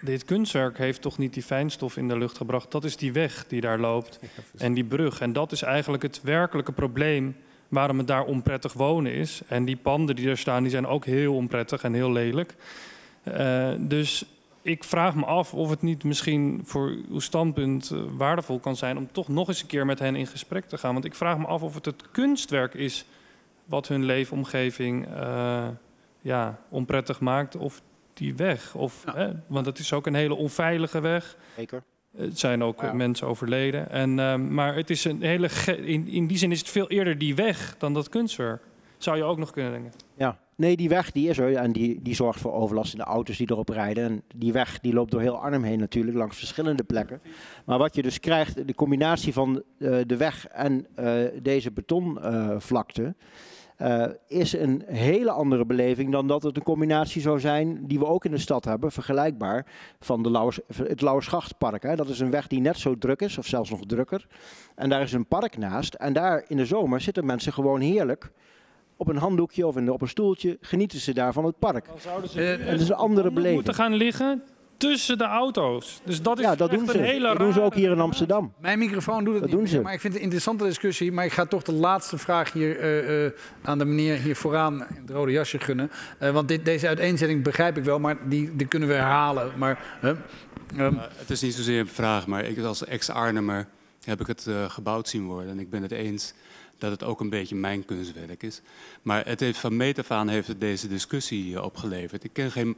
dit kunstwerk heeft toch niet die fijnstof in de lucht gebracht. Dat is die weg die daar loopt en die brug. En dat is eigenlijk het werkelijke probleem waarom het daar onprettig wonen is. En die panden die er staan, die zijn ook heel onprettig en heel lelijk. Uh, dus ik vraag me af of het niet misschien voor uw standpunt uh, waardevol kan zijn om toch nog eens een keer met hen in gesprek te gaan. Want ik vraag me af of het het kunstwerk is wat hun leefomgeving uh, ja, onprettig maakt, of die weg. Of, ja. hè, want het is ook een hele onveilige weg. Zeker. Het zijn ook ja. mensen overleden. En, uh, maar het is een hele in, in die zin is het veel eerder die weg dan dat kunstwerk. Zou je ook nog kunnen denken. Ja, nee, die weg die is er. En die, die zorgt voor overlast in de auto's die erop rijden. En die weg die loopt door heel Arnhem heen natuurlijk, langs verschillende plekken. Maar wat je dus krijgt, de combinatie van uh, de weg en uh, deze betonvlakte... Uh, uh, is een hele andere beleving dan dat het een combinatie zou zijn die we ook in de stad hebben, vergelijkbaar van de Lauwers, het Lauwersgrachtpark. Hè. Dat is een weg die net zo druk is, of zelfs nog drukker. En daar is een park naast. En daar in de zomer zitten mensen gewoon heerlijk op een handdoekje of in, op een stoeltje, genieten ze daar van het park. Dan zouden ze uh, het is een andere beleving. moeten gaan liggen tussen de auto's. Dus dat is ja, dat echt doen ze. een hele Dat doen ze ook hier in Amsterdam. Mijn microfoon doet het dat niet doen ze. maar ik vind het een interessante discussie. Maar ik ga toch de laatste vraag hier uh, uh, aan de meneer hier vooraan in het rode jasje gunnen. Uh, want dit, deze uiteenzetting begrijp ik wel, maar die, die kunnen we herhalen. Maar, um, het is niet zozeer een vraag, maar ik als ex-Arnhemer heb ik het gebouwd zien worden. En ik ben het eens dat het ook een beetje mijn kunstwerk is. Maar het heeft, van meet af aan heeft het deze discussie opgeleverd. Ik ken geen...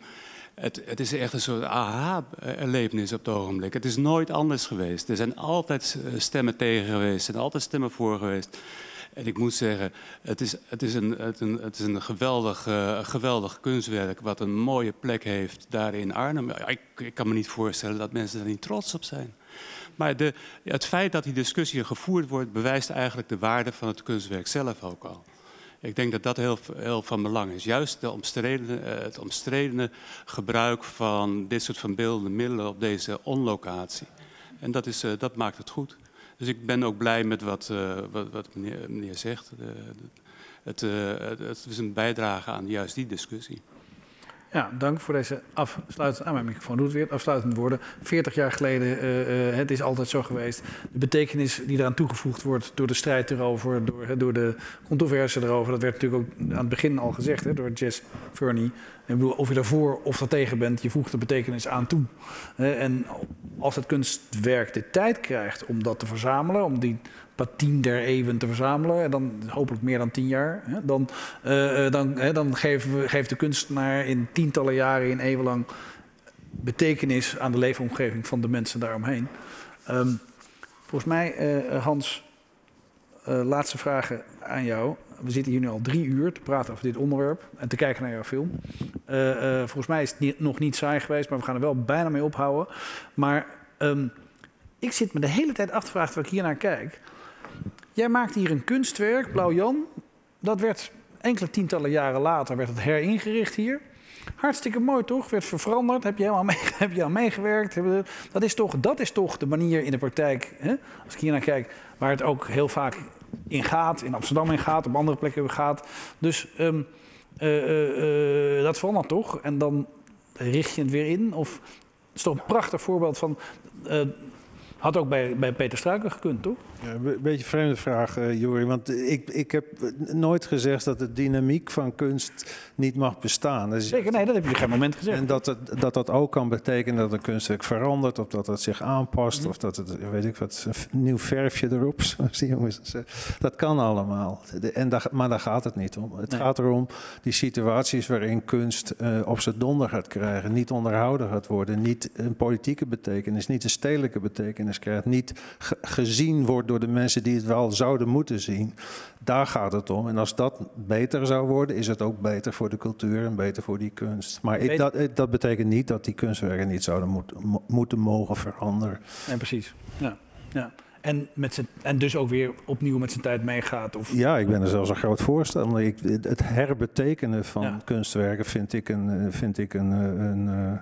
Het, het, is echt een soort aha-erlevenis op het ogenblik. Het is nooit anders geweest. Er zijn altijd stemmen tegen geweest en altijd stemmen voor geweest. En ik moet zeggen, het is, het is een, het is een geweldig, uh, geweldig kunstwerk wat een mooie plek heeft daar in Arnhem. Ik, ik, kan me niet voorstellen dat mensen daar niet trots op zijn. Maar de, het feit dat die discussie gevoerd wordt, bewijst eigenlijk de waarde van het kunstwerk zelf ook al. Ik denk dat dat heel, heel van belang is. Juist de omstredene, het omstredene gebruik van dit soort van beeldende middelen op deze onlocatie. En dat, is, uh, dat maakt het goed. Dus ik ben ook blij met wat, uh, wat, wat meneer, meneer, zegt. Het, het, is een bijdrage aan juist die discussie. Ja, dank voor deze afsluitende... Ah, mijn microfoon doet weer afsluitende woorden. 40 jaar geleden, uh, uh, het is altijd zo geweest. De betekenis die eraan toegevoegd wordt door de strijd erover, door, door de controverse erover... dat werd natuurlijk ook aan het begin al gezegd hè, door Jess Fernie. Ik bedoel, of je daarvoor of er tegen bent, je voegt de betekenis aan toe. en als het kunstwerk de tijd krijgt om dat te verzamelen... om die tien der eeuwen te verzamelen, en dan hopelijk meer dan tien jaar, dan, dan, hè, dan we, geeft de kunstenaar in tientallen jaren, in eeuwen lang, betekenis aan de leefomgeving van de mensen daaromheen. Um, volgens mij, uh, Hans, laatste vragen aan jou. We zitten hier nu al drie uur te praten over dit onderwerp en te kijken naar jouw film. volgens mij is het nog niet saai geweest, maar we gaan er wel bijna mee ophouden. Maar um, ik zit me de hele tijd af te vragen waar ik hier naar kijk. Jij maakt hier een kunstwerk, Blauw Jan. Dat werd enkele tientallen jaren later werd het heringericht hier. Hartstikke mooi toch? Werd veranderd. Heb je helemaal mee, heb je aan meegewerkt? Dat is, toch, dat is toch de manier in de praktijk, hè? als ik hier naar kijk, waar het ook heel vaak in gaat. In Amsterdam in gaat, op andere plekken gaat. Dus um, uh, uh, uh, dat verandert toch? En dan richt je het weer in? Of het is toch een prachtig voorbeeld van Had ook bij, bij Peter Struiker gekund, toch? Ja, een beetje een vreemde vraag, uh, Jori. Want ik, ik heb nooit gezegd dat de dynamiek van kunst niet mag bestaan. Zeker, nee, dat heb je geen moment gezegd. En dat, het, dat dat ook kan betekenen dat een kunstwerk verandert, of dat het zich aanpast, mhm. of dat het, weet ik wat, een nieuw verfje erop, zoals die jongens Dat kan allemaal. En daar, maar daar gaat het niet om. Het gaat erom die situaties waarin kunst uh, op zijn donder gaat krijgen, niet onderhouden gaat worden, niet een politieke betekenis, niet een stedelijke betekenis krijgt, niet gezien wordt door de mensen die het wel zouden moeten zien. Daar gaat het om. En als dat beter zou worden, is het ook beter voor de cultuur en beter voor die kunst. Maar ik, dat, dat betekent niet dat die kunstwerken niet zouden moeten mogen veranderen. En precies. Ja. ja. En, met en dus ook weer opnieuw met zijn tijd meegaat? Of... Ja, ik ben er zelfs een groot voorstander. Ik, het herbetekenen van kunstwerken vind ik, een, vind ik een, een, een,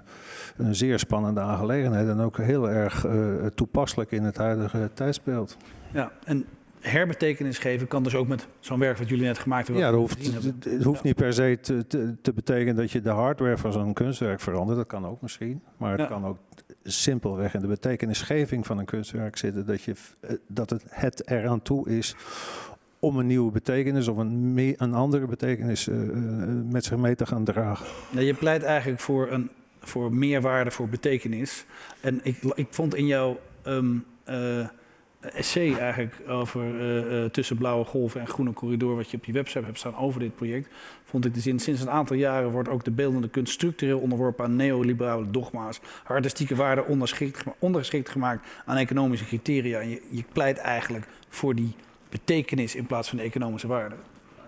een zeer spannende aangelegenheid. En ook heel erg uh, toepasselijk in het huidige tijdsbeeld. Ja, en herbetekenis geven kan dus ook met zo'n werk wat jullie net gemaakt hebben. Ja, dat hoeft, het, hoeft niet per se te, te, te, betekenen dat je de hardware van zo'n kunstwerk verandert. Dat kan ook misschien. Maar het kan ook simpelweg in de betekenisgeving van een kunstwerk zitten. Dat, je, eh, dat het, het eraan toe is om een nieuwe betekenis of een, een andere betekenis uh, met zich mee te gaan dragen. Ja, je pleit eigenlijk voor, een, voor meerwaarde, voor betekenis. En ik, ik vond in jouw um, essay eigenlijk over uh, tussen blauwe golven en groene corridor, wat je op je website hebt staan over dit project, vond ik de zin, sinds een aantal jaren wordt ook de beeldende kunst structureel onderworpen aan neoliberale dogma's, artistieke waarden ondergeschikt, ondergeschikt gemaakt aan economische criteria. En je, je pleit eigenlijk voor die betekenis in plaats van de economische waarde.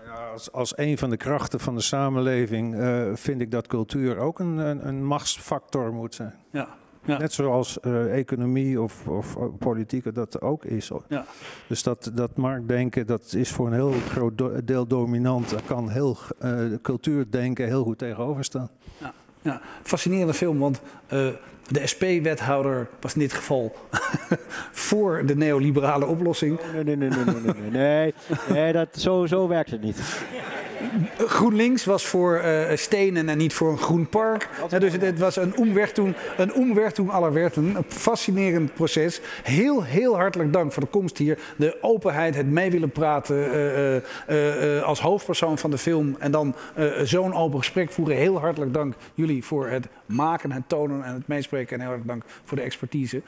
Ja, als, als een van de krachten van de samenleving uh, vind ik dat cultuur ook een, een, een machtsfactor moet zijn. Ja, Net zoals uh, economie of, of politiek dat ook is. Ja. Dus dat, dat marktdenken dat is voor een heel groot deel dominant. Daar kan heel uh, cultuurdenken heel goed tegenover staan. Ja, ja. fascinerende film, want uh, de SP-wethouder was in dit geval voor de neoliberale oplossing. Nee, nee, nee, nee, nee, nee, nee, nee dat, zo, zo werkt het niet. GroenLinks was voor uh, stenen en niet voor een groen park. Ja, dus het, het, was een omwertung, een omwertung aller werten. Een fascinerend proces. Heel, heel hartelijk dank voor de komst hier. De openheid, het mee willen praten uh, uh, als hoofdpersoon van de film. En dan zo'n open gesprek voeren. Heel hartelijk dank jullie voor het maken, het tonen en het meespreken. En heel hartelijk dank voor de expertise.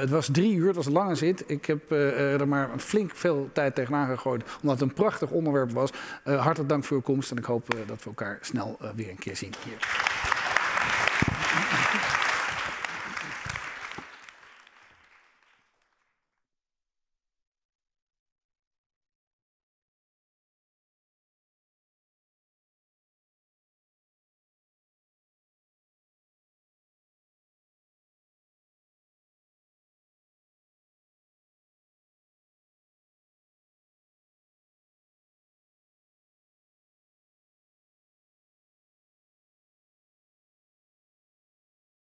het was drie uur, het was een lange zit. Ik heb er maar flink veel tijd tegenaan gegooid. Omdat het een prachtig onderwerp was. hartelijk dank voor uw komst en ik hoop dat we elkaar snel weer een keer zien.